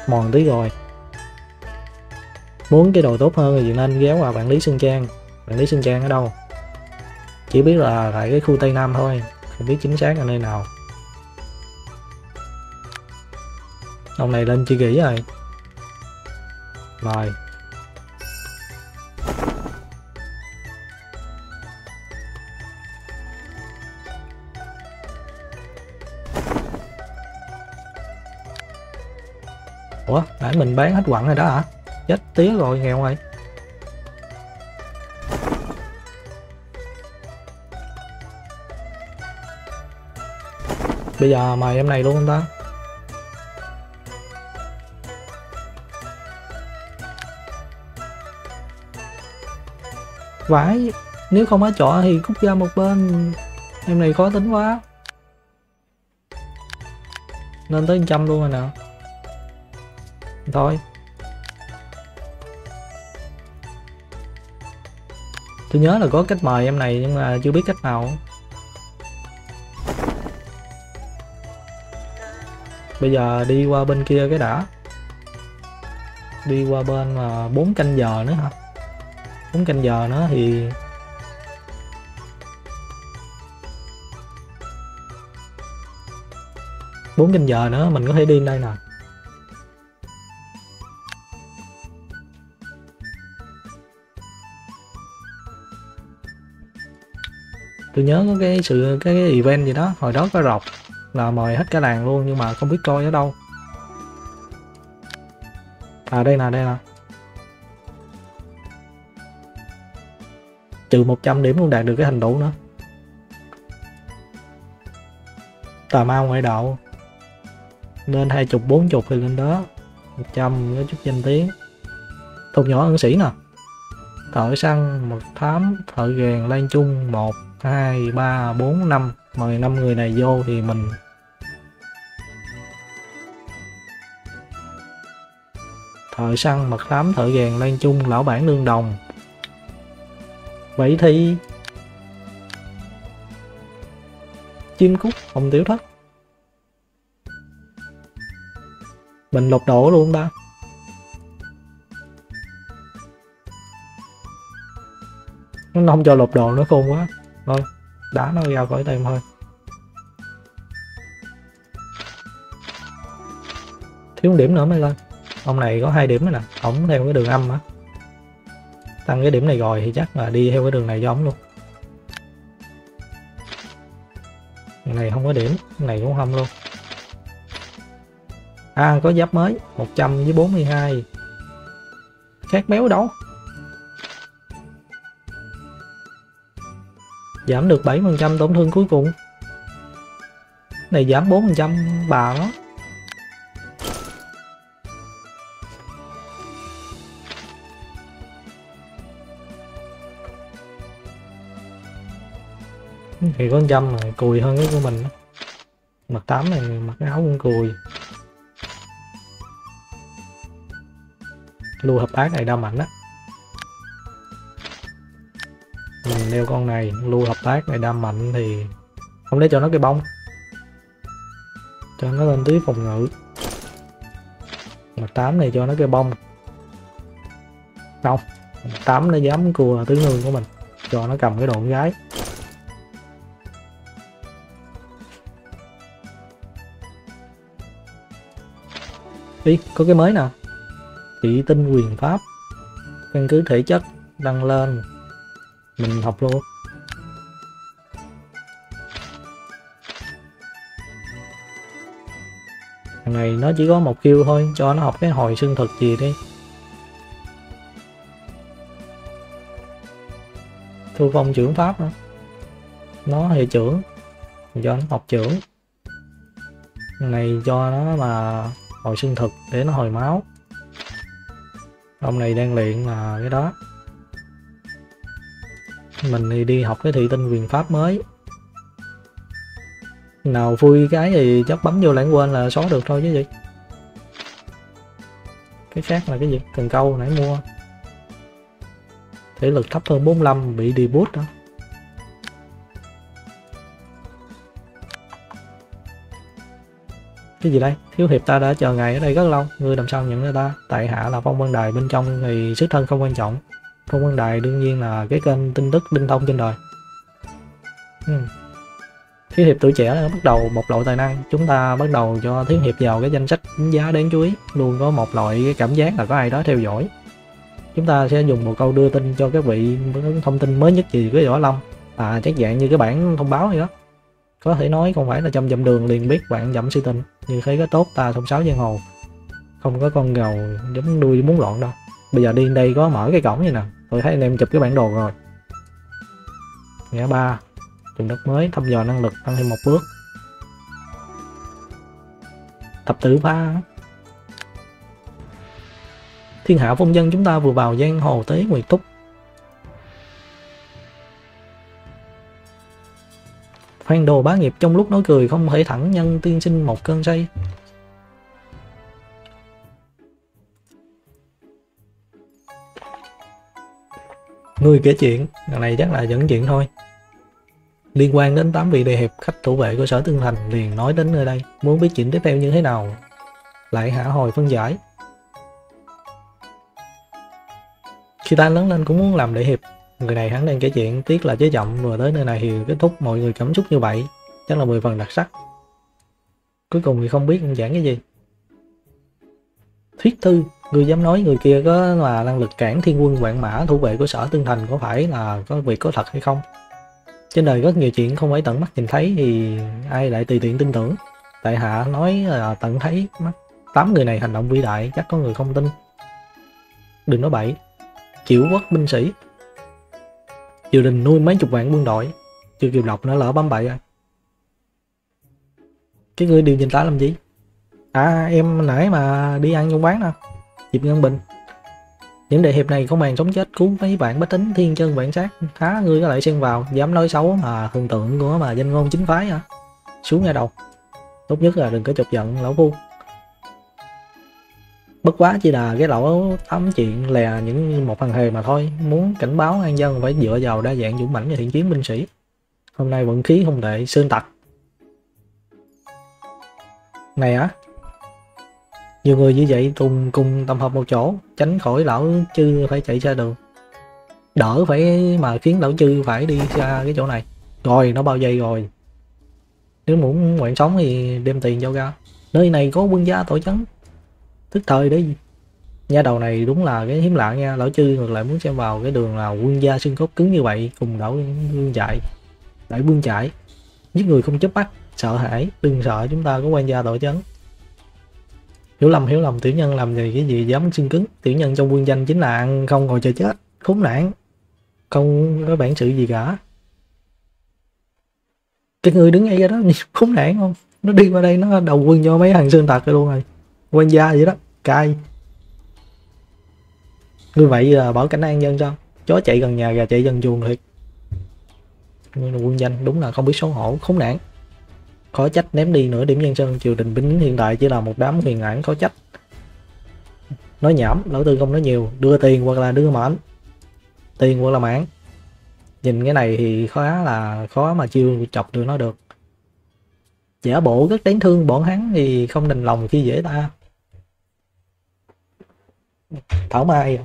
mòn tí rồi. Muốn cái đồ tốt hơn thì nên ghé qua bạn lý sinh trang. Bạn lý sinh trang ở đâu? Chỉ biết là tại cái khu tây nam thôi, không biết chính xác là nơi nào. Ông này lên chi gỉ rồi rồi Ủa, nãy mình bán hết quặng rồi đó hả? Chết tía rồi, nghèo rồi. Bây giờ mời em này luôn không ta? Vãi, nếu không có chỗ thì cút ra một bên. Em này khó tính quá. Nên tới trăm luôn rồi nè. Thôi. Tôi nhớ là có cách mời em này nhưng mà chưa biết cách nào. Bây giờ đi qua bên kia cái đã. Đi qua bên mà bốn canh giờ nữa hả? Bốn canh giờ nữa thì bốn canh giờ nữa mình có thể đi đây nè. Tôi nhớ có cái sự cái, cái event gì đó hồi đó có rọc là mời hết cả làng luôn nhưng mà không biết coi ở đâu. À đây nè đây nè. Trừ 100 điểm cũng đạt được cái thành đủ nữa. Tà ma ngoại đạo. Lên hai chục, bốn chục thì lên đó. 100 có chút danh tiếng. Thuộc nhỏ ẩn sĩ nè. Thợ săn mật thám, thợ gàn lan chung một, hai, ba, bốn, năm. Mời năm người này vô thì mình thợ săn, mật thám, thợ gàn lan chung, lão bản lương đồng vậy thì chim cút, hồng tiểu thất. Mình lột đổ luôn ta. Nó không cho lột đồ nó khôn quá. Thôi, đá nó ra khỏi tìm thôi. Thiếu một điểm nữa mới lên. Ông này có hai điểm nữa nè. Ổng theo cái đường âm á tăng cái điểm này rồi thì chắc là đi theo cái đường này giống luôn. Này không có điểm này cũng không luôn. À có giáp mới 100 với 42 khác béo đâu? Giảm được 7% tổn thương cuối cùng. Này giảm 4% bà nó. thì con dâm này cùi hơn cái của mình mặt tám này mặc áo cũng cùi. Lưu hợp tác này đau mạnh á. Ừ, mình đeo con này lưu hợp tác này đam mạnh thì không để cho nó cái bông cho nó lên túi phòng ngự. Mặt tám này cho nó cái bông. Không tám nó dám cua tướng người của mình. Cho nó cầm cái đồn gái. Ý, có cái mới nào chỉ tinh quyền pháp căn cứ thể chất đăng lên mình học luôn. Thằng này nó chỉ có một kêu thôi cho nó học cái hồi xương thực gì đi. Thu phong trưởng pháp nữa. Nó hệ trưởng cho nó học trưởng. Thằng này cho nó mà hồi xương thực để nó hồi máu. Ông này đang luyện là cái đó. Mình thì đi học cái thị tinh quyền pháp mới. Nào vui cái thì chắc bấm vô lãng quên là xóa được thôi chứ gì. Cái khác là cái gì? Cần câu nãy mua. Thể lực thấp hơn 45 bị debut đó. Cái gì đây thiếu hiệp ta đã chờ ngày ở đây rất lâu, ngươi làm sao nhận ra ta? Tại hạ là phong vân đài bên trong thì xuất thân không quan trọng. Phong vân đài đương nhiên là cái kênh tin tức linh thông trên đời. Ừ. thiếu hiệp tuổi trẻ đã bắt đầu một loại tài năng. Chúng ta bắt đầu cho thiếu hiệp vào cái danh sách đánh giá đáng chú ý. Luôn có một loại cái cảm giác là có ai đó theo dõi. Chúng ta sẽ dùng một câu đưa tin cho các vị thông tin mới nhất gì với võ long à chắc dạng như cái bản thông báo vậy đó có thể nói không phải là trong dặm đường liền biết bạn dặm si tình, như thấy có tốt ta thông sáu giang hồ. Không có con gầu giống đuôi muốn loạn đâu. Bây giờ đi đây có mở cái cổng vậy nè, tôi thấy anh em chụp cái bản đồ rồi. Ngã ba, vùng đất mới, thăm dò năng lực, tăng thêm một bước. Thập tử pha thiên hạ phong dân chúng ta vừa vào giang hồ tế nguyệt túc hoang đồ bá nghiệp trong lúc nói cười không thể thẳng nhân tiên sinh một cơn say. Người kể chuyện, lần này chắc là dẫn chuyện thôi. Liên quan đến 8 vị đề hiệp khách thủ vệ của sở tương thành liền nói đến nơi đây. Muốn biết chuyện tiếp theo như thế nào? Lại hạ hồi phân giải. Khi ta lớn lên cũng muốn làm đệ hiệp người này hắn đang kể chuyện, tiếc là chế chậm vừa tới nơi này thì kết thúc mọi người cảm xúc như vậy, chắc là 10 phần đặc sắc. Cuối cùng thì không biết giảng cái gì. Thuyết thư, người dám nói người kia có là năng lực cản thiên quân vạn mã, thủ vệ của sở tương thành có phải là có việc có thật hay không? Trên đời rất nhiều chuyện không phải tận mắt nhìn thấy thì ai lại tùy tiện tin tưởng? Tại hạ nói là tận thấy mắt tám người này hành động vĩ đại, chắc có người không tin. Đừng nói bậy. Chịu quốc binh sĩ triều đình nuôi mấy chục vạn quân đội. Chưa kịp đọc nó lỡ bấm bậy rồi. Cái người điều nhìn ta làm gì? À em nãy mà đi ăn trong quán nè. Dịp ngân bình. Những đại hiệp này không màn sống chết cứu mấy bạn bách tính thiên chân vạn sát. Há ngươi có lại xen vào, dám nói xấu mà thần tượng của mà danh ngôn chính phái hả? Xuống ngay đầu. Tốt nhất là đừng có chọc giận lão phu bất quá chỉ là cái lỗ tám chuyện là những một thằng hề mà thôi. Muốn cảnh báo an dân phải dựa vào đa dạng dũng mãnh và thiện chiến binh sĩ. Hôm nay vận khí không tệ sơn tặc này á, nhiều người như vậy cùng cùng tập hợp một chỗ, tránh khỏi lão chư phải chạy ra đường. Đỡ phải mà khiến lão chư phải đi ra cái chỗ này. Rồi, nó bao giây rồi. Nếu muốn nguyện sống thì đem tiền cho ra. Nơi này có quân gia tổ chấn thức thời đấy nha đầu này đúng là cái hiếm lạ nha. Lão chư ngược lại muốn xem vào cái đường là quân gia xương cốt cứng như vậy cùng đảo vương chạy đại vương chạy giết người không chấp bắt sợ hãi. Đừng sợ, chúng ta có quan gia đội chấn. Hiểu lầm hiểu lầm. Tiểu nhân làm gì, cái gì dám xương cứng? Tiểu nhân trong quân danh chính là ăn không ngồi chờ chết. Khốn nạn. Không có bản sự gì cả. Cái người đứng ngay đó khốn nạn không? Nó đi qua đây, nó đầu quân cho mấy thằng sơn rồi luôn rồi quan gia vậy đó, cay. Như vậy là bảo cảnh an dân sao? Chó chạy gần nhà, gà chạy gần chuồng thiệt. Nhưng là quân danh, đúng là không biết xấu hổ, khốn nạn. Khó trách ném đi nửa điểm nhân sơn triều đình binh hiện tại chỉ là một đám huyền ảng khó trách. Nói nhảm, lão tư không nói nhiều, đưa tiền hoặc là đưa mãn tiền hoặc là mãn nhìn cái này thì khó là khó mà chiêu chọc được nó được. Giả bộ rất đáng thương bọn hắn thì không đành lòng khi dễ ta thảo mai à?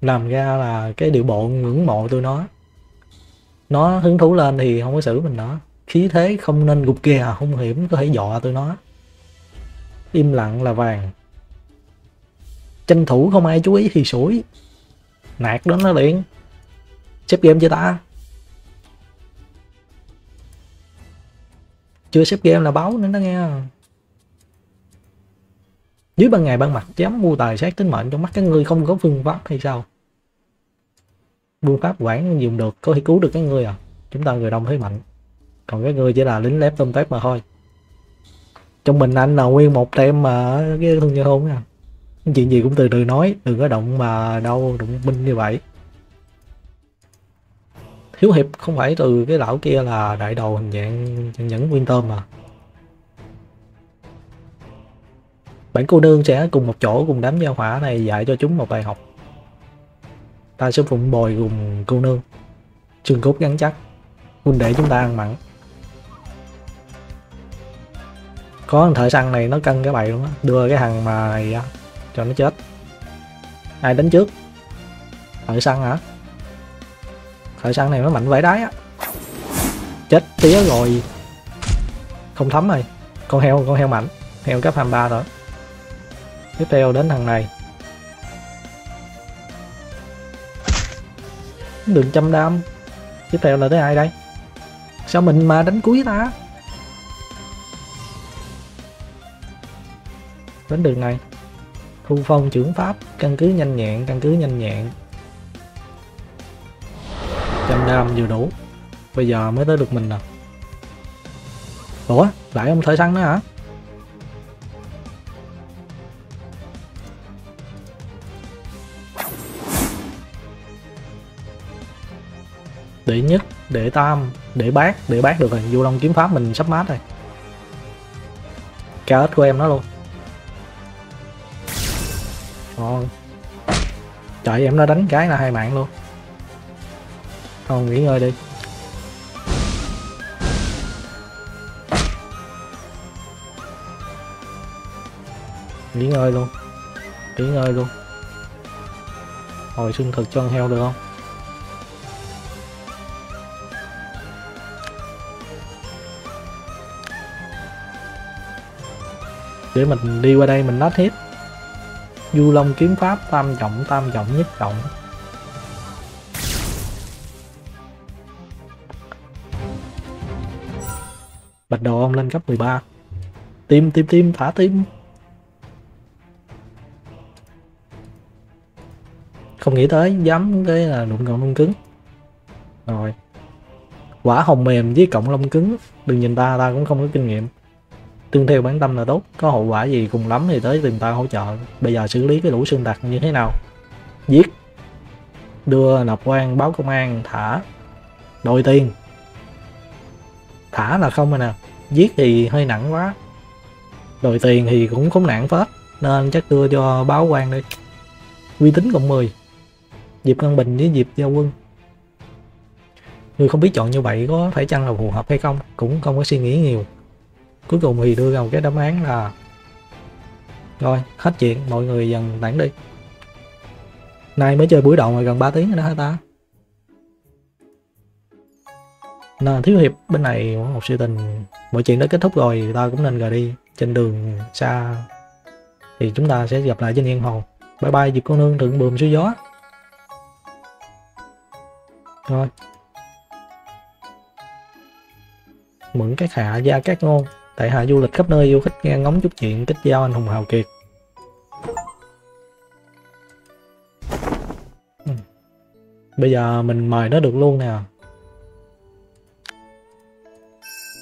làm ra là cái điệu bộ ngưỡng mộ tôi nó. Nó hứng thú lên thì không có xử mình nó. Khí thế không nên gục ghè hung hiểm có thể dọa tôi nó. Im lặng là vàng. Tranh thủ không ai chú ý thì sủi. Nạt đến nó liền. Xếp game chưa ta? Chưa xếp game là báo nữa đó nghe à dưới ban ngày ban mặt, dám mua tài sát tính mệnh trong mắt các ngươi không có phương pháp hay sao? Phương pháp quản dùng được, có thể cứu được các ngươi à? Chúng ta người đông thế mạnh. Còn các ngươi chỉ là lính lép tôm tép mà thôi. Trong mình anh là nguyên một tem mà cái thương giao hôn nha chuyện gì cũng từ từ nói, đừng có động mà đâu động binh như vậy. Thiếu hiệp không phải từ cái lão kia là đại đầu hình dạng nhẫn nguyên tôm mà bản cô nương sẽ cùng một chỗ cùng đám giao hỏa này dạy cho chúng một bài học. Ta sẽ phụng bồi cùng cô nương. Trường cốt gắn chắc. Huynh để chúng ta ăn mặn. Có thằng thợ săn này nó cân cái bầy luôn á. Đưa cái thằng mà này cho nó chết. Ai đánh trước? Thợ săn hả? Thợ săn này nó mạnh vải đái á. Chết tía rồi. Không thấm rồi. Con heo con heo mạnh. Heo cấp 23 rồi tiếp theo đến thằng này. Đường trăm đam. Tiếp theo là tới ai đây? Sao mình mà đánh cuối ta? Đến đường này. Thu phong trưởng pháp, căn cứ nhanh nhẹn, căn cứ nhanh nhẹn. Trăm đam vừa đủ. Bây giờ mới tới được mình nè. Ủa, lại ông thợ săn nữa hả? Để nhất để tam, để bát để bát được rồi. Vô long kiếm pháp mình sắp mát rồi. Ít của em nó luôn. Ngon trời em nó đánh cái là hai mạng luôn. Không nghỉ ngơi đi. Nghỉ ngơi luôn. Nghỉ ngơi luôn. Hồi xương thực cho con heo được không? Để mình đi qua đây mình nói hết du long kiếm pháp tam trọng tam trọng nhất trọng. Bạch đồ ông lên cấp 13 tim tim tim, thả tim. Không nghĩ tới, dám cái là đụng cộng lông cứng. Rồi. Quả hồng mềm với cộng lông cứng. Đừng nhìn ta ta cũng không có kinh nghiệm tương theo bản tâm là tốt, có hậu quả gì cùng lắm thì tới tìm ta hỗ trợ. Bây giờ xử lý cái lũ xương tặc như thế nào? Giết. Đưa nộp quan, báo công an, thả. Đòi tiền. Thả là không rồi nè. Giết thì hơi nặng quá. Đòi tiền thì cũng không nặng phết. Nên chắc đưa cho báo quan đi uy tín cộng 10 Diệp Ngân Bình với Diệp Giao Quân. Người không biết chọn như vậy có phải chăng là phù hợp hay không? Cũng không có suy nghĩ nhiều cuối cùng thì đưa ra một cái đáp án là, rồi, hết chuyện, mọi người dần tản đi. Nay mới chơi buổi đầu mà gần 3 tiếng rồi đó hả ta? Nên thiếu hiệp, bên này một sự tình, mọi chuyện đã kết thúc rồi ta cũng nên rời đi. Trên đường xa thì chúng ta sẽ gặp lại trên yên hồ bye bye, dịp con nương thượng bùm xuống gió. Rồi. Mượn các hạ gia các ngôn tại hạ du lịch khắp nơi du khách nghe ngóng chút chuyện kết giao anh hùng hào kiệt. Ừ. bây giờ mình mời nó được luôn nè.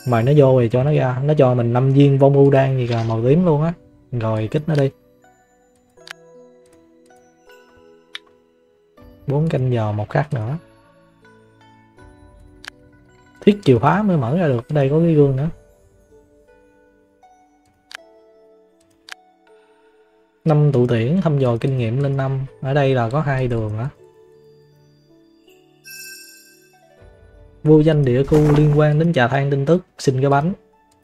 Mời nó vô rồi cho nó ra. Nó cho mình năm viên vong u đan gì cả màu tím luôn á. Rồi, kích nó đi. Bốn canh giờ một khắc nữa. Thiết chìa khóa mới mở ra được. Ở đây có cái gương nữa. Năm tụ tiễn thăm dò kinh nghiệm lên năm. Ở đây là có hai đường á vô danh địa khu liên quan đến trà than tin tức. Xin cái bánh.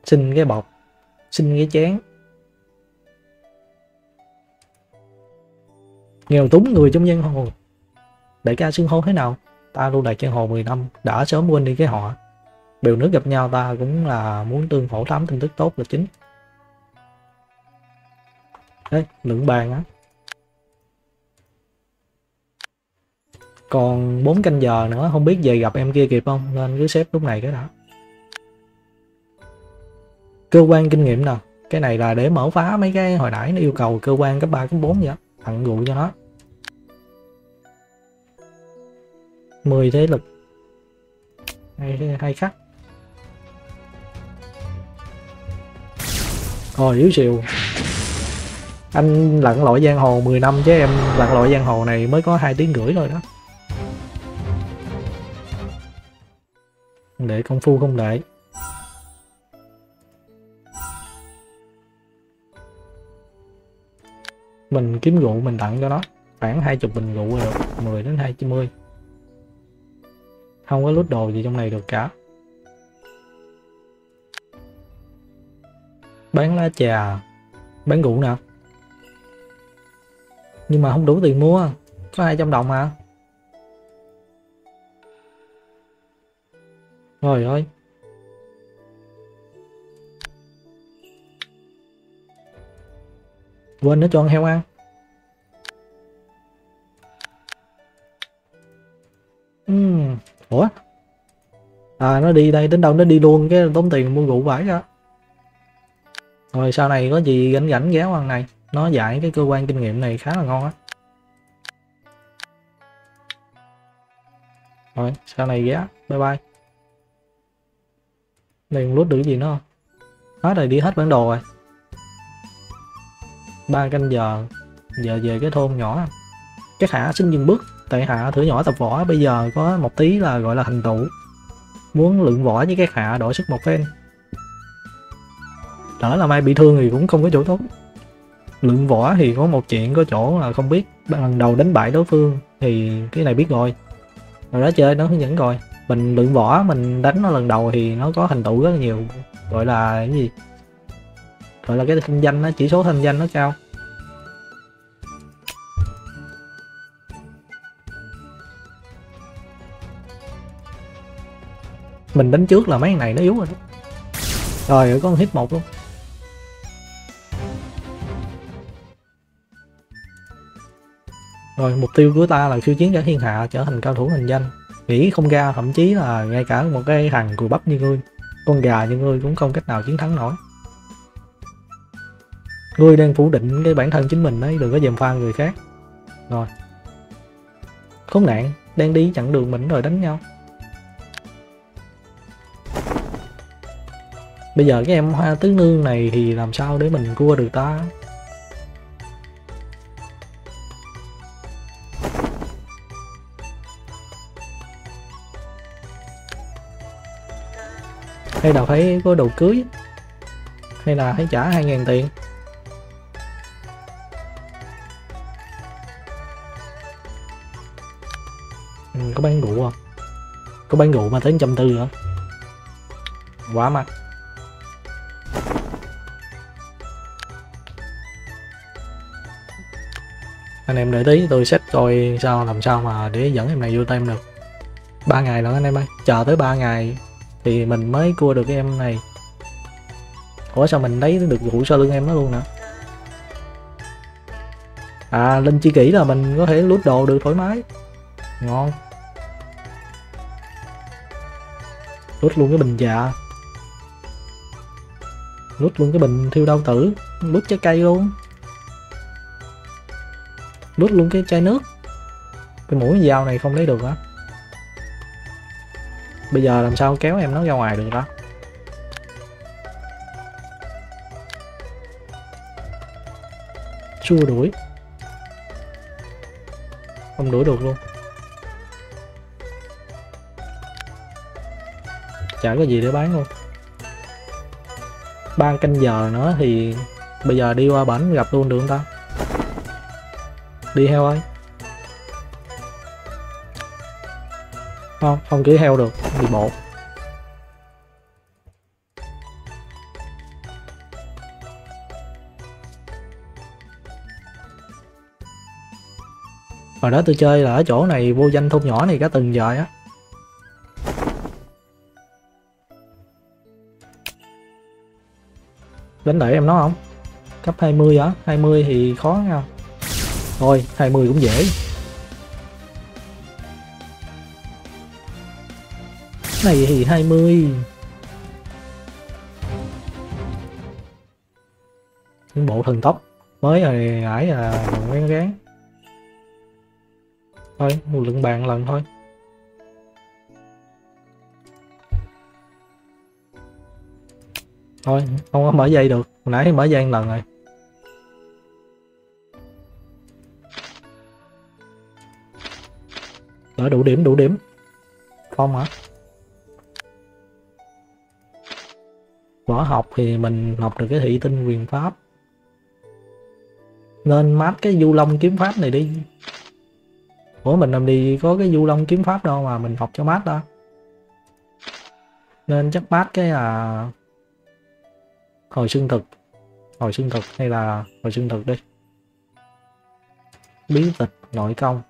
Xin cái bọc. Xin cái chén. Nghèo túng người trong giang hồ. Đại ca xưng hô thế nào? Ta lưu đại chân hồ 10 năm. Đã sớm quên đi cái họ. Bèo nước gặp nhau, ta cũng là muốn tương hỗ thám tin tức tốt là chính đấy lượng bàn á. Còn 4 canh giờ nữa không biết về gặp em kia kịp không? Nên cứ xếp lúc này cái đã. Cơ quan kinh nghiệm nè cái này là để mở phá mấy cái hồi nãy nó yêu cầu cơ quan cấp 3 cấp 4 vậy đó tặng vụ cho nó. 10 thế lực. Hay, hay khắc Rồi yếu xìu. Anh lặn lội giang hồ 10 năm chứ em lặn lội giang hồ này mới có hai tiếng rưỡi thôi đó. Để công phu không đợi Mình kiếm rượu mình tặng cho nó, Khoảng hai chục bình rượu được 10 đến 20 Không có lút đồ gì trong này được cả. Bán lá trà, bán rượu nè nhưng mà không đủ tiền mua có 200 đồng mà. Rồi ơi quên nó cho ăn heo ăn. Uhm. ủa? À nó đi đây, đến đâu nó đi luôn, cái tốn tiền mua rượu vải ra rồi, sau này có gì gánh gánh ghé qua này nó giải cái cơ quan kinh nghiệm này khá là ngon á. Rồi, sau này ghé. Bye bye. Này lút được cái gì nữa không? Hết rồi, đi hết bản đồ rồi. Ba canh giờ giờ về cái thôn nhỏ. Các hạ xin dừng bước. Tại hạ thử nhỏ tập võ, bây giờ có một tí là gọi là thành tựu. Muốn lượng võ với các hạ đổi sức một phen. Đỡ là mai bị thương thì cũng không có chỗ tốt lượng võ thì có một chuyện có chỗ là không biết. Lần đầu đánh bại đối phương thì cái này biết rồi. Rồi đó chơi, nó hướng dẫn rồi. Mình lượng võ, mình đánh nó lần đầu thì nó có thành tựu rất là nhiều. Gọi là cái gì? Gọi là cái thanh danh nó chỉ số thanh danh nó cao. Mình đánh trước là mấy này nó yếu rồi đó. Rồi có con hit một luôn. Rồi mục tiêu của ta là khiêu chiến cả thiên hạ trở thành cao thủ hình danh. Nghĩ không ra thậm chí là ngay cả một cái thằng cùi bắp như ngươi, con gà như ngươi cũng không cách nào chiến thắng nổi. Ngươi đang phủ định cái bản thân chính mình đấy, đừng có dèm pha người khác. Rồi. Khốn nạn, đang đi chặn đường mình rồi đánh nhau. Bây giờ cái em hoa tứ nương này thì làm sao để mình cua được ta? Hay là phải có đồ cưới? Hay là phải trả 2.000 tiền? Ừ, có bán rượu không? Có bán rượu mà tới trăm tư hả? Quá mắc anh em đợi tí tôi xét coi sao làm sao mà để dẫn em này vô tem được. Ba ngày nữa anh em ơi. Chờ tới 3 ngày thì mình mới cua được cái em này. Ủa, sao mình lấy được vụ sau lưng em nó luôn nè à linh chi kỷ là mình có thể lút đồ được thoải mái. Ngon. Lút luôn cái bình dạ. Lút luôn cái bình thiêu đau tử. Lút trái cây luôn. Lút luôn cái chai nước. Cái mũi dao này không lấy được hả? Bây giờ làm sao kéo em nó ra ngoài được đó chưa đuổi. Không đuổi được luôn. Chả có gì để bán luôn. Ba canh giờ nữa thì bây giờ đi qua bển gặp luôn được không ta? Đi heo ơi. Không không cưỡi heo được đi bộ hồi đó tôi chơi là ở chỗ này, vô danh thôn nhỏ này cả từng giờ á. Đánh đẩy em nó không? Cấp 20 hả? 20 thì khó nha. Thôi 20 cũng dễ. Này thì 20 những bộ thần tốc mới rồi ngải là quen gán thôi, một lượng bàn lần thôi. Thôi, không có mở dây được. Hồi nãy mở dây lần rồi. Đỡ đủ điểm đủ điểm. Phong hả? Võ học thì mình học được cái thị tinh quyền pháp. Nên mát cái du long kiếm pháp này đi. Ủa, mình làm đi có cái du long kiếm pháp đâu mà mình học cho mát đó nên chắc mát cái là hồi xương thực. Hồi xương thực hay là hồi xương thực đi. Bí tịch nội công.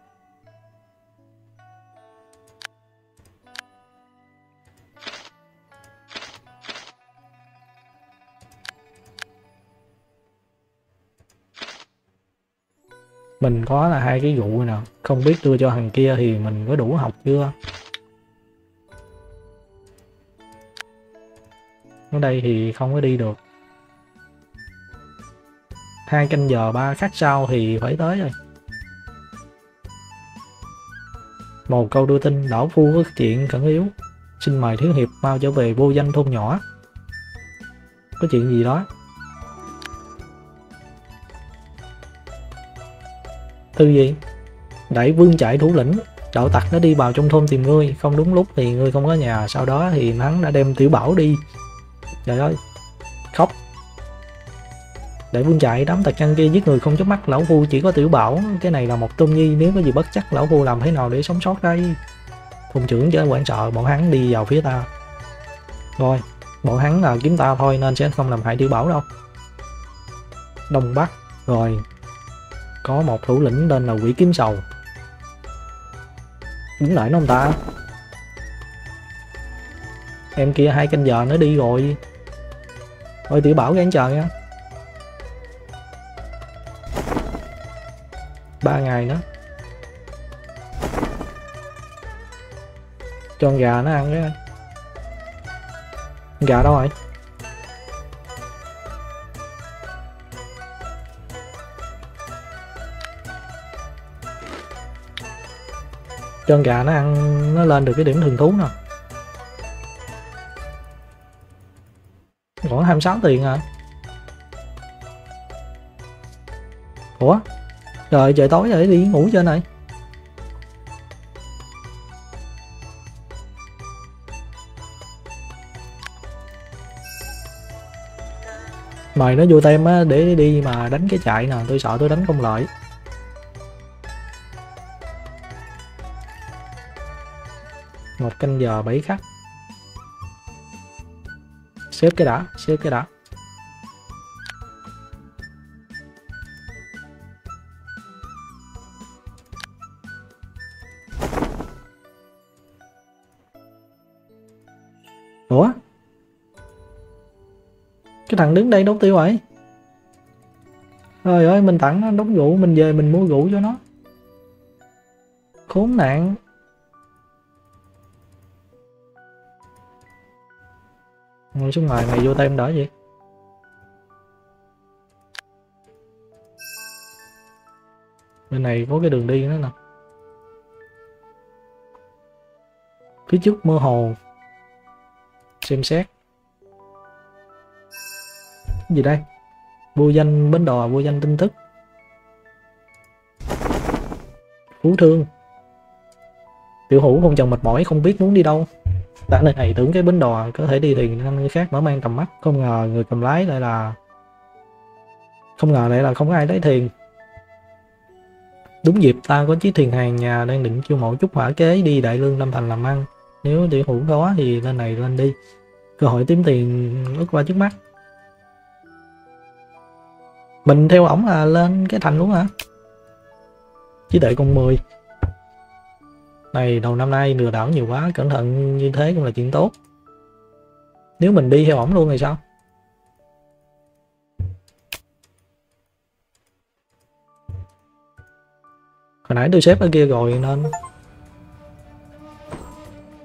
Mình có là hai cái vụ nè. Không biết đưa cho thằng kia thì mình có đủ học chưa? Ở đây thì không có đi được. Hai canh giờ ba khắc sau thì phải tới rồi. Một câu đưa tin, đảo phu có chuyện khẩn yếu. Xin mời thiếu hiệp mau trở về vô danh thôn nhỏ. Có chuyện gì đó? Thư gì? Đẩy vương chạy thủ lĩnh, đạo tặc nó đi vào trong thôn tìm ngươi. Không đúng lúc thì ngươi không có nhà. Sau đó thì hắn đã đem tiểu bảo đi. Trời ơi, khóc. Để vương chạy đám tặc nhân kia giết người không chớp mắt. Lão phu chỉ có tiểu bảo. Cái này là một tôn nhi. Nếu có gì bất chắc, lão phu làm thế nào để sống sót đây? Thùng trưởng chớ quản sợ bọn hắn đi vào phía ta. Rồi bọn hắn là kiếm ta thôi, nên sẽ không làm hại tiểu bảo đâu. Đông bắc, rồi có một thủ lĩnh tên là quỷ kiếm sầu. Đứng lại nó ông ta. Em kia hai canh giờ nó đi rồi. Thôi tiểu bảo gán chờ nha ba ngày nữa. Cho con gà nó ăn cái gà đâu rồi? Chân gà nó ăn, nó lên được cái điểm thường thú nè. Còn 26 tiền à. Ủa? Trời trời tối rồi, đi ngủ trên này. Mời nó vô tem á, để đi mà đánh cái chạy nè, tôi sợ tôi đánh không lợi. Một canh giờ bảy khắc. Xếp cái đã, xếp cái đã. Ủa? Cái thằng đứng đây đốt tiêu vậy? Trời ơi, mình tặng nó đốt rượu, mình về mình mua rượu cho nó. Khốn nạn. Ngồi xuống ngoài mày vô tay em đỡ gì bên này có cái đường đi nữa nè. Phía trước mơ hồ. Xem xét. Cái gì đây? Vô danh bến đò, vô danh tin tức. Phú thương. Tiểu hữu không chồng mệt mỏi, không biết muốn đi đâu tại nơi này tưởng cái bến đò có thể đi thuyền năm người khác mở mang tầm mắt, không ngờ người cầm lái lại là không ngờ lại là không có ai lấy thuyền đúng dịp, ta có chiếc thuyền hàng nhà đang định chiêu mộ chút hỏa kế đi đại lương lâm thành làm ăn. Nếu tiểu hữu có thì lên này lên đi. Cơ hội kiếm tiền lướt qua trước mắt. Mình theo ổng là lên cái thành luôn hả? Chỉ đợi con 10 này, đầu năm nay lừa đảo nhiều quá, cẩn thận như thế cũng là chuyện tốt. Nếu mình đi theo ổng luôn thì sao? Hồi nãy tôi xếp ở kia rồi nên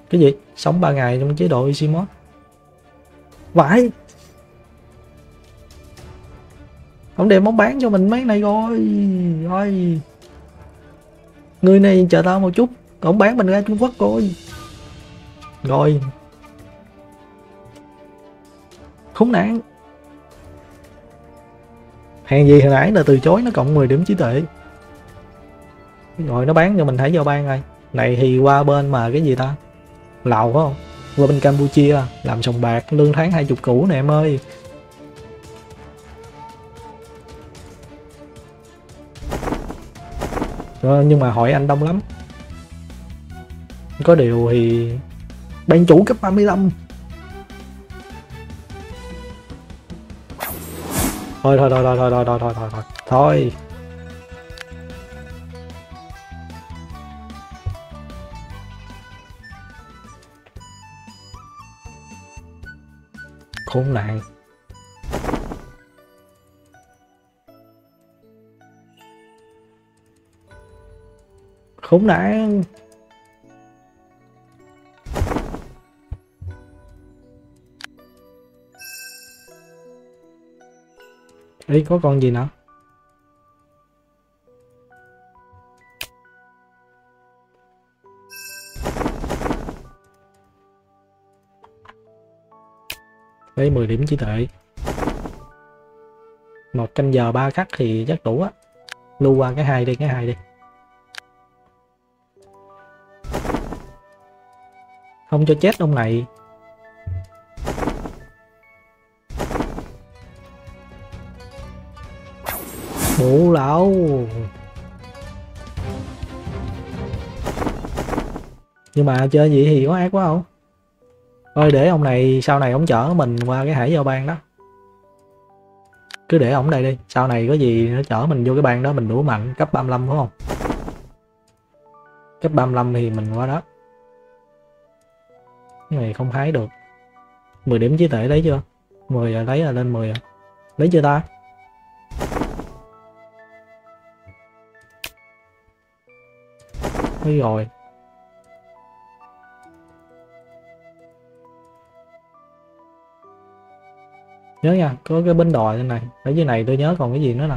cái gì? Sống 3 ngày trong chế độ easy mode vãi! Ông đem món bán cho mình mấy này rồi thôi người này chờ tao một chút ông bán mình ra trung quốc coi, rồi. Khốn nạn. Hàng gì hồi nãy là từ chối nó cộng 10 điểm trí tuệ. Rồi nó bán cho mình thấy vào ban rồi. Này thì qua bên mà cái gì ta? Lào phải không? Qua bên campuchia làm sòng bạc lương tháng hai chục củ nè em ơi. Rồi, nhưng mà hỏi anh đông lắm có điều thì ban chủ cấp 35 thôi thôi thôi thôi thôi thôi thôi thôi thôi thôi thôi. Khốn nạn. Khốn nạn. Ý có con gì nữa? Lấy 10 điểm trí tuệ một canh giờ ba khắc thì chắc đủ á. Lưu qua cái hai đi, cái hai đi. Không cho chết ông này. Bộ lão. Nhưng mà chơi gì thì có ác quá không? Thôi để ông này, sau này ông chở mình qua cái hải giao bang đó. Cứ để ổng đây đi, sau này có gì nó chở mình vô cái bang đó, mình đủ mạnh cấp 35 đúng không? Cấp 35 thì mình qua đó. Cái này không hái được. 10 điểm trí tuệ lấy chưa? 10 rồi à, lấy là lên 10 rồi à. lấy chưa ta? Lấy rồi. Nhớ nha, có cái bến đòi trên này, ở dưới này tôi nhớ còn cái gì nữa nè.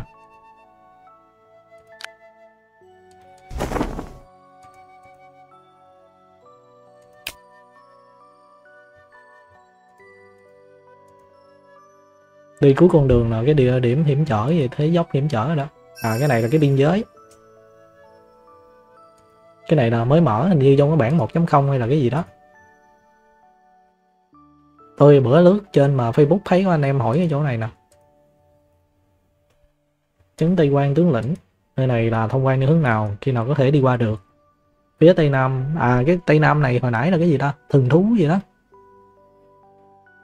Đi cuối con đường là cái địa điểm hiểm trở gì, thế dốc hiểm trở đó. À cái này là cái biên giới cái này là mới mở, hình như trong cái bản 1.0 hay là cái gì đó. Tôi bữa lướt trên mà facebook thấy có anh em hỏi cái chỗ này nè. Chứng tây quan tướng lĩnh, nơi này là thông quan như hướng nào, khi nào có thể đi qua được? Phía tây nam à cái tây nam này hồi nãy là cái gì đó thường thú gì đó.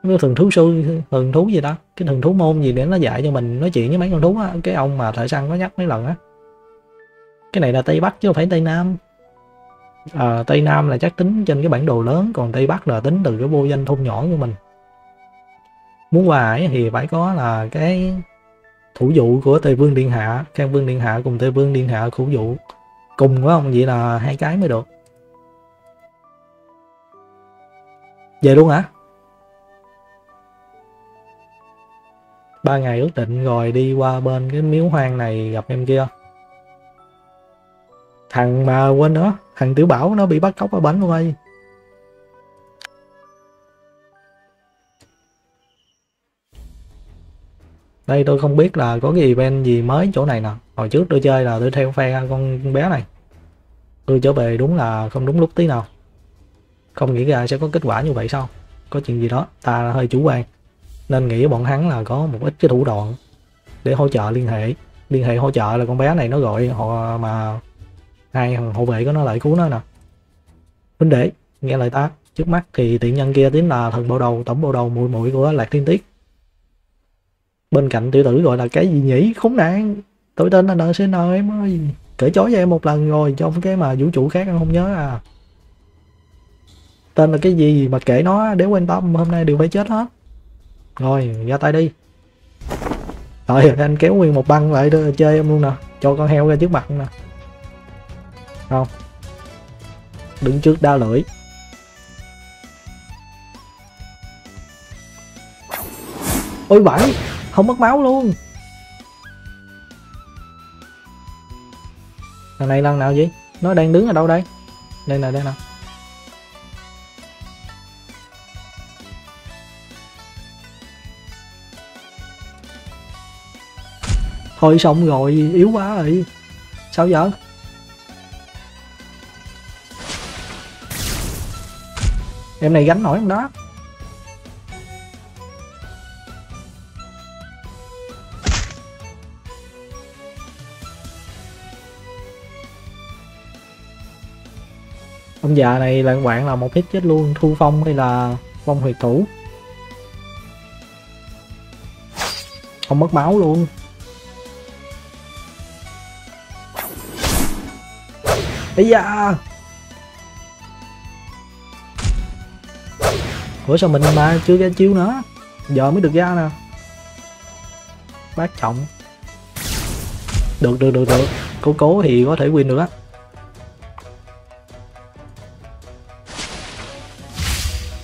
Cái thú sư thường thú gì đó cái thường thú môn gì để nó dạy cho mình nói chuyện với mấy con thú á. Cái ông mà thợ săn có nhắc mấy lần á. Cái này là tây bắc chứ không phải tây nam à, tây nam là chắc tính trên cái bản đồ lớn còn tây bắc là tính từ cái vô danh thôn nhỏ của mình. Muốn qua ấy thì phải có là cái thủ dụ của tây vương điện hạ khang vương điện hạ cùng tây vương điện hạ thủ dụ cùng phải không? Vậy là hai cái mới được. Về luôn hả? Ba ngày ước định rồi đi qua bên cái miếu hoang này gặp em kia. Thằng mà quên nữa thằng tiểu bảo nó bị bắt cóc ở bánh luôn ơi. Đây, tôi không biết là có cái event gì mới chỗ này nè. Hồi trước tôi chơi là tôi theo phe con bé này. Tôi trở về đúng là không đúng lúc tí nào. Không nghĩ ra sẽ có kết quả như vậy sao? Có chuyện gì đó, ta hơi chủ quan. Nên nghĩ bọn hắn là có một ít cái thủ đoạn để hỗ trợ liên hệ. Liên hệ hỗ trợ là con bé này nó gọi họ mà hai hậu hộ vệ của nó lại cứu nó nè. Huynh đệ, nghe lời ta. Trước mắt thì tiện nhân kia chính là thần bộ đầu, tổng bộ đầu mùi mũi của lạc thiên tiết. Bên cạnh tiểu tử gọi là cái gì nhỉ? Khốn nạn. Tôi tên là ncn em ơi. Cởi chói cho em một lần rồi trong cái mà vũ trụ khác em không nhớ à. Tên là cái gì mà kể nó để quan tâm, hôm nay đều phải chết hết. Rồi, ra tay đi. Rồi, anh kéo nguyên một băng lại chơi em luôn nè. Cho con heo ra trước mặt nè không. Đứng trước đa lưỡi. Ôi bảy không mất máu luôn. Thằng này lần nào vậy? Nó đang đứng ở đâu đây? Đây nè đây nè. Thôi xong rồi, yếu quá rồi. Sao giờ em này gánh nổi không đó. Ông già này là bạn là một hit chết luôn, thu phong hay là phong huyệt thủ? Không mất máu luôn. Ấy da! Ủa sao mình mà chưa ra chiêu nữa? Giờ mới được ra nè. Bác trọng. Được được được được. Cố cố thì có thể win được á.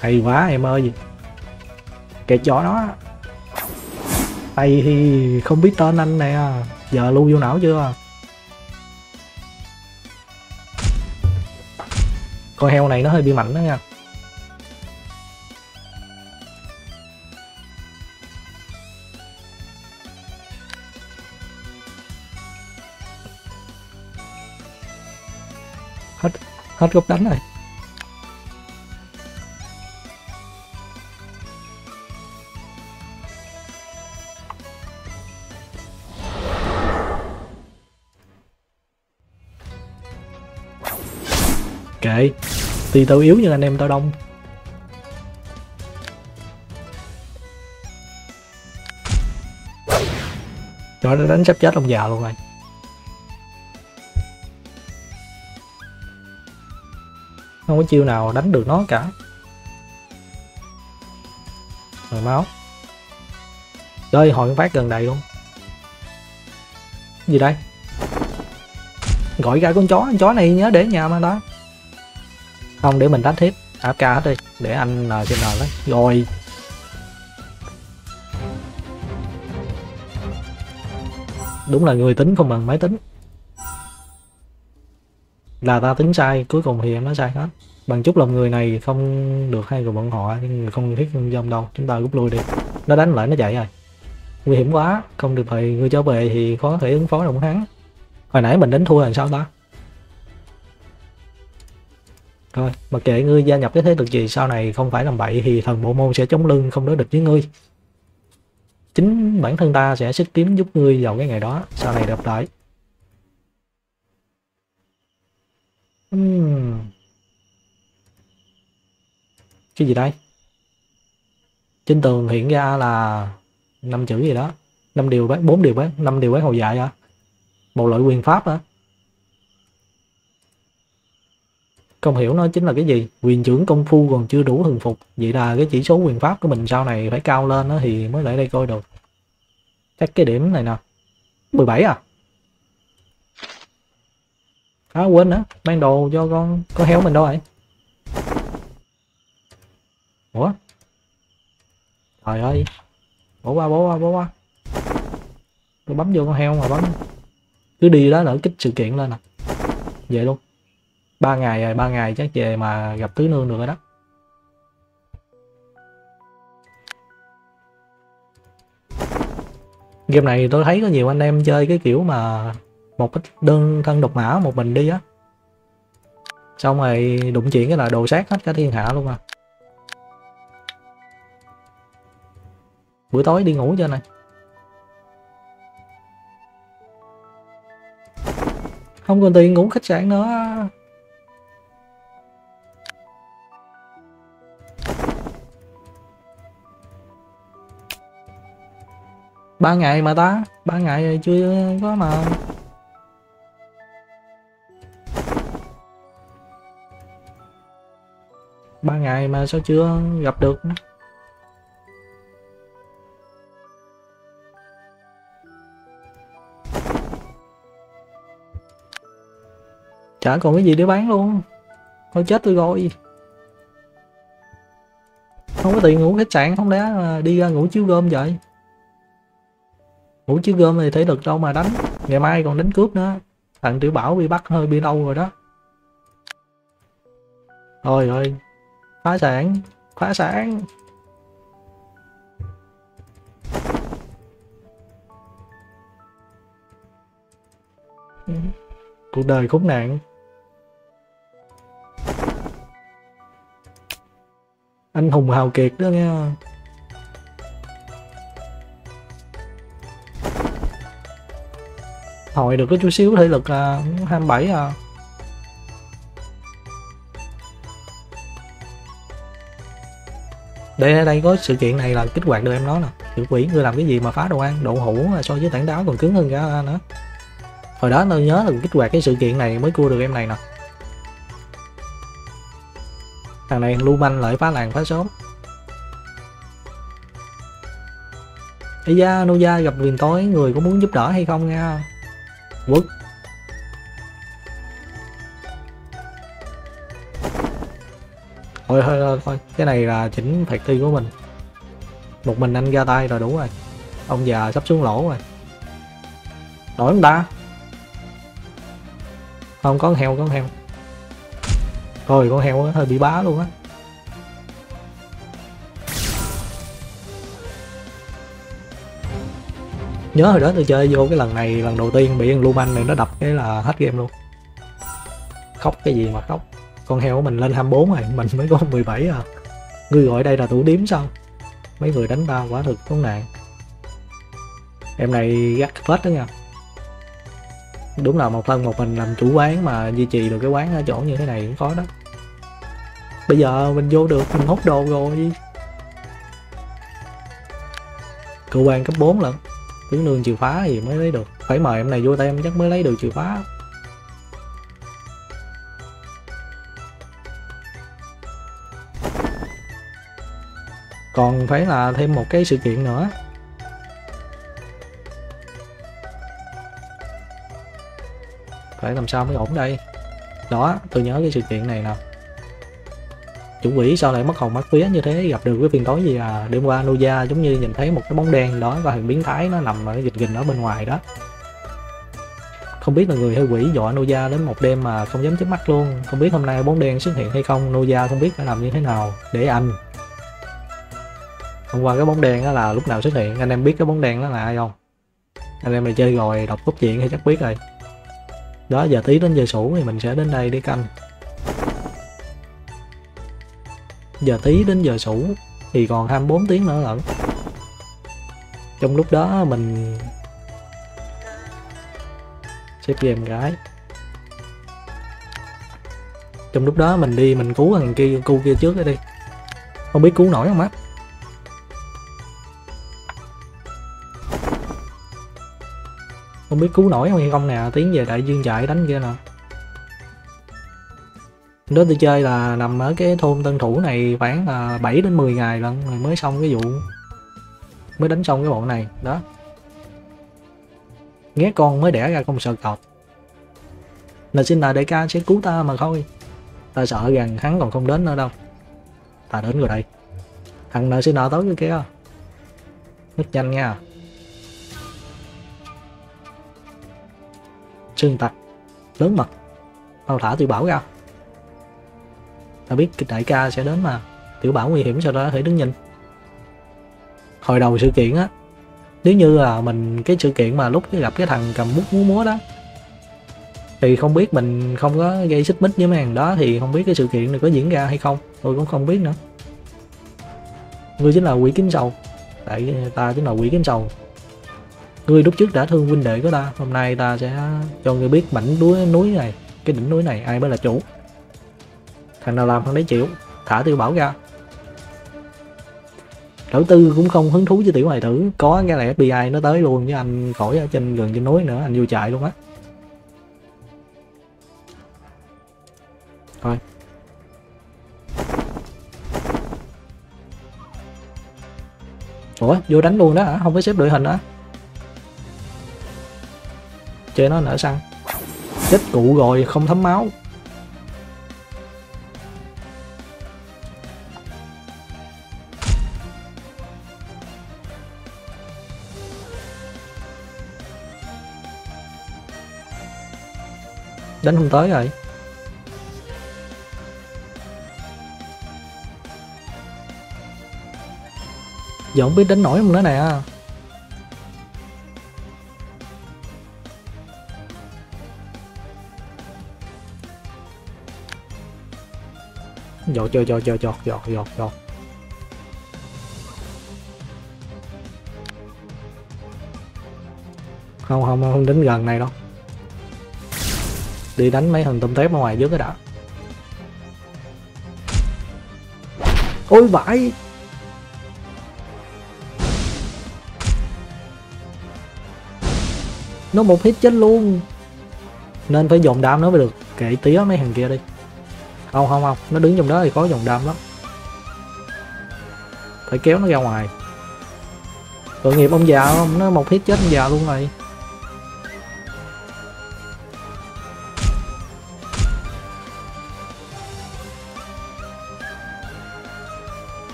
Hay quá em ơi. Kẹt chó nó tay thì không biết tên anh nè. Giờ lưu vô não chưa? Con heo này nó hơi bị mạnh đó nha. Hết gốc đánh rồi. Kệ thì tao yếu nhưng anh em tao đông. Trời nó đánh sắp chết ông già luôn rồi. Không có chiêu nào đánh được nó cả. Rồi máu. Chơi hồi phát gần đầy luôn. Gì đây? Gọi ra con chó con chó này nhớ để nhà mà đó không, để mình đánh tiếp. Áp ca hết đi. Để anh n trên n đấy rồi. Đúng là người tính không bằng máy tính là ta tính sai cuối cùng thì em nói sai hết. Bằng chút lòng người này không được hay rồi bọn họ nhưng không thiết dông đâu. Chúng ta rút lui đi. Nó đánh lại nó chạy rồi. Nguy hiểm quá. Không được thì người trở về thì khó thể ứng phó được hắn. Hồi nãy mình đánh thua làm sao ta? Thôi, mặc kệ ngươi gia nhập cái thế lực gì sau này không phải làm bậy thì thần bộ môn sẽ chống lưng không đối địch với ngươi. Chính bản thân ta sẽ sức kiếm giúp ngươi vào cái ngày đó, sau này gặp lại. Cái gì đây? Trên tường hiện ra là năm chữ gì đó. năm điều bác, bốn điều bác, năm điều bác hồi dạy hả? Một loại quyền pháp hả? không hiểu nó chính là cái gì quyền trưởng công phu còn chưa đủ hừng phục vậy là cái chỉ số quyền pháp của mình sau này phải cao lên đó thì mới lại đây coi được chắc cái điểm này nè 17 à à quên nữa mang đồ cho con con heo mình đâu rồi ủa? Trời ơi. Bỏ qua bỏ qua bỏ qua. Tôi bấm vô con heo mà bấm. Cứ đi đó nữa kích sự kiện lên nè về luôn. Ba ngày rồi, ba ngày chắc về mà gặp tứ nương được rồi đó. Game này tôi thấy có nhiều anh em chơi cái kiểu mà một cái đơn thân độc mã một mình đi á. Xong rồi đụng chuyện cái là đồ sát hết cả thiên hạ luôn à. Bữa tối đi ngủ cho này. Không còn tiền ngủ khách sạn nữa. Ba ngày mà ta, ba ngày chưa có mà. Ba ngày mà sao chưa gặp được? Chả còn cái gì để bán luôn. Thôi chết tôi rồi. Không có tiền ngủ khách sạn, không lẽ mà đi ra ngủ chiếu gom vậy? Ngủ chiếu gom thì thấy được đâu mà đánh. Ngày mai còn đánh cướp nữa. Thằng tiểu bảo bị bắt hơi bị lâu rồi đó. Thôi rồi phá sản phá sản. Cuộc đời khốn nạn. Anh hùng hào kiệt đó nghe. Hồi được có chút xíu thể lực à, 27 à. Đây đây đây có sự kiện này là kích hoạt được em nói nè. Tiểu quỷ ngươi làm cái gì mà phá đồ ăn độ hũ mà so với tảng đá còn cứng hơn cả à, nữa. Hồi đó tôi nhớ là kích hoạt cái sự kiện này mới cua được em này nè. Thằng này lưu manh lại phá làng phá xóm. Ây da, Noja gặp viền tối, người có muốn giúp đỡ hay không nha? Quất thôi thôi thôi thôi. Cái này là chỉnh phạt thi của mình. Một mình anh ra tay rồi đủ rồi. Ông già sắp xuống lỗ rồi. Đổi ông ta. Không, có con heo, có con heo. Thôi, con heo hơi bị bá luôn á. Nhớ hồi đó tôi chơi vô cái lần này, lần đầu tiên bị con Luman này nó đập cái là hết game luôn. Khóc cái gì mà khóc con heo của mình lên 24 rồi, mình mới có 17 à. Ngươi gọi đây là tủ điếm sao? Mấy người đánh tao quá thực khốn nạn em này gắt phết đó nha. Đúng là một thân một mình làm chủ quán mà duy trì được cái quán ở chỗ như thế này cũng khó đó. Bây giờ mình vô được, mình hút đồ rồi. Cơ quan cấp 4 lận. Tướng nương chìa phá thì mới lấy được. Phải mời em này vô tay, em chắc mới lấy được chìa phá còn phải là thêm một cái sự kiện nữa. Phải làm sao mới ổn đây? Đó, tôi nhớ cái sự kiện này nè. Chủ quỷ sao lại mất hồn mất vía như thế? Gặp được cái phiên tối gì à? Đêm qua Nuja giống như nhìn thấy một cái bóng đen đó và hình biến thái nó nằm ở dịch gình ở bên ngoài đó. Không biết là người hay quỷ dọa Nuja đến một đêm mà không dám chớp mắt luôn. Không biết hôm nay bóng đen xuất hiện hay không Nuja không biết phải làm như thế nào. Để anh hôm qua cái bóng đen đó là lúc nào xuất hiện, anh em biết cái bóng đen đó là ai không? Anh em này chơi rồi, đọc cốt truyện thì chắc biết rồi. Đó, giờ tí đến giờ sủ thì mình sẽ đến đây để canh. Giờ tí đến giờ sủ thì còn 24 tiếng nữa lận. Trong lúc đó mình xếp game gái trong lúc đó mình đi, mình cứu thằng kia, cu kia trước đi. Không biết cứu nổi không á. Không biết cứu nổi không hay không nè, tiến về đại dương chạy đánh kia nè. Đó tôi chơi là nằm ở cái thôn tân thủ này khoảng là 7 đến 10 ngày lần rồi mới xong cái vụ, mới đánh xong cái bộ này, đó. Nghe con mới đẻ ra không sợ cọp. Là xin là đại ca sẽ cứu ta mà thôi. Ta sợ rằng hắn còn không đến nữa đâu. Ta đến rồi đây. Thằng nợ xin nợ tới cái kia? Rất nhanh nha. Sương tặc lớn mật. Tao thả tiểu bảo ra. Tao biết đại ca sẽ đến mà tiểu bảo nguy hiểm sau đó thể đứng nhìn. Hồi đầu sự kiện á, nếu như là mình, cái sự kiện mà lúc gặp cái thằng cầm bút múa múa đó, thì không biết mình không có gây xích mích với mấy thằng đó, thì không biết cái sự kiện này có diễn ra hay không. Tôi cũng không biết nữa. Ngươi chính là quỷ kính sầu. Tại ta chính là quỷ kính sầu. Ngươi lúc trước đã thương huynh đệ của ta, hôm nay ta sẽ cho ngươi biết mảnh núi núi này, cái đỉnh núi này ai mới là chủ. Thằng nào làm thằng đấy chịu, thả tiêu bảo ra. Lão tư cũng không hứng thú với tiểu hài tử, có cái này FBI nó tới luôn với anh khỏi ở trên gần trên núi nữa, anh vô chạy luôn á. Thôi. Ủa, vô đánh luôn đó hả? Không có xếp đội hình hả? Chơi nó nở xăng. Chết cụ rồi, không thấm máu. Đánh không tới rồi. Giờ không biết đánh nổi không nữa nè. Giọt giọt giọt giọt giọt giọt giọt giọt. Không không không đến gần này đâu. Đi đánh mấy thằng tôm tép ở ngoài trước cái đã. Ôi, vãi. Nó một hit chết luôn. Nên phải dồn đam nó mới được. Kệ tía mấy thằng kia đi không không không. Nó đứng trong đó thì có dòng đâm lắm. Phải kéo nó ra ngoài. Tội nghiệp ông già không? Nó một hit chết ông già luôn rồi.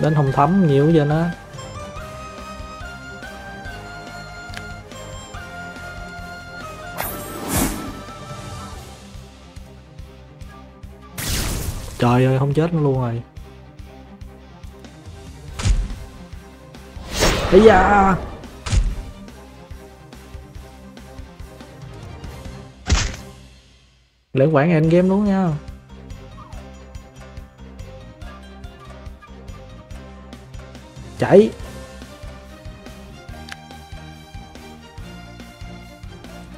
Đến không thấm nhiều giờ nó. Trời ơi, không chết nó luôn rồi. Ây da. Lưỡng quản end game luôn nha. Chạy.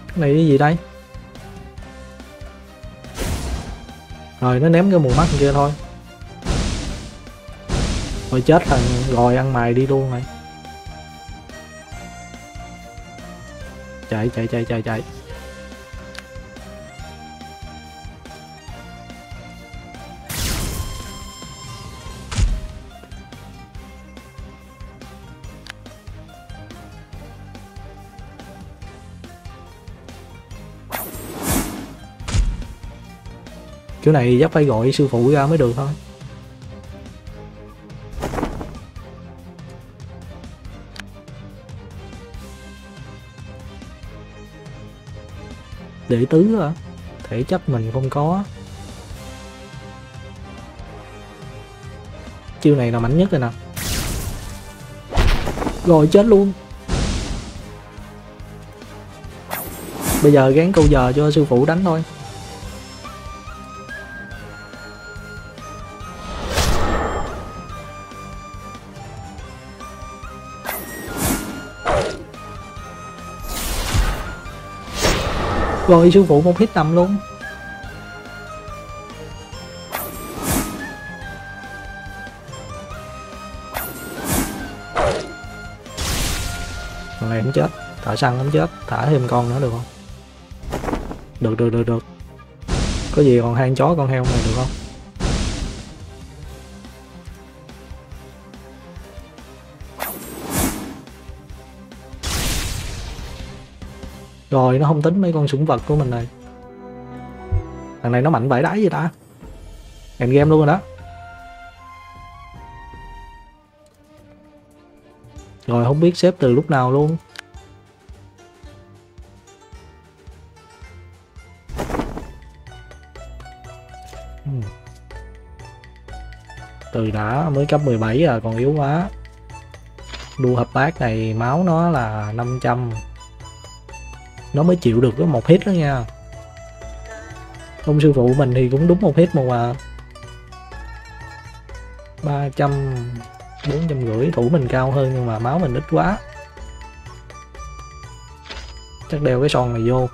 Cái này cái gì đây? Rồi, nó ném cái mù mắt kia thôi. Rồi chết thằng rồi ăn mày đi luôn này chạy chạy chạy chạy chạy. Kiểu này chắc phải gọi sư phụ ra mới được thôi. Đệ tứ à thể chất mình không có. Chiêu này là mạnh nhất rồi nè. Rồi chết luôn. Bây giờ gán câu giờ cho sư phụ đánh thôi. Rồi, sư phụ, một hit tầm luôn. Con này không chết, Thả săn không chết, Thả thêm con nữa được không? Được được được được. Có gì còn hai chó con heo này được không? Rồi, nó không tính mấy con sủng vật của mình này. Thằng này nó mạnh vải đáy gì ta. End game luôn rồi đó. Rồi, không biết xếp từ lúc nào luôn. Hmm. Từ đã mới cấp 17 rồi à, còn yếu quá. Đua hợp tác này máu nó là 500 nó mới chịu được cái một hit đó nha. Ông sư phụ mình thì cũng đúng một hit mà ba trăm, bốn trăm rưỡi, thủ mình cao hơn nhưng mà máu mình ít quá. Chắc đeo cái son này vô.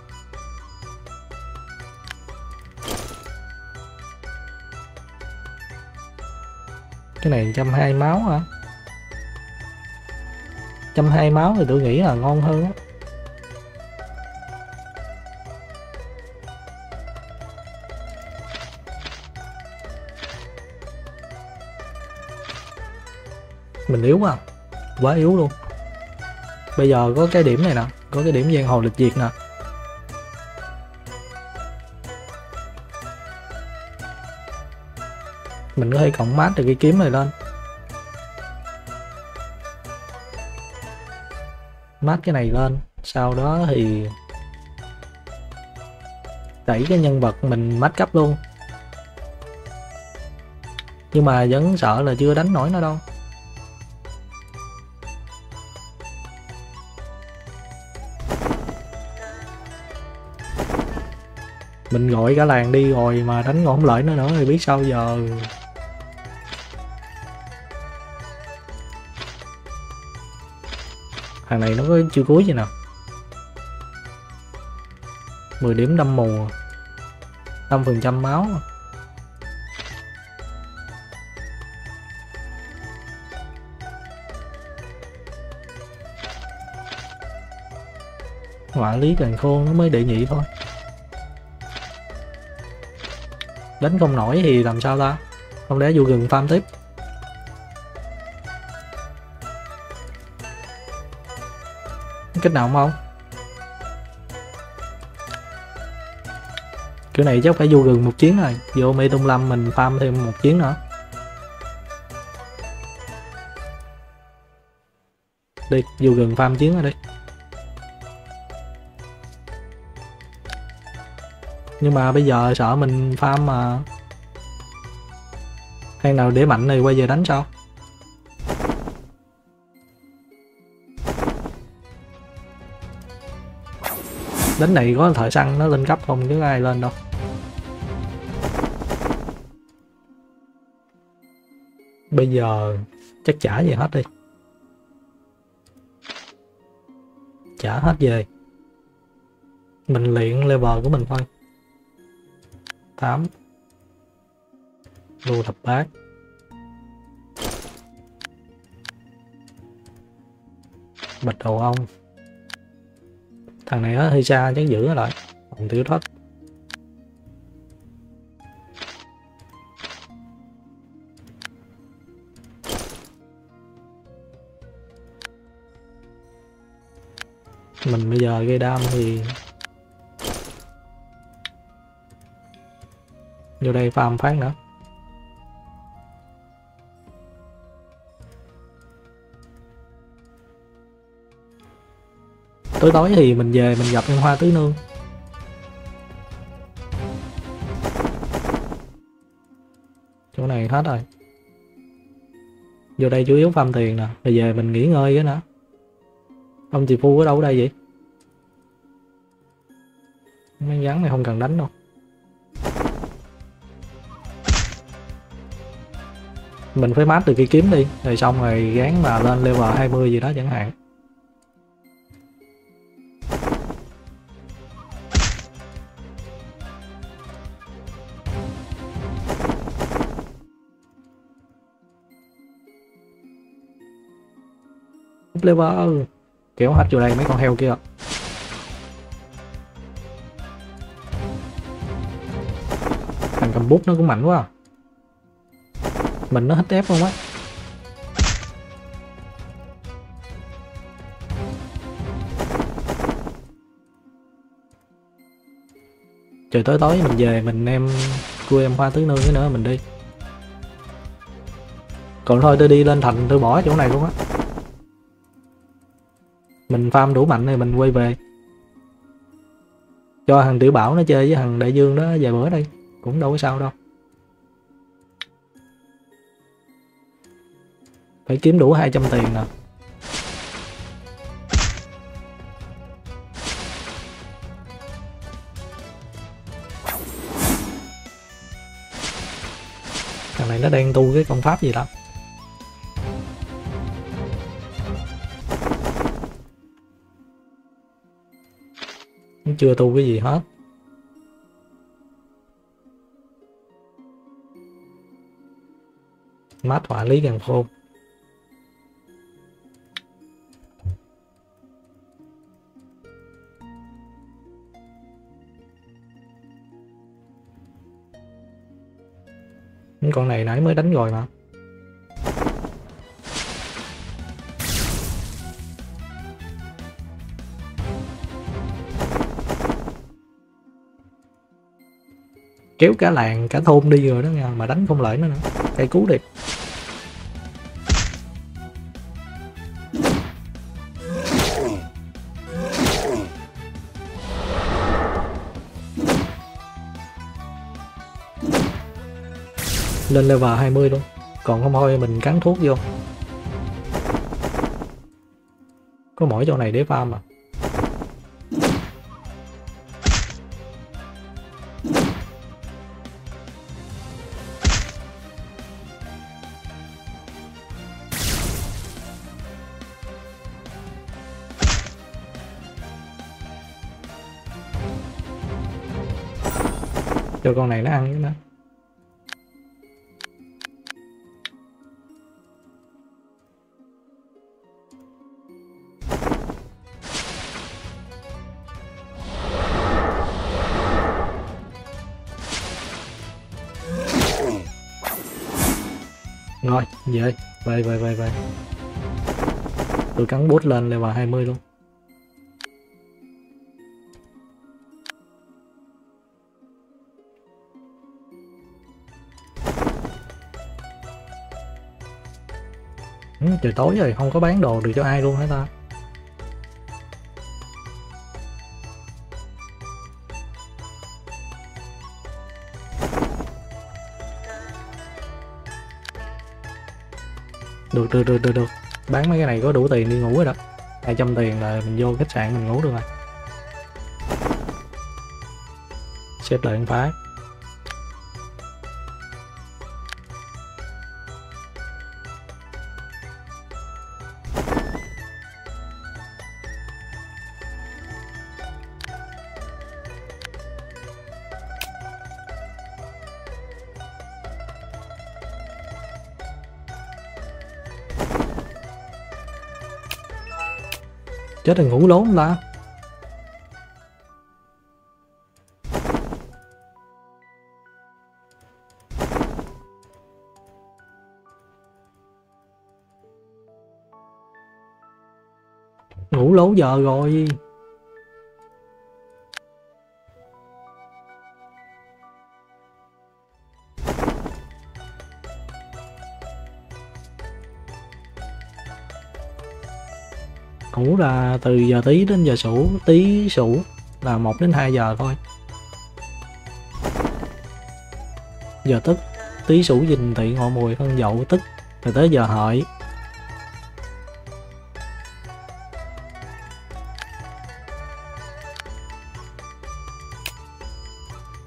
Cái này trăm hai máu hả? trăm hai máu thì tôi nghĩ là ngon hơn á. Mình yếu quá à. quá yếu luôn. Bây giờ có cái điểm này nè, có cái điểm giang hồ lịch diệt nè. Mình có thể cộng mát được cái kiếm này lên. Mát cái này lên, sau đó thì đẩy cái nhân vật mình mát cấp luôn. Nhưng mà vẫn sợ là chưa đánh nổi nó đâu. Mình gọi cả làng đi rồi mà đánh còn không lợi nó nữa thì biết sao giờ. Hàng này nó có chưa cuối gì nào? 10 điểm đâm mù 5 phần trăm máu. Họa lý càng khôn nó mới đệ nhị thôi. Đánh không nổi thì làm sao ta? Không lẽ vô rừng farm tiếp? Cách nào không? Kiểu này chắc phải vô rừng một chuyến rồi. Vô mê tung lâm mình farm thêm một chuyến nữa. Đi, vô rừng farm chuyến rồi đi. Nhưng mà bây giờ sợ mình farm mà. Hay nào để mạnh này quay về đánh sao? Đánh này có thời săn nó lên cấp không chứ ai lên đâu. Bây giờ chắc trả về hết đi. Trả hết về. Mình luyện level của mình thôi. 8 Lưu thập bát. Bạch đầu ông. Thằng này hơi xa chắc giữ lại. Phòng tiểu thất Mình bây giờ gây đam thì vô đây farm phát nữa. Tối tối thì mình về mình gặp em hoa tứ nương. Chỗ này hết rồi. Vô đây chủ yếu farm tiền nè, rồi về mình nghỉ ngơi cái nữa ông chị phu ở đâu ở đây vậy? Mấy rắn này không cần đánh đâu. Mình phải mát từ cây kiếm đi, rồi xong rồi gán mà lên level 20 gì đó chẳng hạn level ừ, kéo hết vô đây, mấy con heo kia thằng cầm bút nó cũng mạnh quá à mình nó hết ép không á. Trời, tối tối mình về mình em, cua em hoa tứ nương cái nữa, mình đi. Còn thôi, tôi đi lên thành, tôi bỏ chỗ này luôn á. Mình farm đủ mạnh thì mình quay về. Cho thằng tiểu bảo nó chơi với thằng đại dương đó, vài bữa đây. Cũng đâu có sao đâu. Phải kiếm đủ 200 tiền nè. Thằng này nó đang tu cái công pháp gì đó. Nó chưa tu cái gì hết. Mát họa lý càng khôn con này nãy mới đánh rồi mà. Kéo cả làng, cả thôn đi rồi đó nha, mà đánh không lợi nó nữa. Cây cứu đi lên level 20 luôn. Còn không thôi, mình cắn thuốc vô. Có mỗi chỗ này để farm mà. Cho con này nó ăn với nó. Vậy vậy vậy vậy vậy. Tôi cắn bút lên level 20 luôn. Ừ, trời tối rồi, không có bán đồ được cho ai luôn hả ta? Được được được được được. Bán mấy cái này có đủ tiền đi ngủ rồi đó. 200 tiền là mình vô khách sạn mình ngủ được rồi. Xếp lại phát. Chết rồi ngủ lố không ta ngủ lố giờ rồi. Ngủ là từ giờ tí đến giờ sủ, tí sủ là 1 đến 2 giờ thôi. Giờ tức, tí sủ dình thị ngọ mùi phân dậu tức, rồi tới giờ hợi.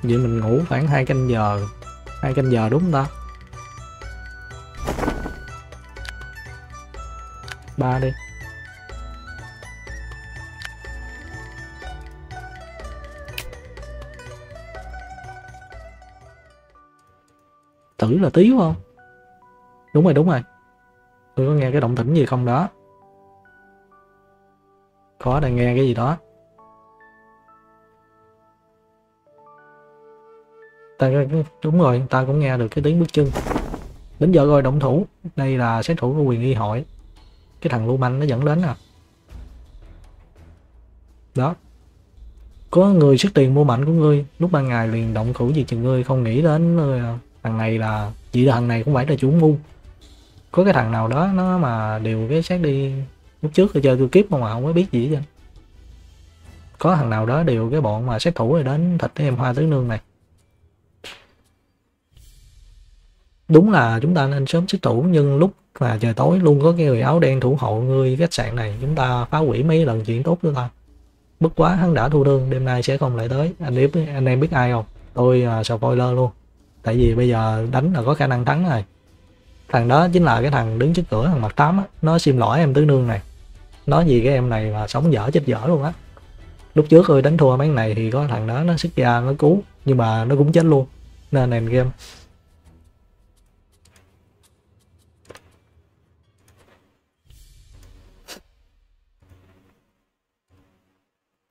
Vậy mình ngủ khoảng hai canh giờ, hai canh giờ đúng không ta? Ba đi. Tử là tiếu không? Đúng rồi đúng rồi. Tôi có nghe cái động tĩnh gì không đó? Có, đang nghe cái gì đó. Ta, đúng rồi, ta cũng nghe được cái tiếng bước chân. Đến giờ rồi, động thủ. Đây là sát thủ của quyền y hội. Cái thằng lưu manh nó dẫn đến à. Đó. Có người xuất tiền mua mạnh của ngươi. Lúc ban ngày liền động thủ gì chừng ngươi, không nghĩ đến ờ, thằng này là chỉ thằng này cũng phải là chủ ngu. Có cái thằng nào đó nó mà điều cái xác đi lúc trước tôi chơi tôi kiếp mà không có biết gì hết có thằng nào đó điều cái bọn mà sát thủ rồi đến thịt cái em hoa tứ nương này. Đúng là chúng ta nên sớm sát thủ nhưng lúc mà trời tối luôn có cái người áo đen thủ hộ ngươi khách sạn này chúng ta phá hủy mấy lần chuyện tốt của ta. Bất quá hắn đã thu thương đêm nay sẽ không lại tới. Anh biết anh em biết ai không? Tôi uh, spoiler luôn tại vì bây giờ đánh là có khả năng thắng rồi. Thằng đó chính là cái thằng đứng trước cửa, thằng mặt tám á, nó xin lỗi em tứ nương này. Nói gì cái em này mà sống dở chết dở luôn á. Lúc trước ơi đánh thua mấy này thì có thằng đó nó sức ra nó cứu, nhưng mà nó cũng chết luôn. Nên end game.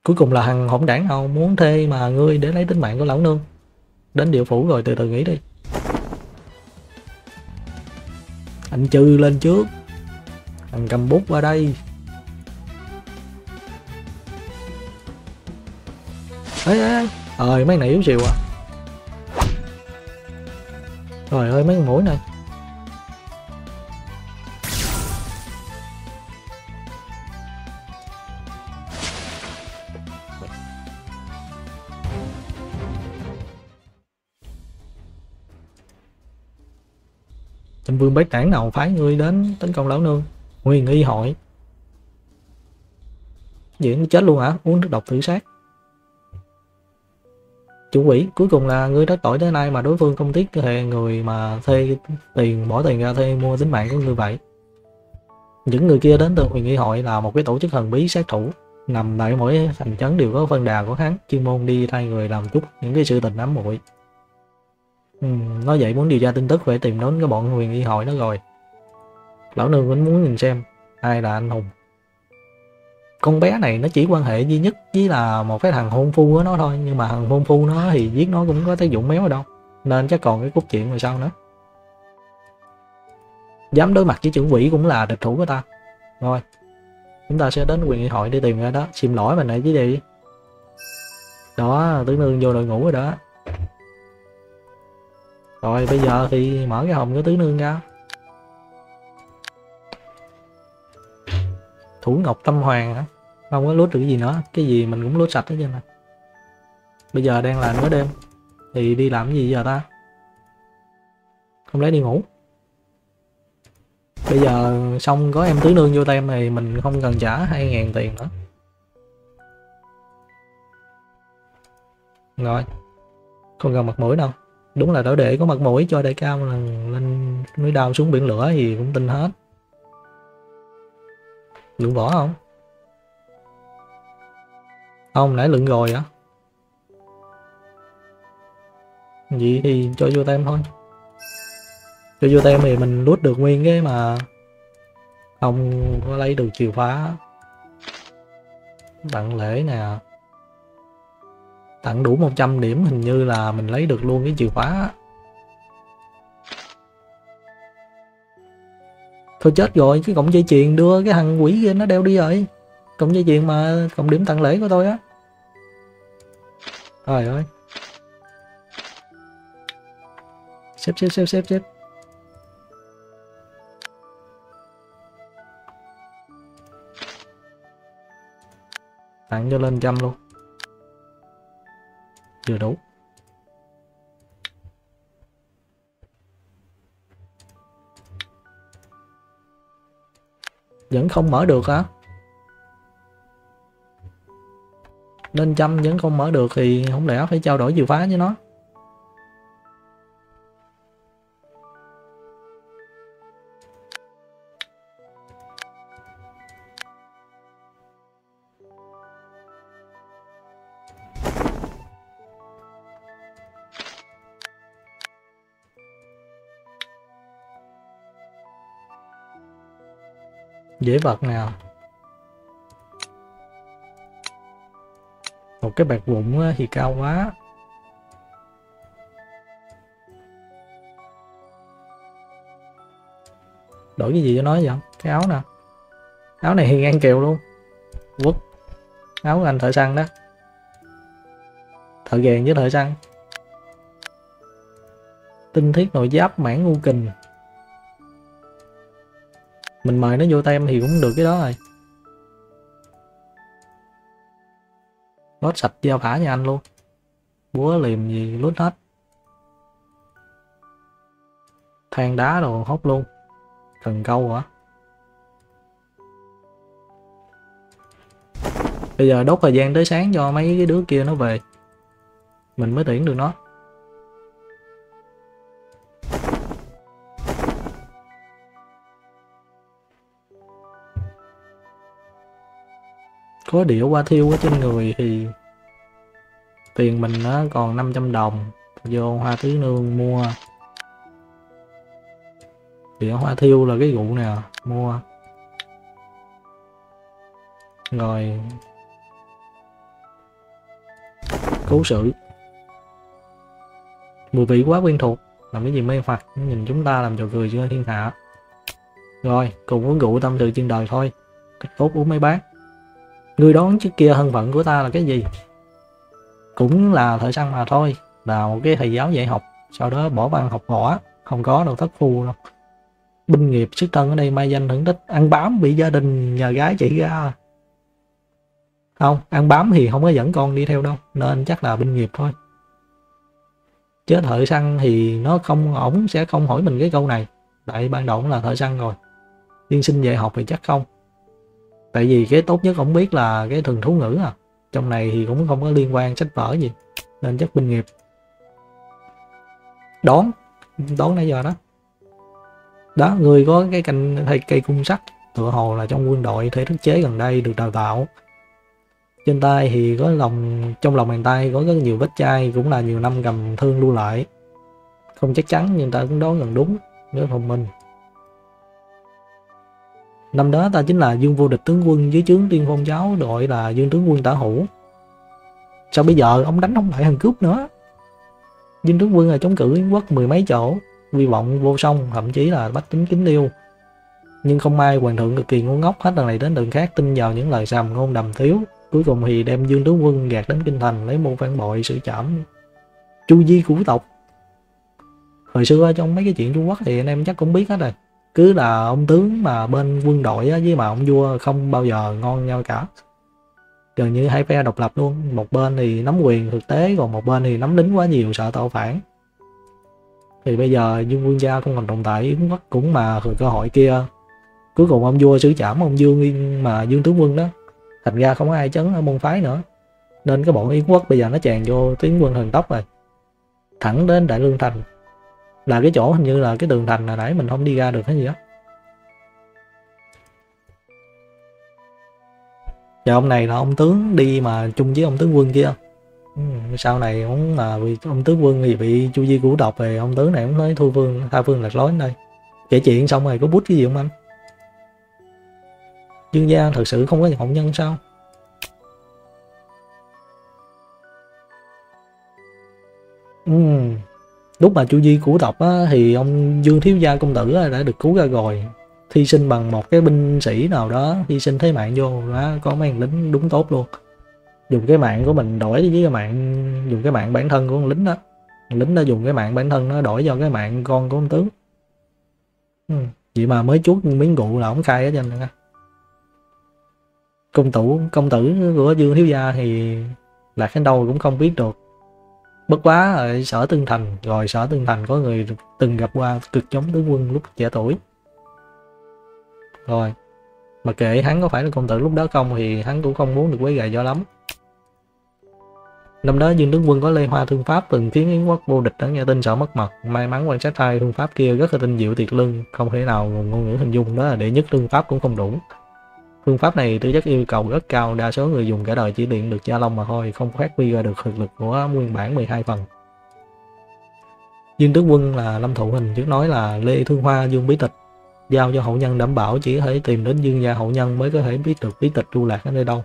Cuối cùng là thằng hỗn đảng nào muốn thuê mà ngươi để lấy tính mạng của lão nương? Đến địa phủ rồi, từ từ nghĩ đi. Anh chư lên trước. Thằng cầm bút qua đây. Ê ê ê. Ờ mấy này yếu xìu à. Trời ơi, mấy con mũi này. Trịnh Vương Bách tảng nào phái ngươi đến tấn công lão nương? Nguyên y hội Vậy nó chết luôn hả? Uống nước độc tự sát. Chủ quỷ, cuối cùng là ngươi đã tội tới nay mà đối phương không tiếc thề người mà thuê tiền, bỏ tiền ra thuê mua tính mạng của ngươi vậy. Những người kia đến từ huyền nghi hội là một cái tổ chức thần bí sát thủ. Nằm tại mỗi thành trấn đều có phân đà của hắn, chuyên môn đi thay người làm chút những cái sự tình ám muội ừ, nói vậy muốn điều tra tin tức phải tìm đến cái bọn huyền nghị hội đó rồi. Lão nương cũng muốn nhìn xem ai là anh hùng. Con bé này nó chỉ quan hệ duy nhất với là một cái thằng hôn phu của nó thôi nhưng mà thằng hôn phu nó thì giết nó cũng có tác dụng méo ở đâu nên chắc còn cái cốt chuyện rồi sau nữa. Dám đối mặt với chữ quỷ cũng là địch thủ của ta. Rồi chúng ta sẽ đến quyền nghị hội để tìm ra đó. Xin lỗi mình lại chứ gì đó tướng nương vô đội ngũ rồi đó rồi, bây giờ thì mở cái hòm của tứ nương ra. Thủ ngọc tâm hoàng hả không có lút được cái gì nữa. Cái gì mình cũng lút sạch hết trơn nè bây giờ đang là nửa đêm. Thì đi làm cái gì giờ ta? Không lẽ đi ngủ? Bây giờ xong có em tứ nương vô tem thì mình không cần trả hai ngàn tiền nữa. Rồi, không cần mặt mũi đâu đúng là đỡ để có mặt mũi cho đại cao là lên núi đao xuống biển lửa thì cũng tin hết. Dụng võ không? Không, nãy lượng rồi á vậy thì cho vô tem thôi. Cho vô tem thì mình lút được nguyên cái mà không có lấy được chìa khóa. Tặng lễ nè tặng đủ 100 điểm hình như là mình lấy được luôn cái chìa khóa. Thôi chết rồi, cái cổng dây chuyền đưa cái thằng quỷ kia nó đeo đi rồi. Cổng dây chuyền mà, cộng điểm tặng lễ của tôi á. Trời ơi. Xếp xếp xếp xếp xếp. Tặng cho lên trăm luôn chưa đấu. Vẫn không mở được hả? Nên chăm vẫn không mở được thì không lẽ phải trao đổi chìa khóa với nó? Dễ vật nào. Một cái bạc vụn ờ, thì cao quá. Đổi cái gì cho nó vậy? Cái áo nè. Áo này thì ngang kiều luôn. Quất. Áo của anh thợ săn đó. Thợ gèn với thợ săn. Tinh thiết nội giáp mãn ngu kình mình mời nó vô tem thì cũng được cái đó rồi. Lót sạch giao phả nhà anh luôn. Búa liềm gì lút hết. Than đá đồ hốt luôn. Cần câu hả? Bây giờ đốt thời gian tới sáng cho mấy cái đứa kia nó về. Mình mới tuyển được nó. Có đĩa qua thiêu ở trên người thì tiền mình nó còn 500 đồng. Vô hoa tứ nương mua. Đĩa hoa thiêu là cái vụ nè, mua. Rồi. Cứu sự. Mùi vị quá quen thuộc. Làm cái gì mê hoặc nhìn chúng ta làm trò cười chưa thiên hạ. Rồi, cùng uống rượu tâm sự trên đời thôi. Cách tốt uống mấy bát người đoán trước kia thân phận của ta là cái gì? Cũng là thợ săn mà thôi, là một cái thầy giáo dạy học, sau đó bỏ văn học võ, không có đâu thất phu đâu. Binh nghiệp xuất thân ở đây mai danh hưởng tích, ăn bám bị gia đình nhà gái chỉ ra. Không, ăn bám thì không có dẫn con đi theo đâu, nên chắc là binh nghiệp thôi. Chứ thợ săn thì nó không, ổng sẽ không hỏi mình cái câu này. Tại ban đầu cũng là thợ săn rồi. Tiên sinh dạy học thì chắc không tại vì cái tốt nhất ổng biết là cái thường thú ngữ à. Trong này thì cũng không có liên quan sách vở gì, nên chắc binh nghiệp. Đón đón nãy giờ đó. Đó, người có cái cành hay cây cung sắt tựa hồ là trong quân đội thể thức chế gần đây được đào tạo. Trên tay thì có lòng, trong lòng bàn tay có rất nhiều vết chai, cũng là nhiều năm cầm thương lưu lại. Không chắc chắn nhưng ta cũng đoán gần đúng, nếu thông minh năm đó ta chính là dương vô địch tướng quân dưới trướng tiên phong giáo, đội là dương tướng quân tả hữu. Sao bây giờ ông đánh không lại thằng cướp nữa? Dương tướng quân là chống cử yến quốc mười mấy chỗ vi vọng vô song, thậm chí là bách tính kính yêu. Nhưng không may hoàng thượng cực kỳ ngu ngốc hết lần này đến đường khác tin vào những lời sàm ngôn đầm thiếu cuối cùng thì đem dương tướng quân gạt đến kinh thành lấy mưu phản bội sự trảm. Chu di của tộc. Hồi xưa trong mấy cái chuyện trung quốc thì anh em chắc cũng biết hết rồi cứ là ông tướng mà bên quân đội á, với mà ông vua không bao giờ ngon nhau cả. Gần như hai phe độc lập luôn một bên thì nắm quyền thực tế còn một bên thì nắm lính quá nhiều sợ tạo phản. Thì bây giờ dương quân gia không còn tồn tại yến quốc cũng mà cơ hội kia. Cuối cùng ông vua xử trảm ông dương mà dương tướng quân đó thành ra không có ai chấn ở môn phái nữa. Nên cái bọn yến quốc bây giờ nó tràn vô tiến quân thần tốc rồi. Thẳng đến đại lương thành là cái chỗ hình như là cái tường thành là nãy mình không đi ra được cái gì đó và ông này là ông tướng đi mà chung với ông tướng quân kia. Ừ, sau này ông mà vì ông tướng quân thì bị chu di cũ độc về ông tướng này cũng nói thu vương tha vương lạc lối đây. Kể chuyện xong rồi có bút cái gì không anh? Dương gia thật sự không có hậu nhân sao? Ừ lúc mà chu di cũ tộc á, thì ông dương thiếu gia công tử đã được cứu ra rồi. Thi sinh bằng một cái binh sĩ nào đó hy sinh thế mạng vô đó có mấy thằng lính đúng tốt luôn. Dùng cái mạng của mình đổi với cái mạng dùng cái mạng bản thân của con lính đó. Lính đã dùng cái mạng bản thân nó đổi cho cái mạng con của ông tướng. Ừ. vậy mà mới chuốt miếng rượu là ông khai ở trên nha công tử công tử của dương thiếu gia thì lạc đến đâu cũng không biết được bất quá ở sở tương thành, rồi sở tương thành có người từng gặp qua cực chống tướng quân lúc trẻ tuổi. Rồi, mà kệ, hắn có phải là công tử lúc đó không thì hắn cũng không muốn được quấy gầy do lắm. Năm đó dương tướng quân có lê hoa thương pháp từng khiến yến quốc vô địch đã nghe tin sợ mất mật may mắn quan sát thai thương pháp kia rất là tinh diệu tuyệt lưng không thể nào ngôn ngữ hình dung đó là đệ nhất thương pháp cũng không đủ phương pháp này tư chất yêu cầu rất cao, đa số người dùng cả đời chỉ luyện được gia long mà thôi, không phát huy ra được thực lực của nguyên bản 12 phần. Dương tứ quân là lâm thụ hình trước nói là lê thương hoa dương bí tịch, giao cho hậu nhân đảm bảo chỉ có thể tìm đến dương gia hậu nhân mới có thể biết được bí tịch lưu lạc ở nơi đâu.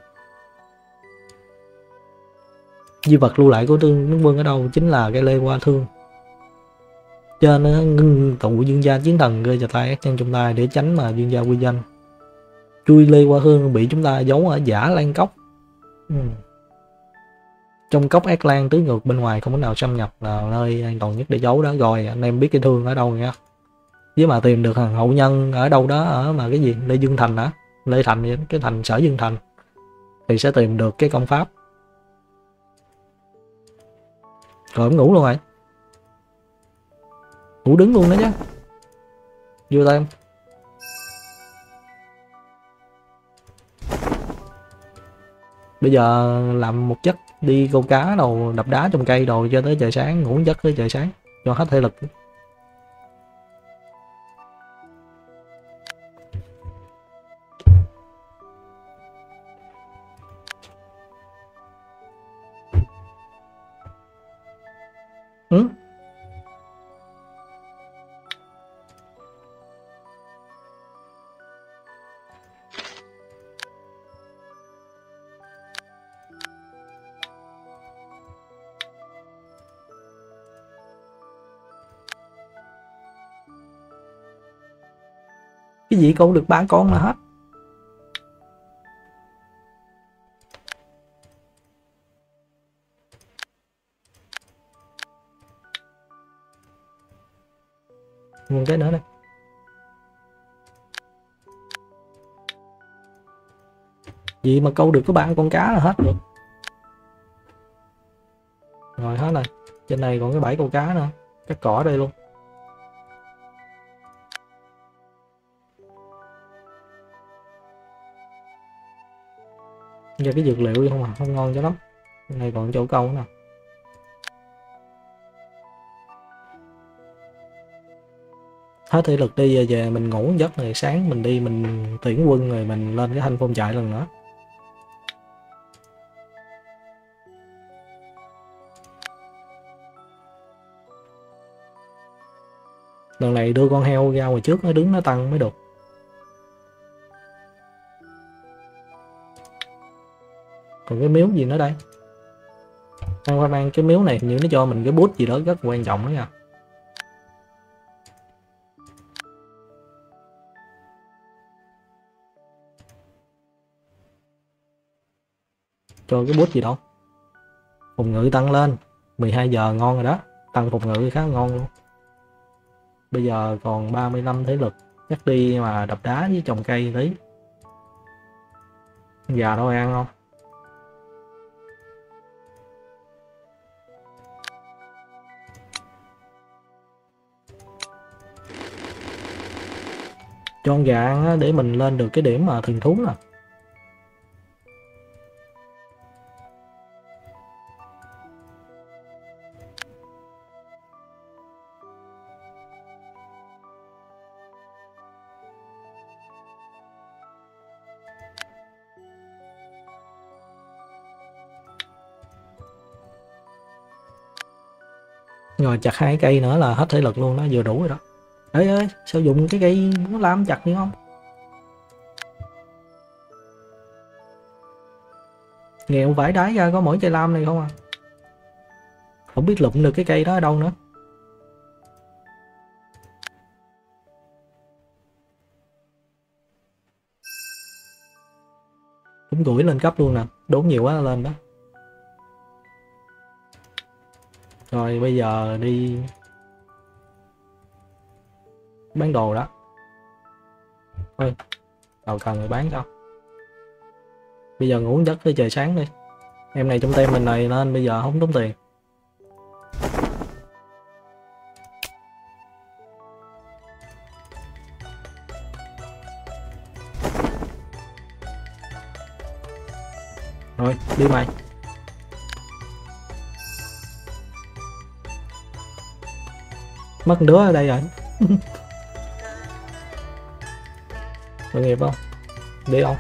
Di vật lưu lại của tương tướng quân ở đâu chính là cái lê hoa thương. Cho nó ngưng tụ dương gia chiến thần, gây cho tay ác nhân trong tay để tránh mà dương gia quy danh chui lê qua hương bị chúng ta giấu ở giả lan cốc. Ừ. trong cốc ác lan tứ ngược bên ngoài không có nào xâm nhập là nơi an toàn nhất để giấu đó. Rồi anh em biết cái thương ở đâu nha. Với mà tìm được thằng hậu nhân ở đâu đó ở mà cái gì lê dương thành hả? Lê thành cái thành sở dương thành thì sẽ tìm được cái công pháp. Rồi em ngủ luôn rồi. Ngủ đứng luôn đó chứ. Vô tay em bây giờ làm một chất đi câu cá đồ, đập đá trong cây đồ cho tới trời sáng, ngủ giấc tới trời sáng, cho hết thể lực ừ? Cái gì câu được ba con là hết. Một cái nữa đây gì mà câu được có bạn con cá là hết rồi. Rồi hết rồi. Trên này còn cái bãi câu cá nữa. Cái cỏ ở đây luôn. Cho cái dược liệu đi không à? Không ngon cho lắm. Cái này còn chỗ câu nè. Hết thể lực đi, về về mình ngủ giấc rồi sáng mình đi, mình tuyển quân rồi mình lên cái thanh phong trại lần nữa. Lần này đưa con heo ra ngoài trước, nó đứng, nó tăng mới được. Còn cái miếu gì nữa đây? Đang qua mang cái miếu này, như nó cho mình cái bút gì đó rất quan trọng đó nha. Cho cái bút gì đâu phòng ngự tăng lên. 12 giờ ngon rồi đó. Tăng phòng ngự khá ngon luôn. Bây giờ còn 35 thế lực. Chắc đi mà đập đá với trồng cây tí. Gà đâu ăn không? Cho con gà ăn để mình lên được cái điểm mà thường thú nè. Rồi chặt hai cây nữa là hết thể lực luôn đó, vừa đủ rồi đó ê ơi sao dùng cái cây muốn làm chặt đi không? Nghèo vải đái ra có mỗi cây lam này không à? Không biết lụm được cái cây đó ở đâu nữa. Cũng gửi lên cấp luôn nè, đốn nhiều quá lên đó. Rồi bây giờ đi bán đồ đó. Thôi đầu cần người bán đâu bây giờ ngủ giấc tới trời sáng đi. Em này trong tay mình này nên bây giờ không tốn tiền. Rồi, đi mày. Mất đứa ở đây rồi. tội nghiệp không? Đi không?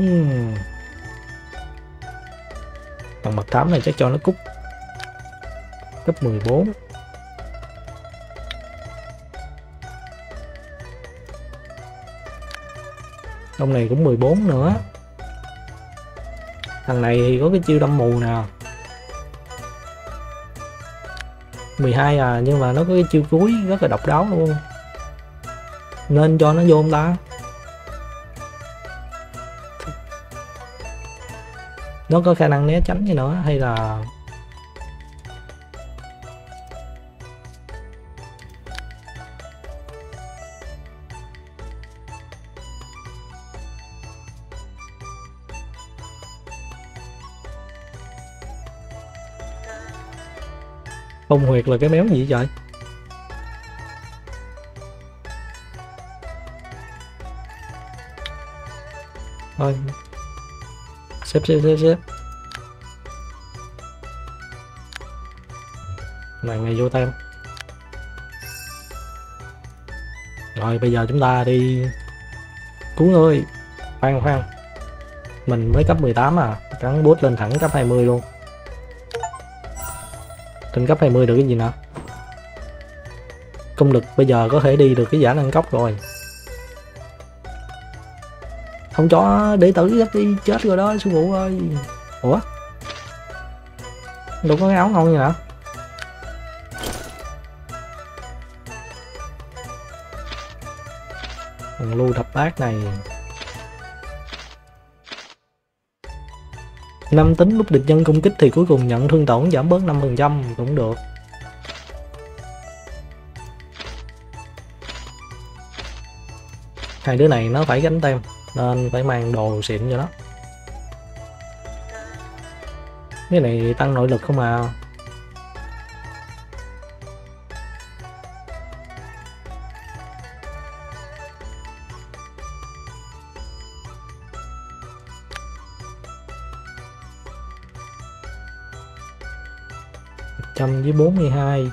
Uhm. Thằng mật thám này chắc cho nó cút cấp 14 ông này cũng 14 nữa. Thằng này thì có cái chiêu đâm mù nè. 12 à nhưng mà nó có cái chiêu cuối rất là độc đáo luôn. Nên cho nó vô không ta. Nó có khả năng né tránh gì nữa, hay là Phong huyệt là cái méo gì vậy? Thôi. Xếp xếp xếp xếp. Này, ngày vô tem Rồi, bây giờ chúng ta đi Cứu người. Khoan khoan. Mình mới cấp 18 à. Cắn bút lên thẳng cấp 20 luôn trên cấp 20 được cái gì nữa công lực bây giờ có thể đi được cái giả nâng cấp rồi. Không cho để tử gấp đi, chết rồi đó, sư phụ ơi. Ủa? Đâu có cái áo ngon gì nữa thằng lưu thập bát này. Năm tính lúc địch nhân công kích thì cuối cùng nhận thương tổn giảm bớt 5% cũng được. Hai đứa này nó phải gánh tem, nên phải mang đồ xịn cho nó. Cái này tăng nội lực không à. 100 với bốn mươi hai.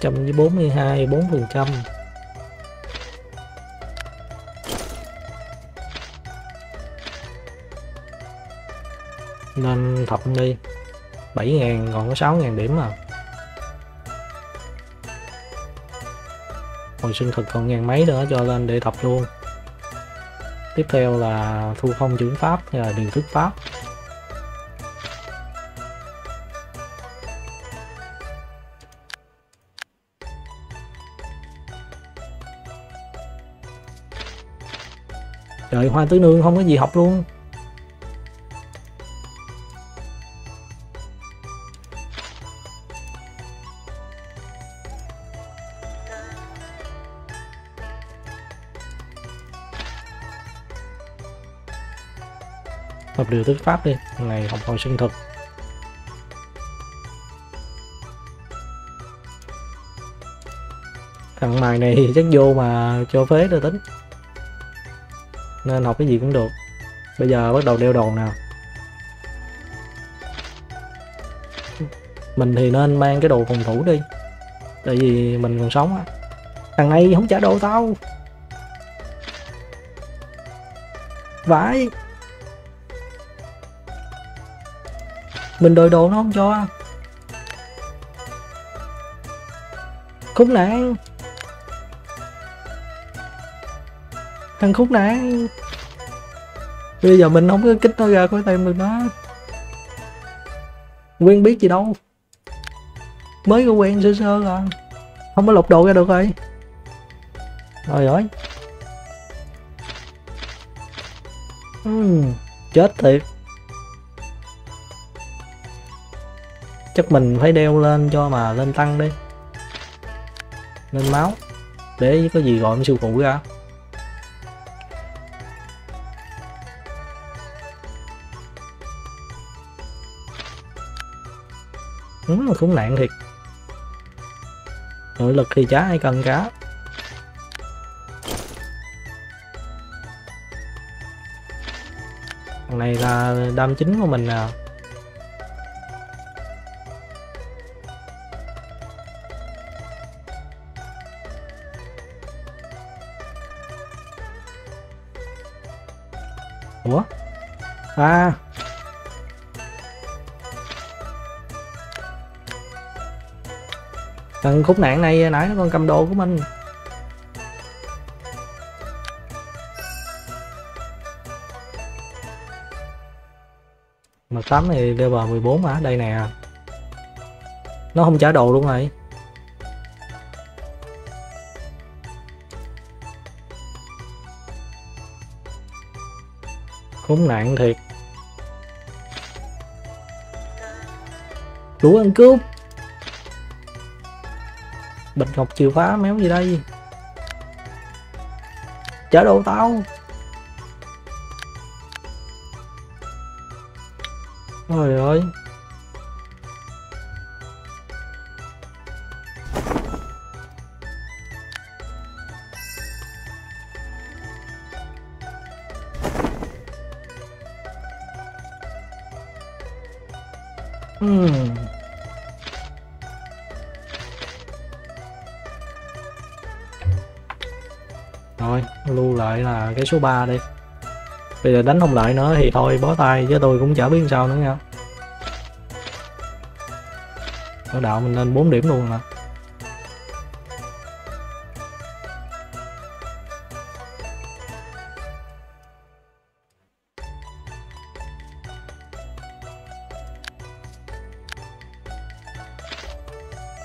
Trăm với bốn mươi hai, bốn phần trăm. Nên thập đi. 7.000 còn có 6.000 điểm à. Hồi sinh thực còn ngàn mấy nữa, cho lên để thập luôn tiếp theo là thu phong chuyển pháp hay là điều thức pháp. Trời, hoa tứ nương không có gì học luôn. Học điều thức pháp đi, ngày này học hồi sinh thực. Thằng mày này thì chắc vô mà cho phế rồi tính. Nên học cái gì cũng được. Bây giờ bắt đầu đeo đồ nào. Mình thì nên mang cái đồ phòng thủ đi, tại vì mình còn sống á. Thằng này không trả đồ tao. Vãi. Mình đổi đồ nó không cho. Khúc nạn thằng khúc nạn bây giờ mình không có kích nó ra khỏi tay được đó. Quen biết gì đâu. Mới có quen sơ sơ rồi không có lột đồ ra được rồi. Rồi rồi uhm, chết thiệt. Chắc mình phải đeo lên cho mà lên tăng đi. Lên máu. Để có gì gọi siêu sư phụ ra. Đúng là khốn nạn thiệt. Nội lực thì chả ai cần cả. Thằng này là đam chính của mình à. À. Thằng khúc nạn này nãy nó còn cầm đồ của mình. Mà tám thì level 14 hả? Đây nè. Nó không trả đồ luôn rồi khốn nạn thiệt. Đủ ăn cướp. Bịch ngọc chìa phá méo gì đây? Trả đồ tao. Trời ơi. Hmm. Lưu lại là cái số 3 đi. Bây giờ đánh không lại nữa thì thôi, bó tay chứ tôi cũng chả biết sao nữa nha. Ở đạo mình lên 4 điểm luôn mà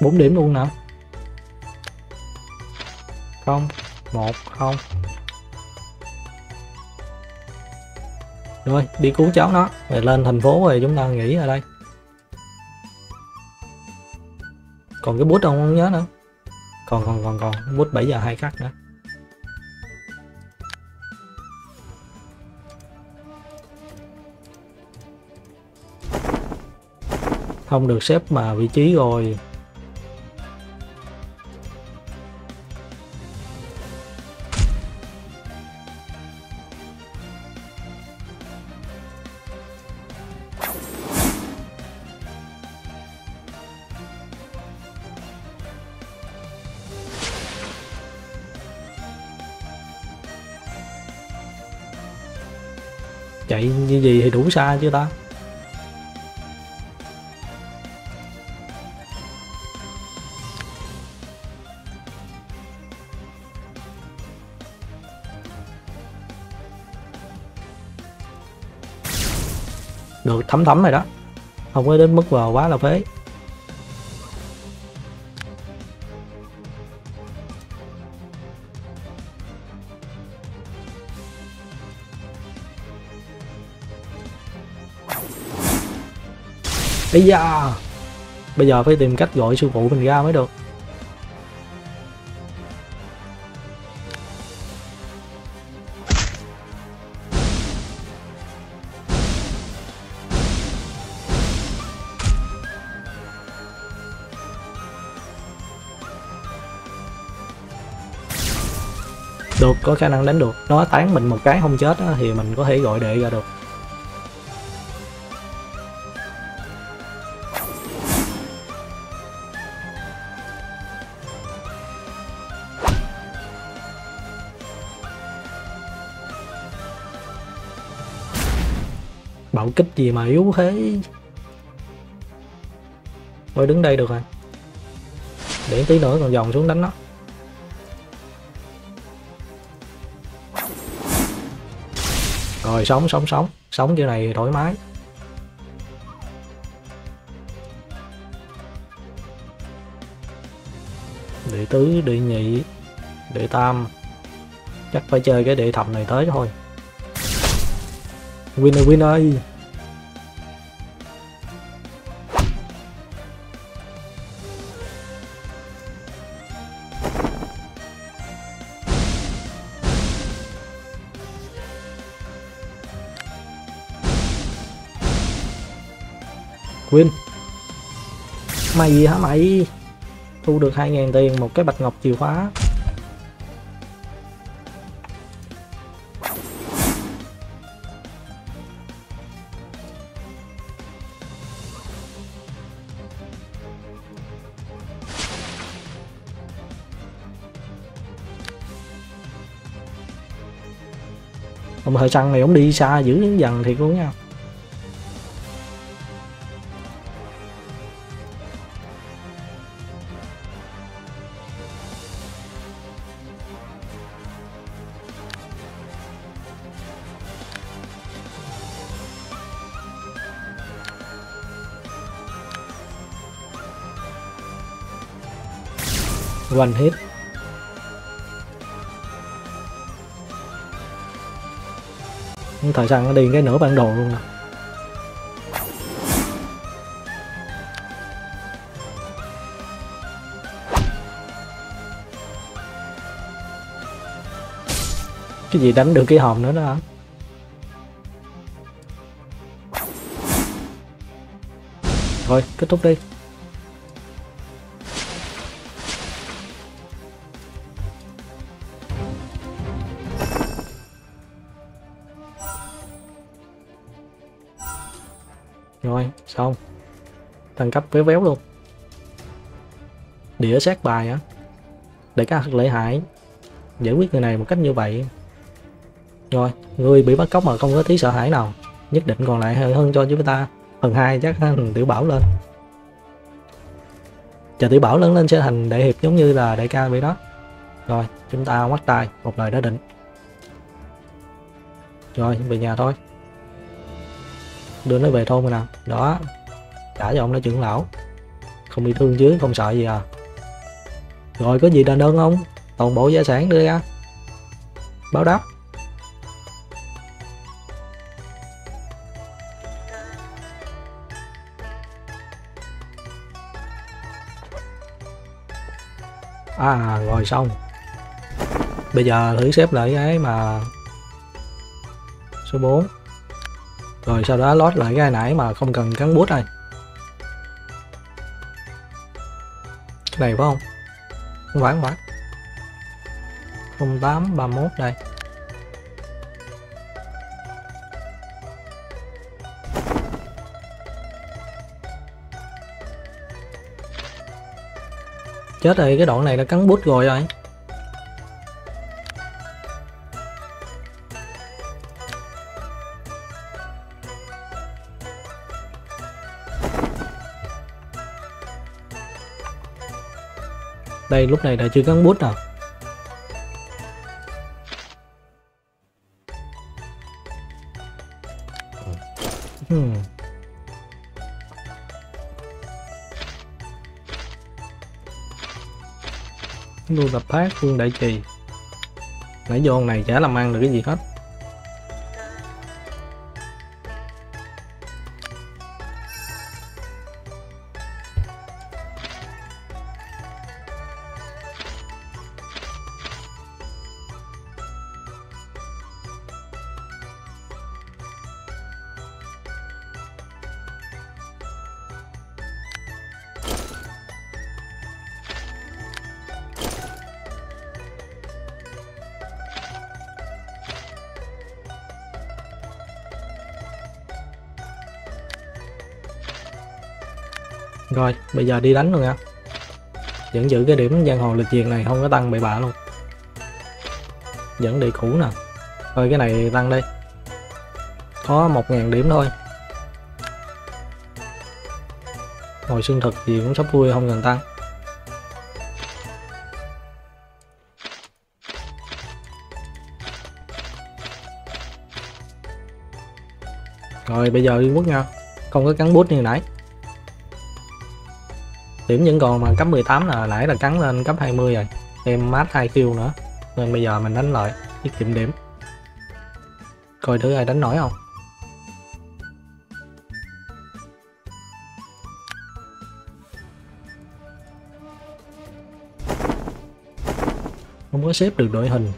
bốn điểm luôn nè không, một, không rồi đi cứu cháu nó. Rồi lên thành phố rồi chúng ta nghỉ ở đây. Còn cái bút ông không nhớ nữa. Còn còn còn còn. Bút 7 giờ hai khắc nữa. Không được xếp mà vị trí rồi. Như xa chưa ta? Được, thấm thấm rồi đó. Không có đến mức vào quá là phế. Bây giờ Bây giờ phải tìm cách gọi sư phụ mình ra mới được. Được, có khả năng đánh được. Nó tán mình một cái không chết đó, thì mình có thể gọi đệ ra được. Kích gì mà yếu thế. Thôi đứng đây được rồi. Để tí nữa còn dòng xuống đánh nó. Rồi, sống sống sống. Sống kiểu này thoải mái. Đệ tứ, đệ nhị, đệ tam. Chắc phải chơi cái đệ thập này tới thôi. Win ơi win ơi mày gì hả? Mày thu được 2.000 tiền một cái bạch ngọc chìa khóa. Ông hơi xăng này ông đi xa dữ dần thiệt luôn nha. One hit thời gian nó đi cái nửa bản đồ luôn nè. Cái gì đánh được cái hòm nữa đó hả? Thôi, kết thúc đi. Thăng cấp véo véo luôn. Đĩa sát bài á. Để các lễ hại. Giải quyết người này một cách như vậy. Rồi, người bị bắt cóc mà không có tí sợ hãi nào. Nhất định còn lại hơn cho chúng ta. Phần hai chắc tiểu bảo lên. Chờ tiểu bảo lớn lên sẽ thành đại hiệp giống như là đại ca vậy đó. Rồi, chúng ta ngoắt tay, một lời đã định. Rồi, về nhà thôi. Đưa nó về thôn rồi nào. Đó trả cho ông nó trưởng lão. Không bị thương chứ, không sợ gì à. Rồi, có gì đền ơn không? Toàn bộ gia sản đưa ra. Báo đáp. À rồi xong. Bây giờ thử xếp lại cái mà số 4 rồi sau đó lót lại cái nãy mà không cần cắn bút này này phải không? Không phải không phải. 0831 đây. Chết rồi, cái đoạn này đã cắn bút rồi rồi. Đây, lúc này đã chưa gắn bút rồi. hmm. tập phát phương đại trì nãy vô này chả làm ăn được cái gì hết rồi, bây giờ đi đánh luôn nha. Vẫn giữ cái điểm giang hồ lịch duyệt này, không có tăng bậy bạ luôn. Vẫn đi cũ nè. Thôi, cái này tăng đi có một ngàn điểm thôi. Hồi xương thực gì cũng sắp vui, không cần tăng. Rồi, bây giờ đi quốc nha. Không có cắn bút như nãy điểm những con mà cấp 18 là nãy là cắn lên cấp 20 rồi. Em mát 2 kill nữa. Nên bây giờ mình đánh lại, tiết kiệm điểm. Coi thử ai đánh nổi không? Không có xếp được đội hình.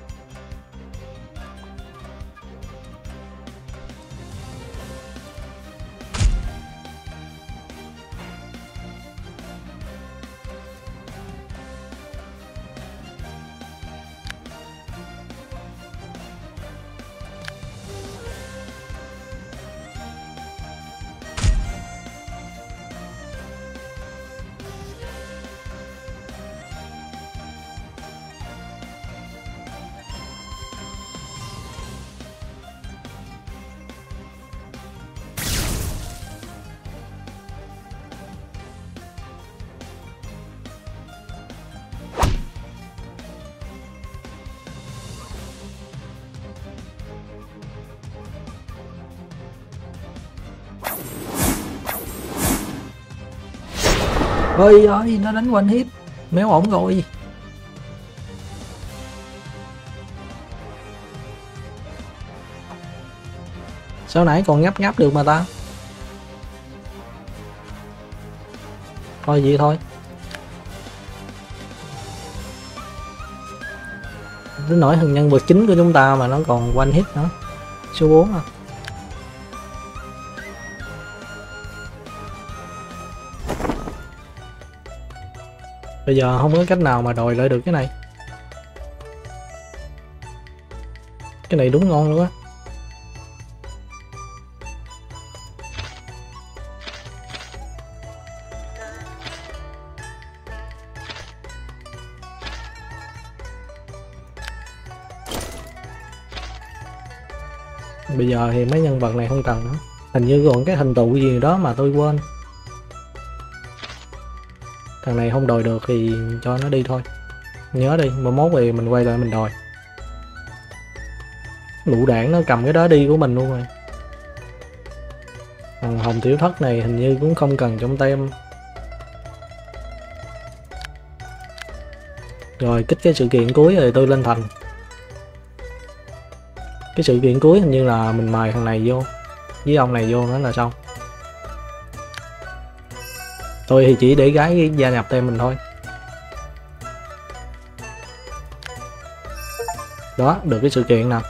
Ơi ơi nó đánh quanh hit méo ổn rồi. Sao nãy còn ngáp ngáp được mà ta? Thôi vậy thôi. Đến nỗi thằng nhân vật chính của chúng ta mà nó còn quanh hit nữa số 4 à. Bây giờ không có cách nào mà đòi lại được cái này. Cái này đúng ngon luôn á. Bây giờ thì mấy nhân vật này không cần nữa. Hình như còn cái hình tụ gì đó mà tôi quên thằng này không đòi được thì cho nó đi thôi. Nhớ đi mà mốt thì mình quay lại mình đòi. Lũ đảng nó cầm cái đó đi của mình luôn rồi. Thằng hồng tiểu thất này hình như cũng không cần trong tem. Rồi, kích cái sự kiện cuối rồi tôi lên thành. Cái sự kiện cuối hình như là mình mời thằng này vô, với ông này vô nữa là xong tôi thì chỉ để gái gia nhập thêm mình thôi. Đó, được cái sự kiện nào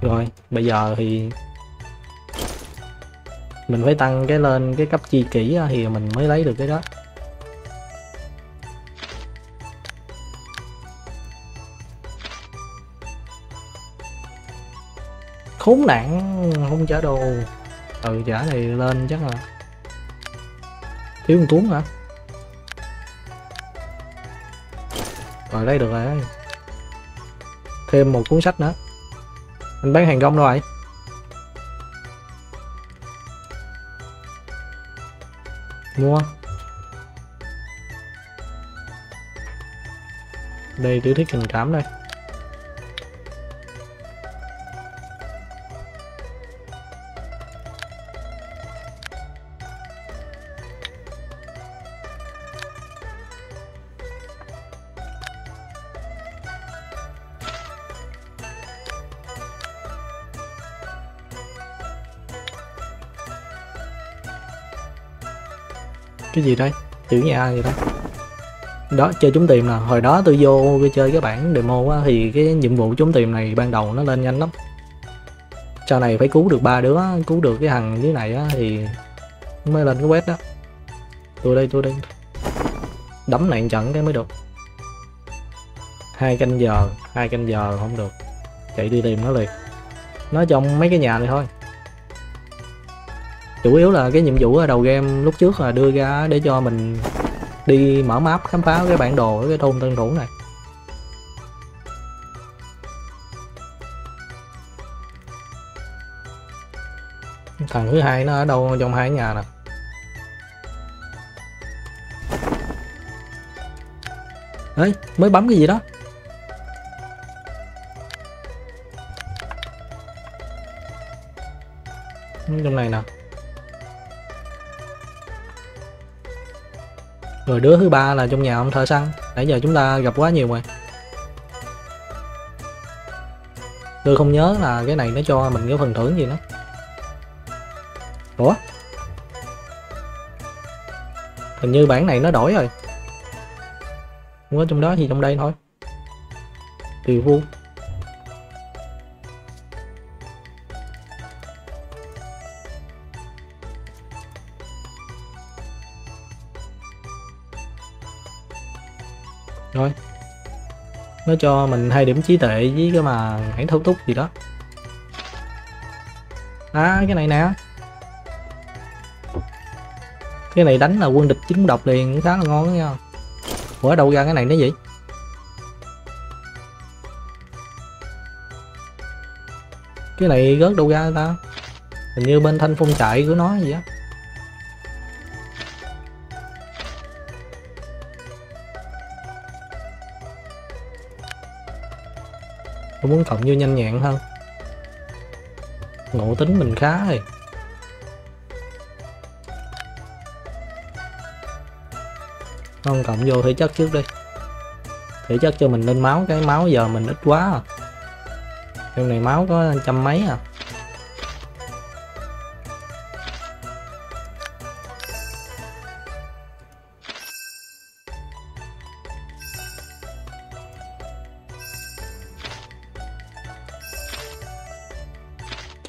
rồi, bây giờ thì mình phải tăng cái lên cái cấp chi kỷ thì mình mới lấy được cái đó. Khốn nạn, không trả đồ. Từ trả này lên chắc là thiếu một tuấn hả? Rồi đây được rồi. Thêm một cuốn sách nữa. Anh bán hàng rong rồi mua. Đây, tiểu thuyết tình cảm đây. Gì đây? Chữ nhà gì đó. đó, chơi chúng tìm nè. Hồi đó tôi vô tôi chơi cái bản demo á, thì cái nhiệm vụ chúng tìm này ban đầu nó lên nhanh lắm. Sau này phải cứu được ba đứa, cứu được cái thằng dưới này á, thì mới lên cái quét đó. Tôi đây tôi đây. Đấm nạn trận cái mới được. Hai canh giờ, hai canh giờ không được. Chạy đi tìm nó liền. Nó trong mấy cái nhà này thôi chủ yếu là cái nhiệm vụ ở đầu game lúc trước là đưa ra để cho mình đi mở map, khám phá cái bản đồ ở cái thôn tân thủ này. Thằng thứ hai nó ở đâu trong hai nhà nè? Ấy mới bấm cái gì đó? Trong này nè. Rồi đứa thứ ba là trong nhà ông thợ săn. Nãy giờ chúng ta gặp quá nhiều rồi. Tôi không nhớ là cái này nó cho mình cái phần thưởng gì nữa. Ủa? Hình như bản này nó đổi rồi. Không có trong đó thì trong đây thôi. Tùy vuông. Nó cho mình hai điểm trí tuệ với cái mà hãng thâu túc gì đó. À cái này nè. Cái này đánh là quân địch chứng độc liền cũng khá là ngon đó nha. Ủa đâu ra cái này nó vậy, cái này rớt đâu ra ta? Hình như bên thanh phong trại của nó gì á. Tôi muốn cộng vô nhanh nhẹn hơn. Ngộ tính mình khá rồi không, cộng vô thể chất trước đi. Thể chất cho mình lên máu, cái máu giờ mình ít quá à. Trong này máu có trăm mấy à.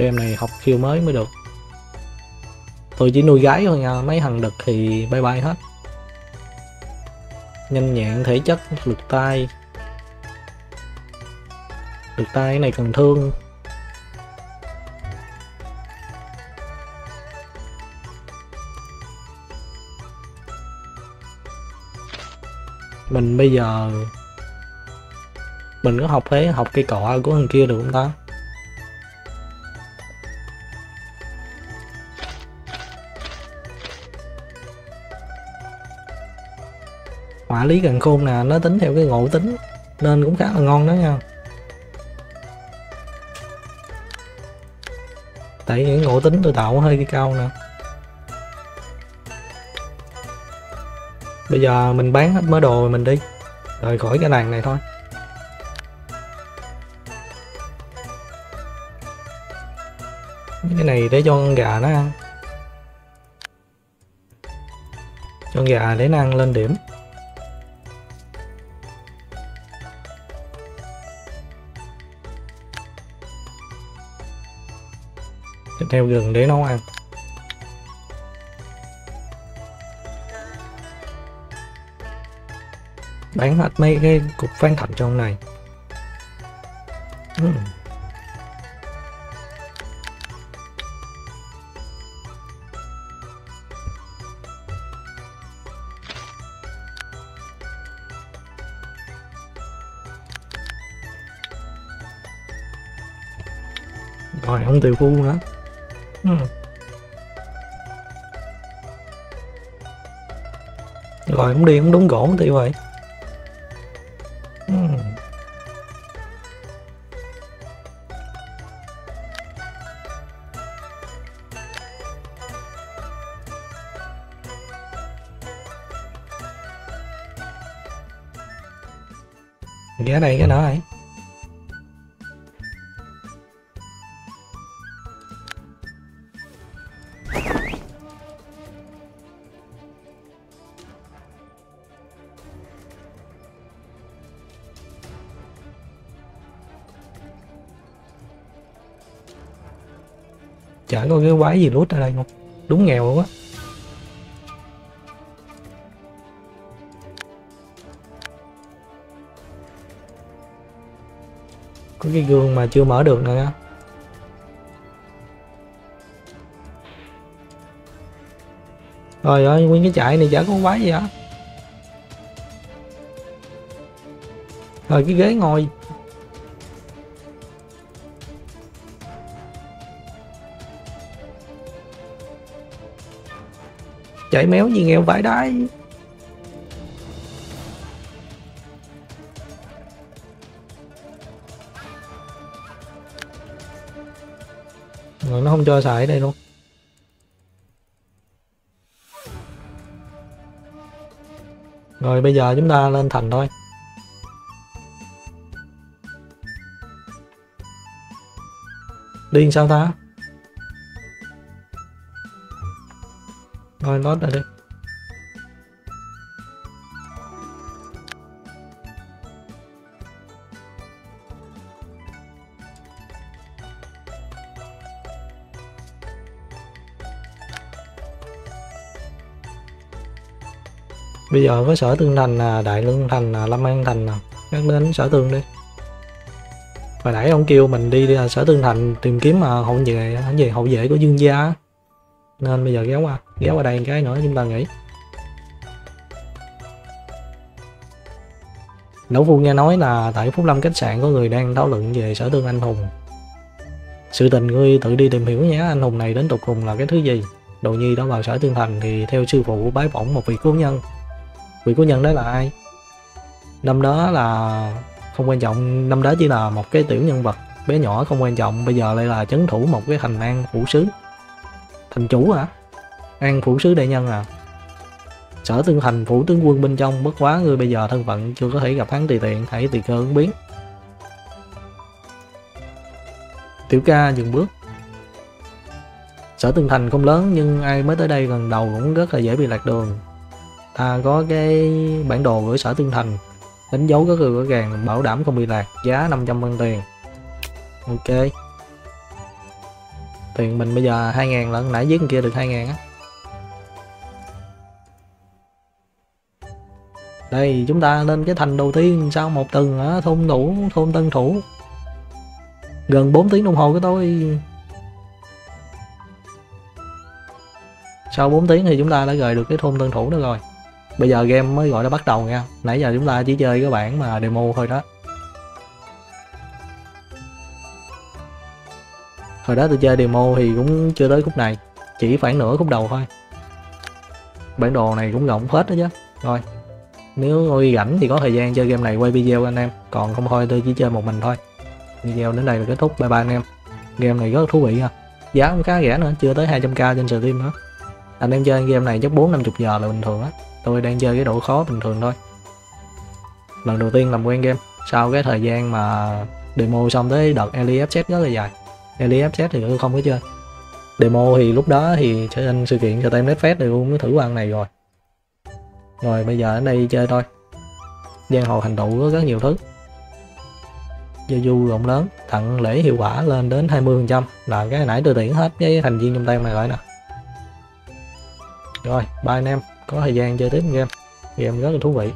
Game em này học kêu mới mới được. Tôi chỉ nuôi gái thôi nha, mấy thằng đực thì bye bye hết. Nhanh nhẹn, thể chất, lực tay lực tay cái này cần thương. Mình bây giờ, mình có học thế, học cây cọ của thằng kia được không ta? Họa lý càng khôn nè, nó tính theo cái ngộ tính, nên cũng khá là ngon đó nha. Tại những ngộ tính tôi tạo hơi cao nè. Bây giờ mình bán hết mớ đồ rồi mình đi, rời khỏi cái làng này thôi. Cái này để cho con gà nó ăn. Cho con gà để nó ăn lên điểm. Thịt heo gừng để nấu ăn bán hết mấy cái cục phán thạch trong này. Uhm. rồi, không tiêu phu nữa. Ừm. rồi không đi không đúng gỗ tiêu vậy chả có cái quái gì lút ở đây không? Đúng nghèo quá. Có cái gương mà chưa mở được nữa. Rồi ơi, nguyên cái chạy này chả có quái gì hả? Rồi cái ghế ngồi. Chảy méo gì nghèo vãi đái. Rồi, nó không cho xài ở đây luôn. Rồi, bây giờ chúng ta lên thành thôi. Đi sao ta? Rồi lót ở đây Bây giờ với sở tương thành là Đại Lương thành là Lâm An thành nào Nhắc đến sở tương đi. Hồi nãy ông kêu mình đi, đi à, sở tương thành tìm kiếm mà hậu vệ gì hậu vệ của Dương gia nên bây giờ kéo qua ghé qua đây cái nữa chúng ta nghĩ. Lão Phu nghe nói là tại Phúc Lâm khách sạn có người đang thảo luận về sở tương anh hùng. Sự tình ngươi tự đi tìm hiểu nhé, anh hùng này đến tục cùng là cái thứ gì? Đồ nhi đã vào sở tương thành thì theo sư phụ bái phỏng một vị cố nhân. Vị cố nhân đó là ai? Năm đó là không quan trọng, năm đó chỉ là một cái tiểu nhân vật, bé nhỏ không quan trọng, bây giờ lại là chấn thủ một cái thành an phủ sứ thành chủ hả? An phủ sứ đại nhân à. Sở tương thành phủ tướng quân bên trong bất quá ngươi bây giờ thân phận chưa có thể gặp hắn tùy tiện, hãy tùy cơ ứng biến. Tiểu ca dừng bước. Sở tương thành không lớn, nhưng ai mới tới đây gần đầu cũng rất là dễ bị lạc đường. Ta có cái bản đồ của sở tương thành đánh dấu rất là rõ ràng, bảo đảm không bị lạc, giá 500 văn tiền. Ok. Tiền mình bây giờ 2.000 lần nãy giết kia được 2.000 á. Đây, chúng ta lên cái thành đầu tiên sau một tuần ở thôn thủ thôn tân thủ. Gần 4 tiếng đồng hồ của tôi sau 4 tiếng thì chúng ta đã rời được cái thôn tân thủ đó rồi. Bây giờ game mới gọi là bắt đầu nha. Nãy giờ chúng ta chỉ chơi cái bản mà demo thôi đó. Hồi đó tôi chơi demo thì cũng chưa tới khúc này, chỉ khoảng nửa khúc đầu thôi. Bản đồ này cũng rộng hết đó chứ. Rồi nếu ngồi rảnh thì có thời gian chơi game này quay video anh em. Còn không thôi, tôi chỉ chơi một mình thôi. Video đến đây là kết thúc. Bye bye anh em. Game này rất thú vị ha. Giá cũng khá rẻ nữa, chưa tới 200k trên stream nữa anh em chơi game này chắc 4 50 giờ là bình thường á. Tôi đang chơi cái độ khó bình thường thôi. Lần đầu tiên làm quen game. Sau cái thời gian mà demo xong tới đợt early access rất là dài. Early access thì tôi không có chơi. Demo thì lúc đó thì trên sự kiện cho Steam Fest thì cũng thử qua này rồi rồi, bây giờ ở đây chơi thôi. Giang hồ hành tụ có rất nhiều thứ. Gia du rộng lớn, tặng lễ hiệu quả lên đến 20% là cái nãy tôi tuyển hết với thành viên trong tay này rồi nè. Rồi, bye anh em. Có thời gian chơi tiếp game. Game rất là thú vị.